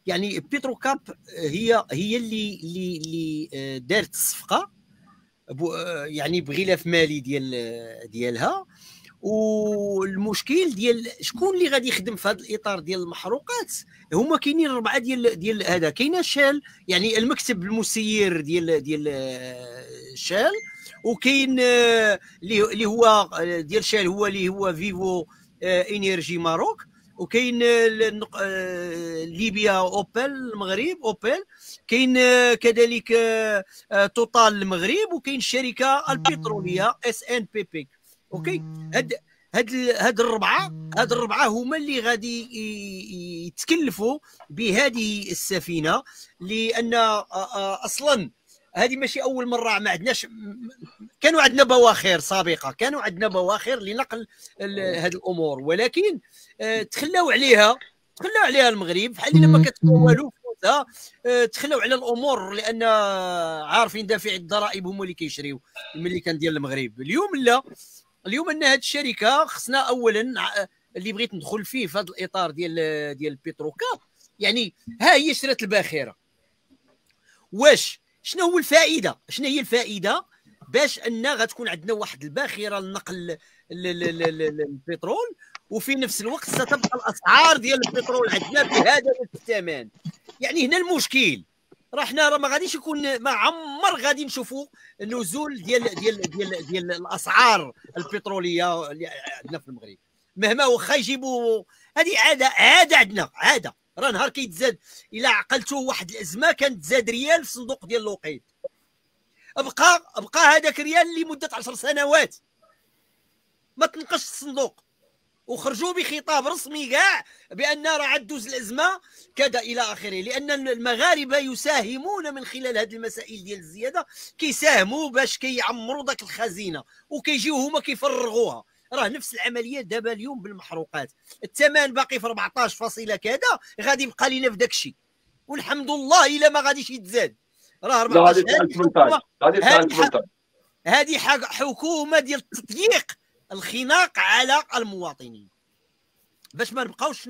يعني بيتروكاب هي هي اللي اللي اللي آه، دارت الصفقة يعني بغلاف مالي ديال ديالها. والمشكل ديال شكون اللي غادي يخدم في هذا الإطار ديال المحروقات؟ هما كاينين اربعه ديال ديال هذا. كاينة شال يعني المكتب المسير ديال ديال شال وكاين اللي هو ديال شال هو اللي هو Vivo Energy ماروك وكاين ليبيا اوبل المغرب اوبل كاين كذلك توتال المغرب وكاين الشركة البترولية SNPP OK؟ هاد هاد هاد الربعة هاد الربعة هما اللي غادي يتكلفوا بهذه السفينة لأن أصلا هذه ماشي أول مرة ما عندناش كانوا عندنا بواخر سابقة كانوا عندنا بواخر لنقل هذه الأمور ولكن تخلاو عليها تخلاو عليها المغرب بحال لما كتمولوا فلوسها تخلاو على الأمور لأن عارفين دافعي الضرائب هما اللي كيشريو ملي كان ديال المغرب. اليوم لا. اليوم أن هذه الشركة خصنا اولا اللي بغيت ندخل فيه في هذا الإطار ديال ديال البتروكاب يعني ها هي شرات الباخرة. واش؟ شنو هو الفائدة؟ شنو هي الفائدة؟ باش أن غتكون عندنا واحد الباخرة لنقل البترول وفي نفس الوقت ستبقى الأسعار ديال البترول عندنا بهذا الثمن. يعني هنا المشكل. راه حنا راه ما غاديش يكون ما عمر غادي نشوفوا نزول ديال ديال ديال ديال الأسعار البترولية اللي عندنا في المغرب. مهما واخا يجيبوا هذه عادة عادة عندنا عادة. راه نهار كيتزاد. إلا عقلتوا واحد الأزمة كانت تزاد ريال في الصندوق ديال اللوقيت بقى بقى هذاك ريال لمدة 10 سنوات. ما تنقص الصندوق. وخرجوا بخطاب رسمي كاع بأن راه عدوز الأزمة كذا إلى آخره لأن المغاربة يساهمون من خلال هذه المسائل ديال الزيادة كيساهموا باش كيعمروا ذاك الخزينة وكيجيو هما كيفرغوها. راه نفس العملية دابا اليوم بالمحروقات. الثمن باقي في 14 فاصلة كذا غادي يبقى لينا في داك الشيء والحمد لله إلا ما غاديش يتزاد. راه 14 هذه حكومه ديال التضييق الخناق على المواطنين. باش ما نبقاوش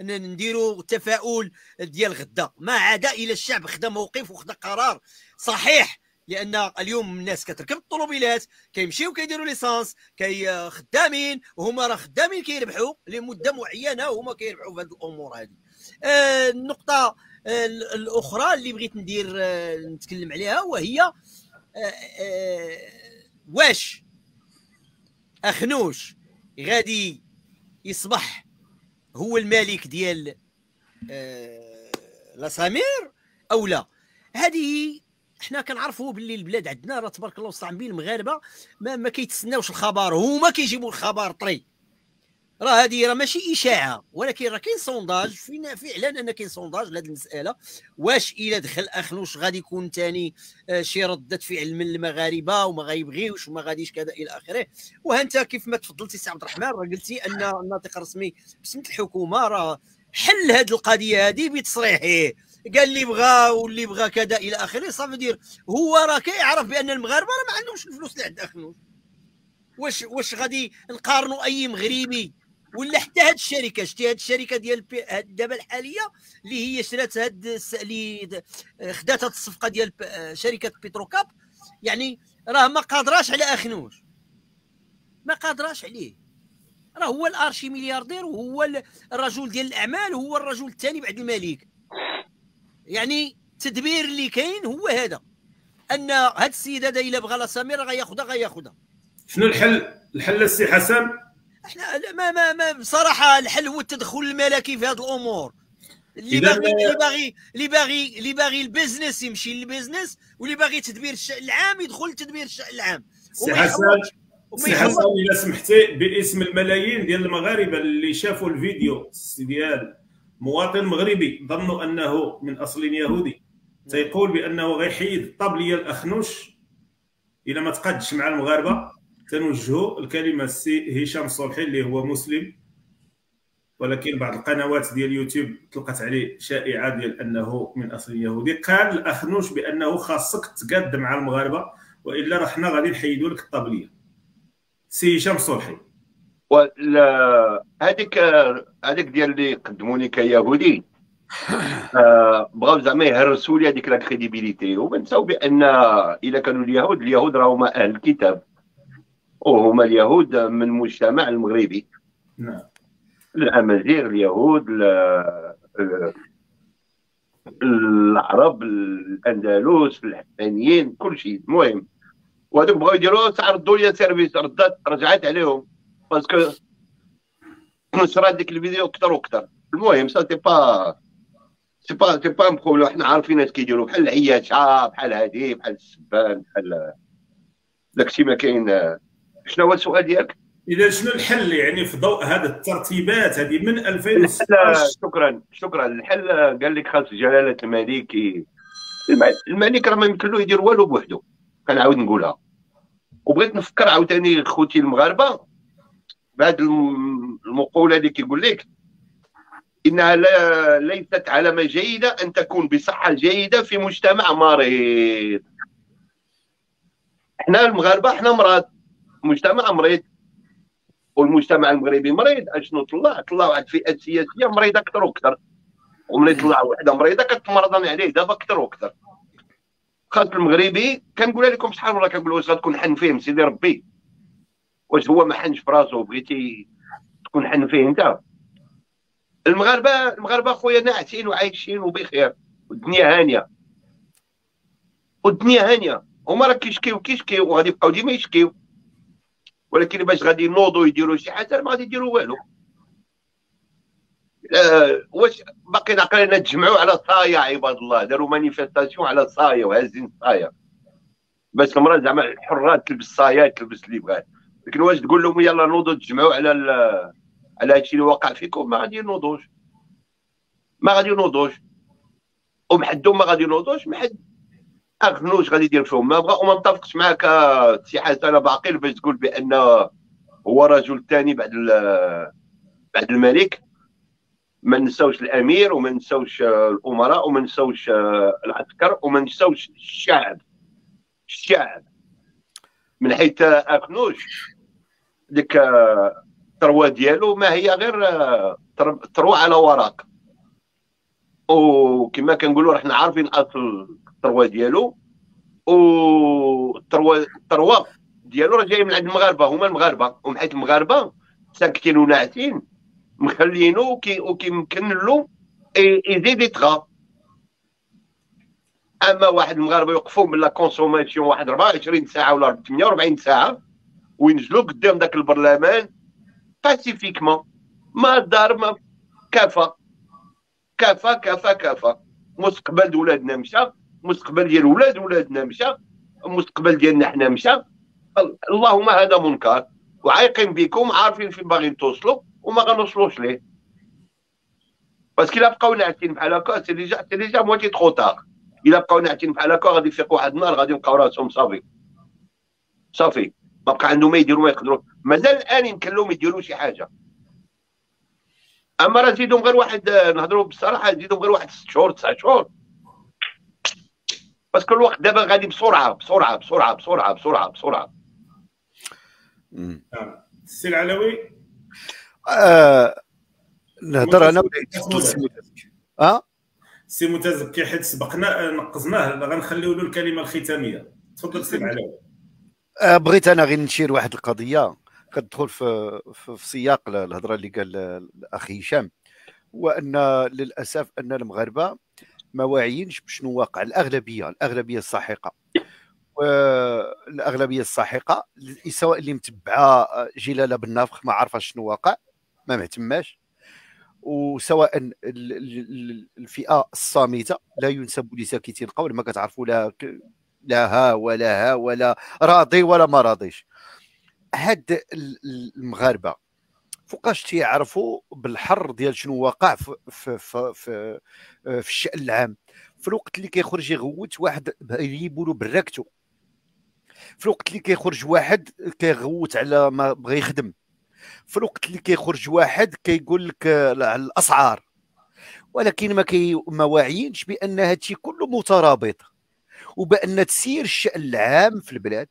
نديروا تفاؤل ديال غدا. ما عدا إلى الشعب خدا موقف وخدا قرار صحيح لأن اليوم الناس كتركب الطوموبيلات كيمشيو كيديروا ليسانس كي خدامين وهما راه خدامين كيربحوا لمدة معينة وهما كيربحوا في هذه الأمور هذه آه النقطة آه الأخرى اللي بغيت ندير آه نتكلم عليها وهي واش أخنوش غادي يصبح هو الملك ديال آه لاسامير أو لا؟ هذه حنا كنعرفوا باللي البلاد عندنا راه تبارك الله وصعبين المغاربة ما, ما كيتسناوش الخبر هما كيجيبوا الخبر طري. راه هذه راه ماشي إشاعة ولكن راه كاين sondage فينا فعلا أن كاين sondage لهذه المسألة. واش إلا دخل اخنوش غادي يكون ثاني آه، شي ردة فعل من المغاربة وما غايبغيوش وما غاديش كذا إلى آخره. وانت كيف ما تفضلتي سي عبد الرحمن راه قلتي أن الناطق الرسمي باسم الحكومة راه حل هذه القضية هذه بتصريحه. قال اللي بغى واللي بغى كذا إلى آخره صافي دير هو راه كيعرف بأن المغاربة راه ما عندهمش الفلوس اللي عند اخنوش واش واش غادي نقارنوا أي مغربي ولا حتى هاد الشركة شتي هاد الشركة ديال دابا الحالية اللي هي شرات هاد اللي خدات هاد الصفقة ديال شركة بتروكاب يعني راه ما قادراش على اخنوش ما قادراش عليه. راه هو ال archi-milliardaire وهو الرجل ديال الأعمال وهو الرجل الثاني بعد الملك. يعني التدبير اللي كاين هو هذا أن هاد السيد هذا الا بغى لا سمير غياخذها غياخذها شنو الحل؟ الحل السي حسن؟ إحنا ما ما ما بصراحة الحل هو التدخل الملكي في هذه الأمور. اللي باغي اللي باغي اللي باغي اللي باغي ال business يمشي لل business واللي باغي تدبير الشأن العام يدخل لتدبير الشأن العام. سي حسن سي حسن الا سمحتي باسم الملايين ديال المغاربة اللي شافوا الفيديو ديال مواطن مغربي ظنوا أنه من أصل يهودي. تيقول بأنه غيحيد الطابليه الأخنوش إلى ما تقادش مع المغاربة. تنوجهوا الكلمة السي هشام الصلحي اللي هو مسلم ولكن بعض القنوات ديال يوتيوب طلقت عليه شائعة ديال أنه من أصل يهودي. قال الأخنوش بأنه خاصك تقاد مع المغاربة وإلا راه حنا غادي نحيدوا لك الطابليه سي هشام الصلحي هذيك هذيك ديال اللي قدموني كيهودي. آه، بغاو زعما يهرسوا لي هذيك la crédibilité وما نساو بأن إلا كانوا اليهود اليهود راهما أهل الكتاب. وهما اليهود من المجتمع المغربي. نعم. الامازيغ اليهود العرب الأندلس الحسانيين كل شيء. المهم وهذوك بغاو يديروا تاع ردوا لي service ردات رجعت عليهم. parce que نشرات ديك الفيديو أكثر وأكثر. المهم ça c'est pas c'est pas c'est pas مقولوا حنا عارفين اش كيديروا بحال العياشه بحال هادي بحال السبان بحال داكشي ما كاين شنو هو السؤال ديالك؟ إذا شنو الحل يعني في ضوء هذه الترتيبات هذه من 2016 شكرا شكرا. الحل قال لك خاص جلالة الملك الملك راه ما يمكن له يدير والو بوحدو كنعاود نقولها. وبغيت نفكر عاوتاني خوتي المغاربة بهذه المقولة اللي كيقول لك إنها لا ليست علامة جيدة أن تكون بصحة جيدة في مجتمع مريض. إحنا المغاربة إحنا مرض. مجتمع مريض. والمجتمع المغربي مريض. اشنو طلع؟ طلع واحد الفئات سياسية مريضة أكثر وأكثر. وملي طلع وحده مريضة كتمرضن عليه دابا أكثر وأكثر. خاص المغربي كنقولها لكم شحال مره كنقول واش غتكون حن فيه سيدي ربي؟ واش هو ما حنش في راسو بغيتي تكون حن فيه أنت؟ المغاربة المغاربة خويا ناعسين وعايشين وبخير. والدنيا هانية. والدنيا هانية. هما راه كيشكيو كيشكيو. وغادي يبقاو ديما يشكيو. ولكن باش غادي ينوضوا يديروا شي حاجة ما غادي يديروا والو. آه واش باقي عقلنا تجمعوا على صايا عباد الله. داروا manifestation على صايا وهازين صايا. باش المرأة زعما الحرات تلبس صايا تلبس اللي بغات. لكن واش تقول لهم يلا نوضوا تجمعوا على على هادشي اللي وقع فيكم؟ ما غادي ينوضوش. ما غادي ينوضوش. ومحدهم ما غادي ينوضوش محد أغنوش غادي يدير فيهم. ما بغا وما متفقش معاك سي حسن. باقي باش تقول بأن هو رجل ثاني بعد بعد الملك. ما نساوش الأمير وما نساوش الأمراء وما نساوش العسكر وما نساوش الشعب. الشعب. من حيث اخنوش ديك الثروة ديالو ما هي غير ثروه على ورق وكما كنقولوا حنا عارفين أصل الثروة ديالو والثروه الثروه ديالو راه جاي من عند المغاربة. هما المغاربة. ومن حيث المغاربة ساكتين وناعسين مخلينو وكيمكن له يزيد يطغى أما واحد المغاربة يوقفوا من لا كونسوماسيون واحد 24 ساعة ولا 48 ساعة وينزلوا قدام ذاك البرلمان pacifiquement ما دار ما كافى كافى كافى كافى مستقبل ولادنا مشى. المستقبل ديال ولاد ولادنا مشى المستقبل ديالنا حنا مشى. اللهم هذا منكر وعايقين بكم عارفين فين باغيين توصلوا وما غنوصلوش ليه. parce que إلا بقاو ناعسين بحال هكا c'est déjà c'est déjà مو c'est trop tard إلا بقاو ناعسين بحال هكا غادي يفيقوا واحد النهار غادي يلقاو راسهم صافي. صافي. ما بقى عندهم ما يديروا ما يقدروا. مازال الآن يمكن لهم يديروا شي حاجة. أما راه زيدهم غير واحد نهضروا بصراحة زيدهم غير واحد ست شهور تسع شهور. parce que الوقت دابا غادي بسرعة بسرعة بسرعة بسرعة بسرعة بسرعة. السي العلوي؟ آه نهضر أنا آه سي متزكي حيت سبقنا نقزناه غنخليو له الكلمة الختامية. تفضل سي العلوي. آه بغيت أنا غير نشير واحد القضية. كتدخل في, في, في سياق الهضرة اللي قال الأخ هشام. وان للأسف أن المغاربة ما واعيينش بشنو واقع. الأغلبية الأغلبية الساحقة. والاغلبيه الساحقة سواء اللي متبعة جلالة بالنافخ ما عارفة شنو واقع ما مهتماش. وسواء الفئة الصامتة لا ينسب لساكتي القول ما كتعرفوا لا لا ها ولا ها ولا راضي ولا ما راضيش. هاد المغاربة فوقاش تيعرفوا بالحر ديال شنو واقع في في في, في, في الشأن العام. في الوقت اللي كيخرج يغوت واحد له براكتو في الوقت اللي كيخرج واحد كيغوت على ما بغى يخدم. في الوقت اللي كيخرج واحد كيقول لك على الأسعار. ولكن ما كي ما واعيينش بان هادشي كله مترابط وبأن تسير الشأن العام في البلاد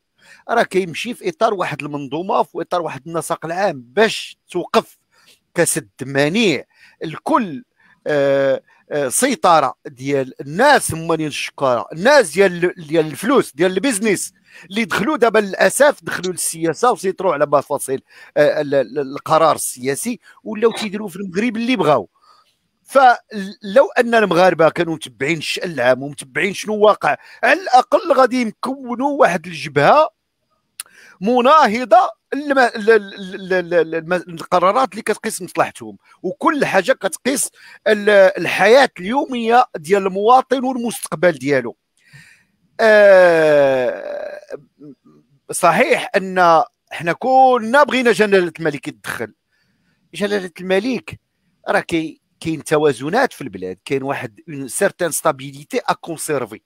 راه كيمشي في إطار واحد المنظومة في إطار واحد النسق العام باش توقف كسد منيع الكل آه آه، سيطرة ديال الناس هما اللي الشكارة الناس ديال ديال الفلوس ديال ال business اللي دخلوا دابا للأسف دخلوا للسياسة وسيطروا على مفاصل آه، القرار السياسي ولاو تيديروا في المغرب اللي بغاو. فلو أن المغاربة كانوا متبعين الشأن العام ومتبعين شنو واقع على الأقل غادي يكونوا واحد الجبهة مناهضة القرارات اللي كتقيس مصلحتهم. وكل حاجة كتقيس الحياة اليومية ديال المواطن والمستقبل ديالو. أه صحيح أن إحنا كلنا بغينا جلالة الملك يتدخل. جلالة الملك راه كاين توازنات في البلاد. كاين واحد une certaine stabilité à conserver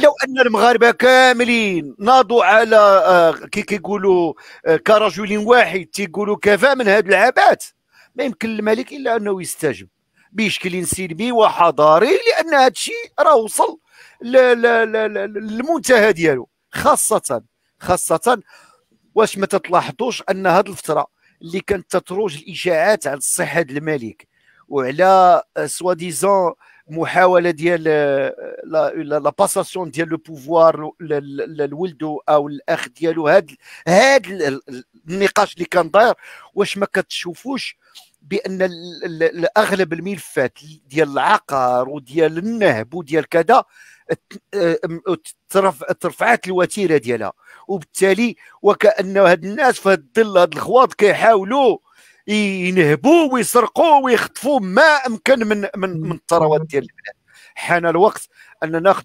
لو أن المغاربة كاملين ناضوا على آه، كي كيقولوا آه، كرجل واحد تيقولوا كفى من هذا العبث. ما يمكن الملك إلا أنه يستجب. بشكل سلمي وحضاري لأن هذا الشيء راه وصل للمنتهى ديالو. خاصة خاصة واش ما تتلاحظوش أن هذه الفترة اللي كانت تتروج الإشاعات على الصحة الملك وعلى soi-disant محاولة ديال la passation ديال le pouvoir لولدو أو الأخ ديالو. هاد هاد النقاش اللي كان داير واش ما كتشوفوش بأن أغلب الملفات ديال العقار وديال النهب وديال كذا ترفعات الوتيرة ديالها. وبالتالي وكان هاد الناس في هاد الظل هاد الخواض كيحاولوا ينهبوا ويسرقوا ويخطفوا ما أمكن من من من الثروات ديال البلاد. حان الوقت أن ناخذ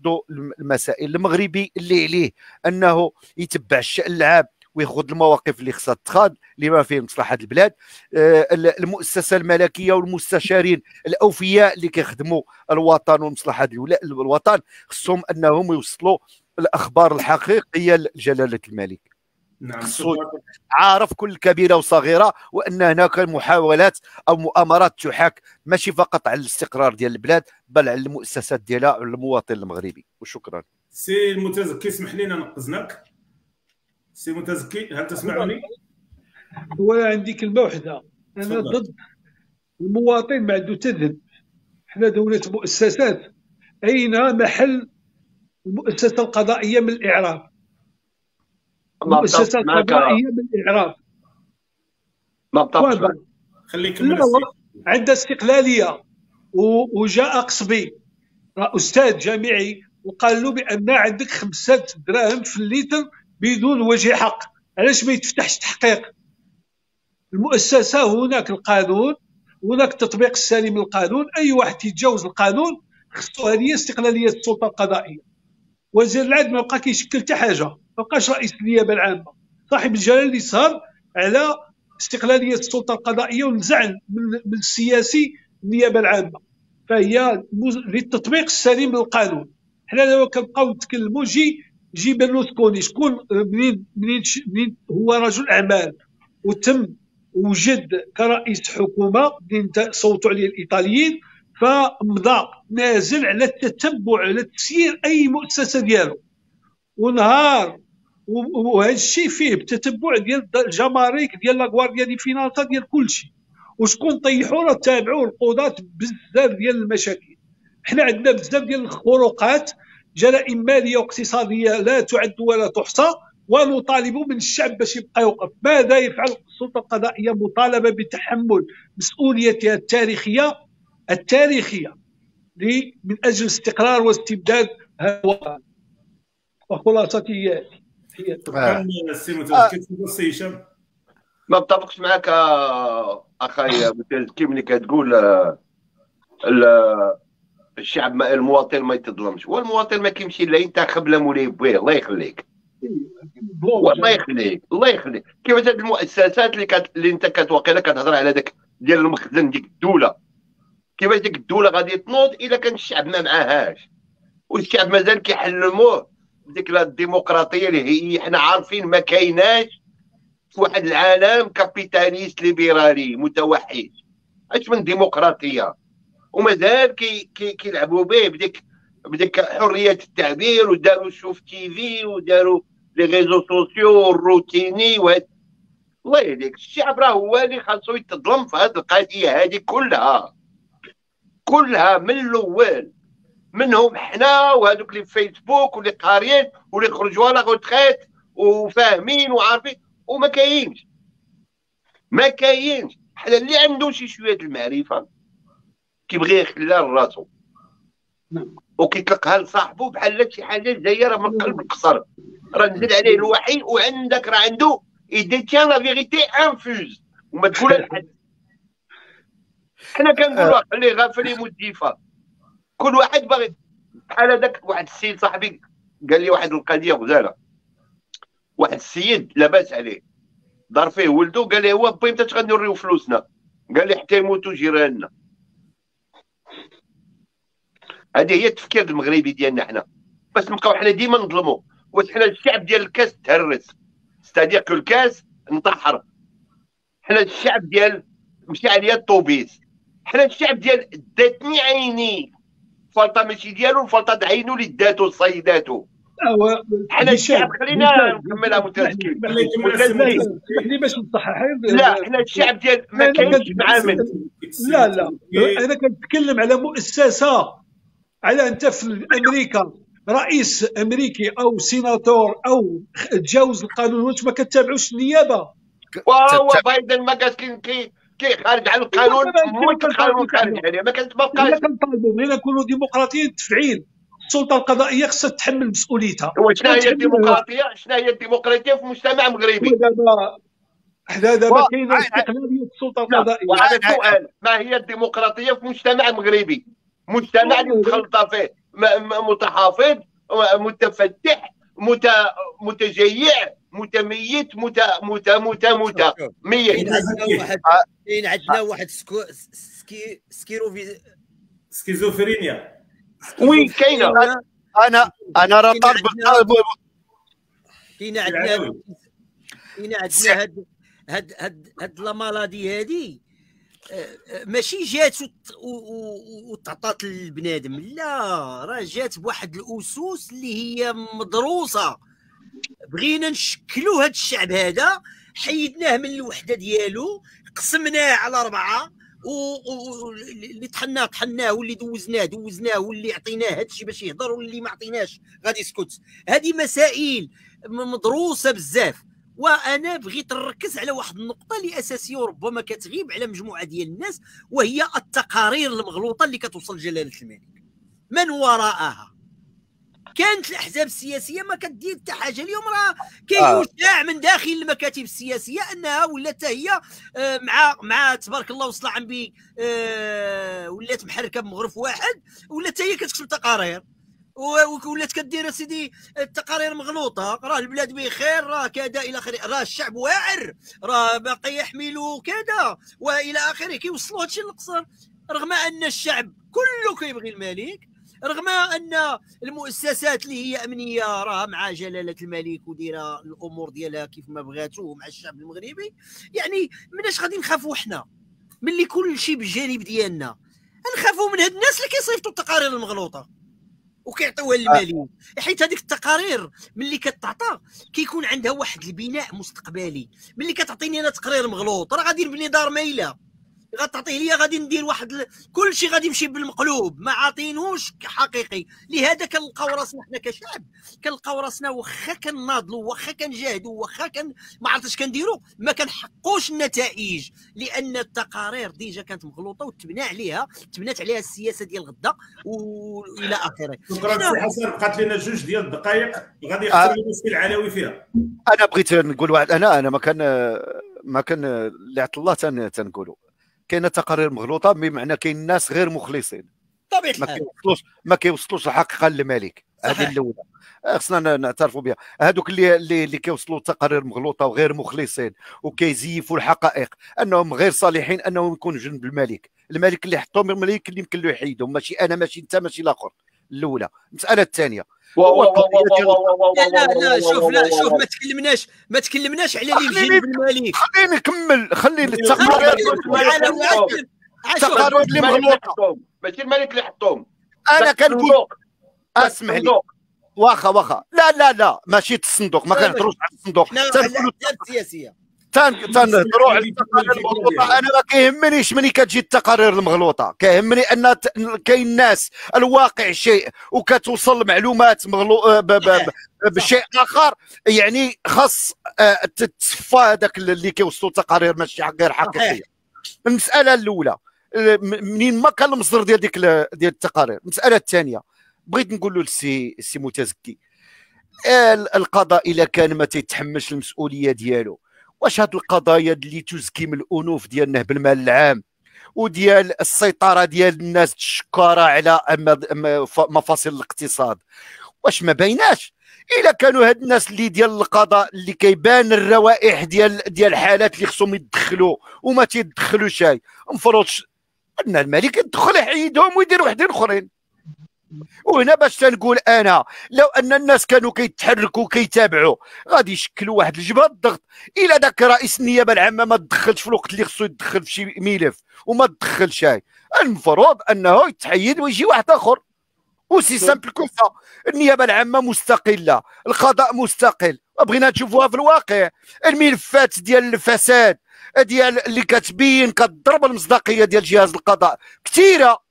المسائل المغربي اللي عليه أنه يتبع الشأن العام وياخذ المواقف اللي خصها تتخاذ لما فيه مصلحة البلاد. آه، المؤسسة الملكية والمستشارين الأوفياء اللي كيخدموا الوطن ومصلحه الوطن خصهم أنهم يوصلوا الأخبار الحقيقية لجلالة الملك. نعم عارف كل كبيرة وصغيرة وأن هناك محاولات أو مؤامرات تحاك ماشي فقط على الاستقرار ديال البلاد بل على المؤسسات ديالها وعلى المواطن المغربي. وشكرا. سي المتزكي اسمح لنا نقزناك. سي متزكي هل تسمعني؟ هو عندي كلمة واحدة أنا ضد المواطن ما عنده تذهب. حنا دولة مؤسسات. أين محل المؤسسة القضائية من الإعراب؟ المؤسسه القضائيه من الاعراب ما خليك عندها استقلالية. وجاء قصبي أستاذ جامعي وقال له بأن عندك خمسة دراهم في الليتر بدون وجه حق. علاش ما يتفتحش تحقيق؟ المؤسسة هناك القانون هناك التطبيق السليم للقانون. أي واحد يتجاوز القانون خصو هذه استقلالية السلطة القضائية. وزير العدل ما بقى كيشكل حتى حاجة. ما بقاش رئيس النيابة العامة. صاحب الجلالة اللي صار على استقلالية السلطة القضائية ونزع من السياسي النيابة العامة. فهي للتطبيق السليم للقانون. حنا دابا كنبقاو نتكلموا جي جي بيرلوسكوني. شكون منين منين منين هو رجل أعمال وتم وجد كرئيس حكومة اللي صوتوا عليه الإيطاليين فمضى تنازل على التتبع على تسيير أي مؤسسة ديالو. ونهار وهذا الشيء فيه بتتبع ديال الجمارك ديال la Guardia di Finanza ديال كل شيء وشكون طيحوا راه تابعوا القضاة بزاف ديال المشاكل. حنا عندنا بزاف ديال الخروقات جرائم ماليه واقتصاديه لا تعد ولا تحصى ونطالب من الشعب باش يبقى يوقف. ماذا يفعل السلطة القضائية مطالبة بتحمل مسؤوليتها التاريخية؟ التاريخية من أجل استقرار واستبداد هذا هي هشام ما بتفقش معك أخي كيف ملي كتقول الشعب ما المواطن ما يتظلمش. والمواطن ما كيمشي لا ينتخب لا مولاي بويه. الله يخليك. الله يخليك. الله يخليك. كيفاش هاد المؤسسات اللي كت... اللي إنت كتوقيلا كتهضر على داك ديال المخزن ديك الدولة؟ كيفاش ديك الدولة غادي تنوض إلا كان الشعب ما معاهاش؟ والشعب مازال كيحلموه. ديك الديمقراطية اللي هي حنا عارفين ما كايناش في واحد العالم capitaliste ليبرالي متوحد. اش من ديمقراطية؟ ومازال كي كي كيلعبوا به بديك بديك حرية التعبير وداروا شوف تي في وداروا les réseaux sociaux الروتيني وهاد الله يهديك الشعب راه هو اللي خاصو يتظلم في هذه القضية هذه كلها. كلها من الأول. منهم حنا وهذوك اللي في فيسبوك واللي قاريين واللي خرجوا على retraite وفاهمين وعارفين وما كاينش. ما كاينش. حنا اللي عنده شي شوية المعرفة كيبغي يخليها لراسو نعم. وكيطلقها لصاحبو بحال شي حاجة جاية راه من قلب القصر. راه نزل عليه الوحي وعندك راه عنده il détient la vérité infuse وما تقولها لحد حنا كنقولوا خليه غافل يموت ديفا. كل واحد باغي بحال هذاك واحد السيد صاحبي قال لي واحد القضية غزاله واحد السيد لاباس عليه. دار فيه ولده قال لي هو با إمتى غنوريو فلوسنا. قال لي حتى يموتوا جيراننا. هذه هي التفكير المغربي ديالنا حنا. باش نبقاو حنا ديما نظلموا واش حنا الشعب ديال الكاس تهرس. c'est-à-dire que الكاس انتحر. حنا الشعب ديال مشى عليا الطوبيس. حنا الشعب ديال داتني عيني. غلطة ماشي ديالو غلطة عينو اللي داتو صيداتو حنا الشعب خلينا نكملها متسكين خليني باش نصحح لا حنا الشعب ديال ما كاينش معامل لا لا. أنا كنتكلم على مؤسسة على أنت في أمريكا. رئيس أمريكي أو سيناتور أو تجاوز القانون واش ما كتابعوش النيابة. وهو بايدن ما كان كي خارج على القانون القانون خارج عليه ما كانت ما بقاش كنطالبوا بغينا نكونوا ديمقراطيين تفعيل السلطة القضائية خصها تحمل مسؤوليتها. وشنا هي الديمقراطية؟ شنا هي الديمقراطية في مجتمع مغربي؟ حنا دابا كاينة استقلالية السلطة القضائية. وهذا سؤال ما هي الديمقراطية في مجتمع مغربي؟ مجتمع اللي تخلط فيه متحافظ متفتح مت... متجيع. متميت مت مت مت مت. ميت كاين عندنا واحد سكو سكي سكيرو سكيزوفرينيا. وين كاينة؟ أنا أنا راه طالب كاين عندنا كاين عندنا هاد هاد هاد هاد لا مالادي هادي. ماشي جات وتعطات للبنادم. لا راه جات بواحد الاسس اللي هي مدروسة. بغينا نشكلوا هذا الشعب هذا حيدناه من الوحدة ديالو قسمناه على أربعة واللي طحناه طحناه واللي دوزناه دوزناه واللي عطيناه هذا الشيء باش يهضر واللي ما عطيناش. غادي يسكت. هذه مسائل مدروسة بزاف. وأنا بغيت نركز على واحد النقطة اللي أساسية وربما كتغيب على مجموعة ديال الناس وهي التقارير المغلوطة اللي كتوصل جلاله الملك من وراءها؟ كانت الأحزاب السياسية ما كدير حتى حاجة. اليوم راه كيشاع آه. من داخل المكاتب السياسية أنها ولات هي آه، مع مع تبارك الله وصل عن بي آه، ولات محركة بمغرف واحد ولات هي كتكتب تقارير. ولات كدير سيدي التقارير مغلوطة. راه البلاد بخير راه كذا إلى آخره. راه الشعب واعر راه باقي يحملوا كذا وإلى آخره كيوصلوا هادشي للقصر. رغم أن الشعب كله كيبغي الملك رغم أن المؤسسات اللي هي أمنية راه مع جلالة الملك وديره الأمور ديالها كيف ما بغاتو مع الشعب المغربي يعني مناش غادي نخافوا حنا. ملي كل شيء بالجانب ديالنا. نخافوا من هاد الناس اللي كيصيفطوا التقارير المغلوطة وكيعطيوها للماليين آه. حيت هذيك التقارير ملي كتعطى كيكون عندها واحد البناء مستقبلي. ملي كتعطيني أنا تقرير مغلوط راه غادي نبني دار مايلة. غتعطيه ليا غادي ندير واحد ل... كل شيء غادي يمشي بالمقلوب. ما عاطينوش حقيقي. لهذا كنلقاو راسنا حنا كشعب. كنلقاو راسنا واخا كناضلوا واخا كنجاهدوا واخا كان ما عرفتش كنديروا ما كنحقوش النتائج. لأن التقارير déjà كانت مغلوطة وتبنى عليها تبنات عليها السياسة ديال غدا وإلى آخره. شكرا سي حسن. بقات لنا جوج ديال الدقائق غادي يختار آه. المسكين العلوي فيها. أنا بغيت نقول واحد أنا أنا ما كان ما كان اللي عطى الله تنقولوا كاينة تقارير مغلوطة بمعنى كاين ناس غير مخلصين. طبيعي. ما كيوصلوش ما كيوصلوش الحقيقة للملك هذه الاولى آه، خصنا نعترفوا بها. هذوك اللي اللي, اللي كيوصلوا تقارير مغلوطة وغير مخلصين وكيزيفوا الحقائق أنهم غير صالحين أنهم يكونوا جنب الملك. الملك اللي حطهم الملك اللي يمكن له يحيدهم. ماشي أنا ماشي أنت ماشي الآخر. الأولى. المسألة الثانية. لا لا شوف لا شوف ما تكلمناش ما تكلمناش على اللي بجانب الملك خليني نكمل خليني التقارير التقارير اللي مغلوطه ماشي الملك اللي حطهم. أنا كنقول اسمح لي. واخا واخا. لا لا لا. ماشي الصندوق. ما كنهضروش على الصندوق. السياسية. تنهضروا على التقارير المغلوطة. أنا ما كيهمنيش ملي كتجي التقارير المغلوطة. كيهمني أن كاين ناس الواقع شيء وكتوصل معلومات مغلو آه، بشيء آخر يعني خاص آه، تتصفى هذاك اللي كيوصلوا تقارير ماشي غير حقيقية. المسألة الأولى منين ما كان المصدر ديال ديك ديال التقارير. المسألة الثانية بغيت نقول له لسي سي متزكي. القضاء إلا كان ما تيتحملش المسؤولية ديالو. واش هاد القضايا اللي تزكي من الأنوف ديال نهب المال العام وديال السيطرة ديال الناس الشكارة على مفاصل الاقتصاد؟ واش ما بايناش إلا كانوا هاد الناس اللي ديال القضاء اللي كيبان الروائح ديال ديال الحالات اللي خصهم يدخلوا وما تيدخلوا شيء المفروض أن الملك يدخل يحيدهم ويدير وحدين أخرين. وهنا باش تنقول أنا لو أن الناس كانوا كيتحركوا كيتابعوا غادي يشكلوا واحد الجبهة الضغط. إلى ذاك رئيس النيابة العامة ما تدخلش في الوقت اللي خصو يدخل في شي ملف وما تدخل شيء المفروض أنه يتحيد ويجي واحد آخر. و c'est simple que ça النيابة العامة مستقلة. القضاء مستقل. بغينا نشوفوها في الواقع. الملفات ديال الفساد ديال اللي كتبين كتضرب المصداقية ديال جهاز القضاء. كثيرة.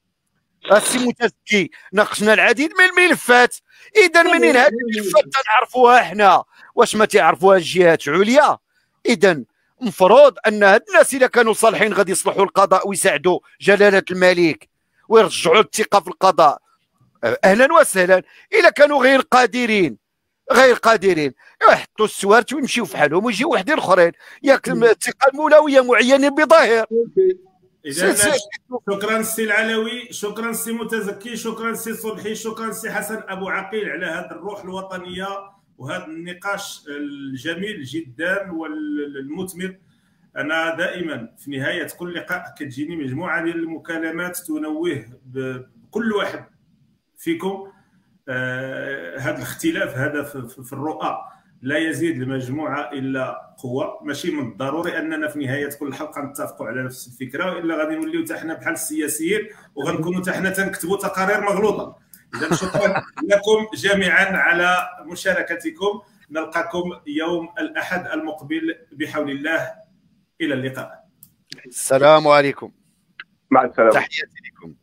السي متزكي ناقشنا العديد من الملفات. إذا منين هذه الملفات تنعرفوها إحنا واش ما تعرفوها الجهات عليا إذا مفروض أن هاد الناس إذا كانوا صالحين غادي يصلحوا القضاء ويساعدوا جلالة الملك ويرجعوا الثقة في القضاء. أهلا وسهلا. إذا كانوا غير قادرين غير قادرين يحطوا السوارت ويمشيو في حالهم ويجيو وحدين أخرين. ياك الثقة المولوية معينين بظهير. شكرا سي العلوي شكرا سي متزكي شكرا سي صلحي شكرا سي حسن أبو عقيل على هذه الروح الوطنية وهذا النقاش الجميل جدا والمثمر. أنا دائما في نهاية كل لقاء كتجيني مجموعة ديال المكالمات تنوه بكل واحد فيكم آه هذا الاختلاف هذا في الرؤى. لا يزيد المجموعة إلا قوة. ماشي من الضروري أننا في نهاية كل حلقة نتفقوا على نفس الفكرة وإلا غادي نوليو حتى حنا بحال السياسيين وغنكونوا حتى حنا تنكتبوا تقارير مغلوطة. إذا شكرا لكم جميعا على مشاركتكم. نلقاكم يوم الأحد المقبل بحول الله. إلى اللقاء. السلام عليكم. مع السلامة. تحياتي لكم.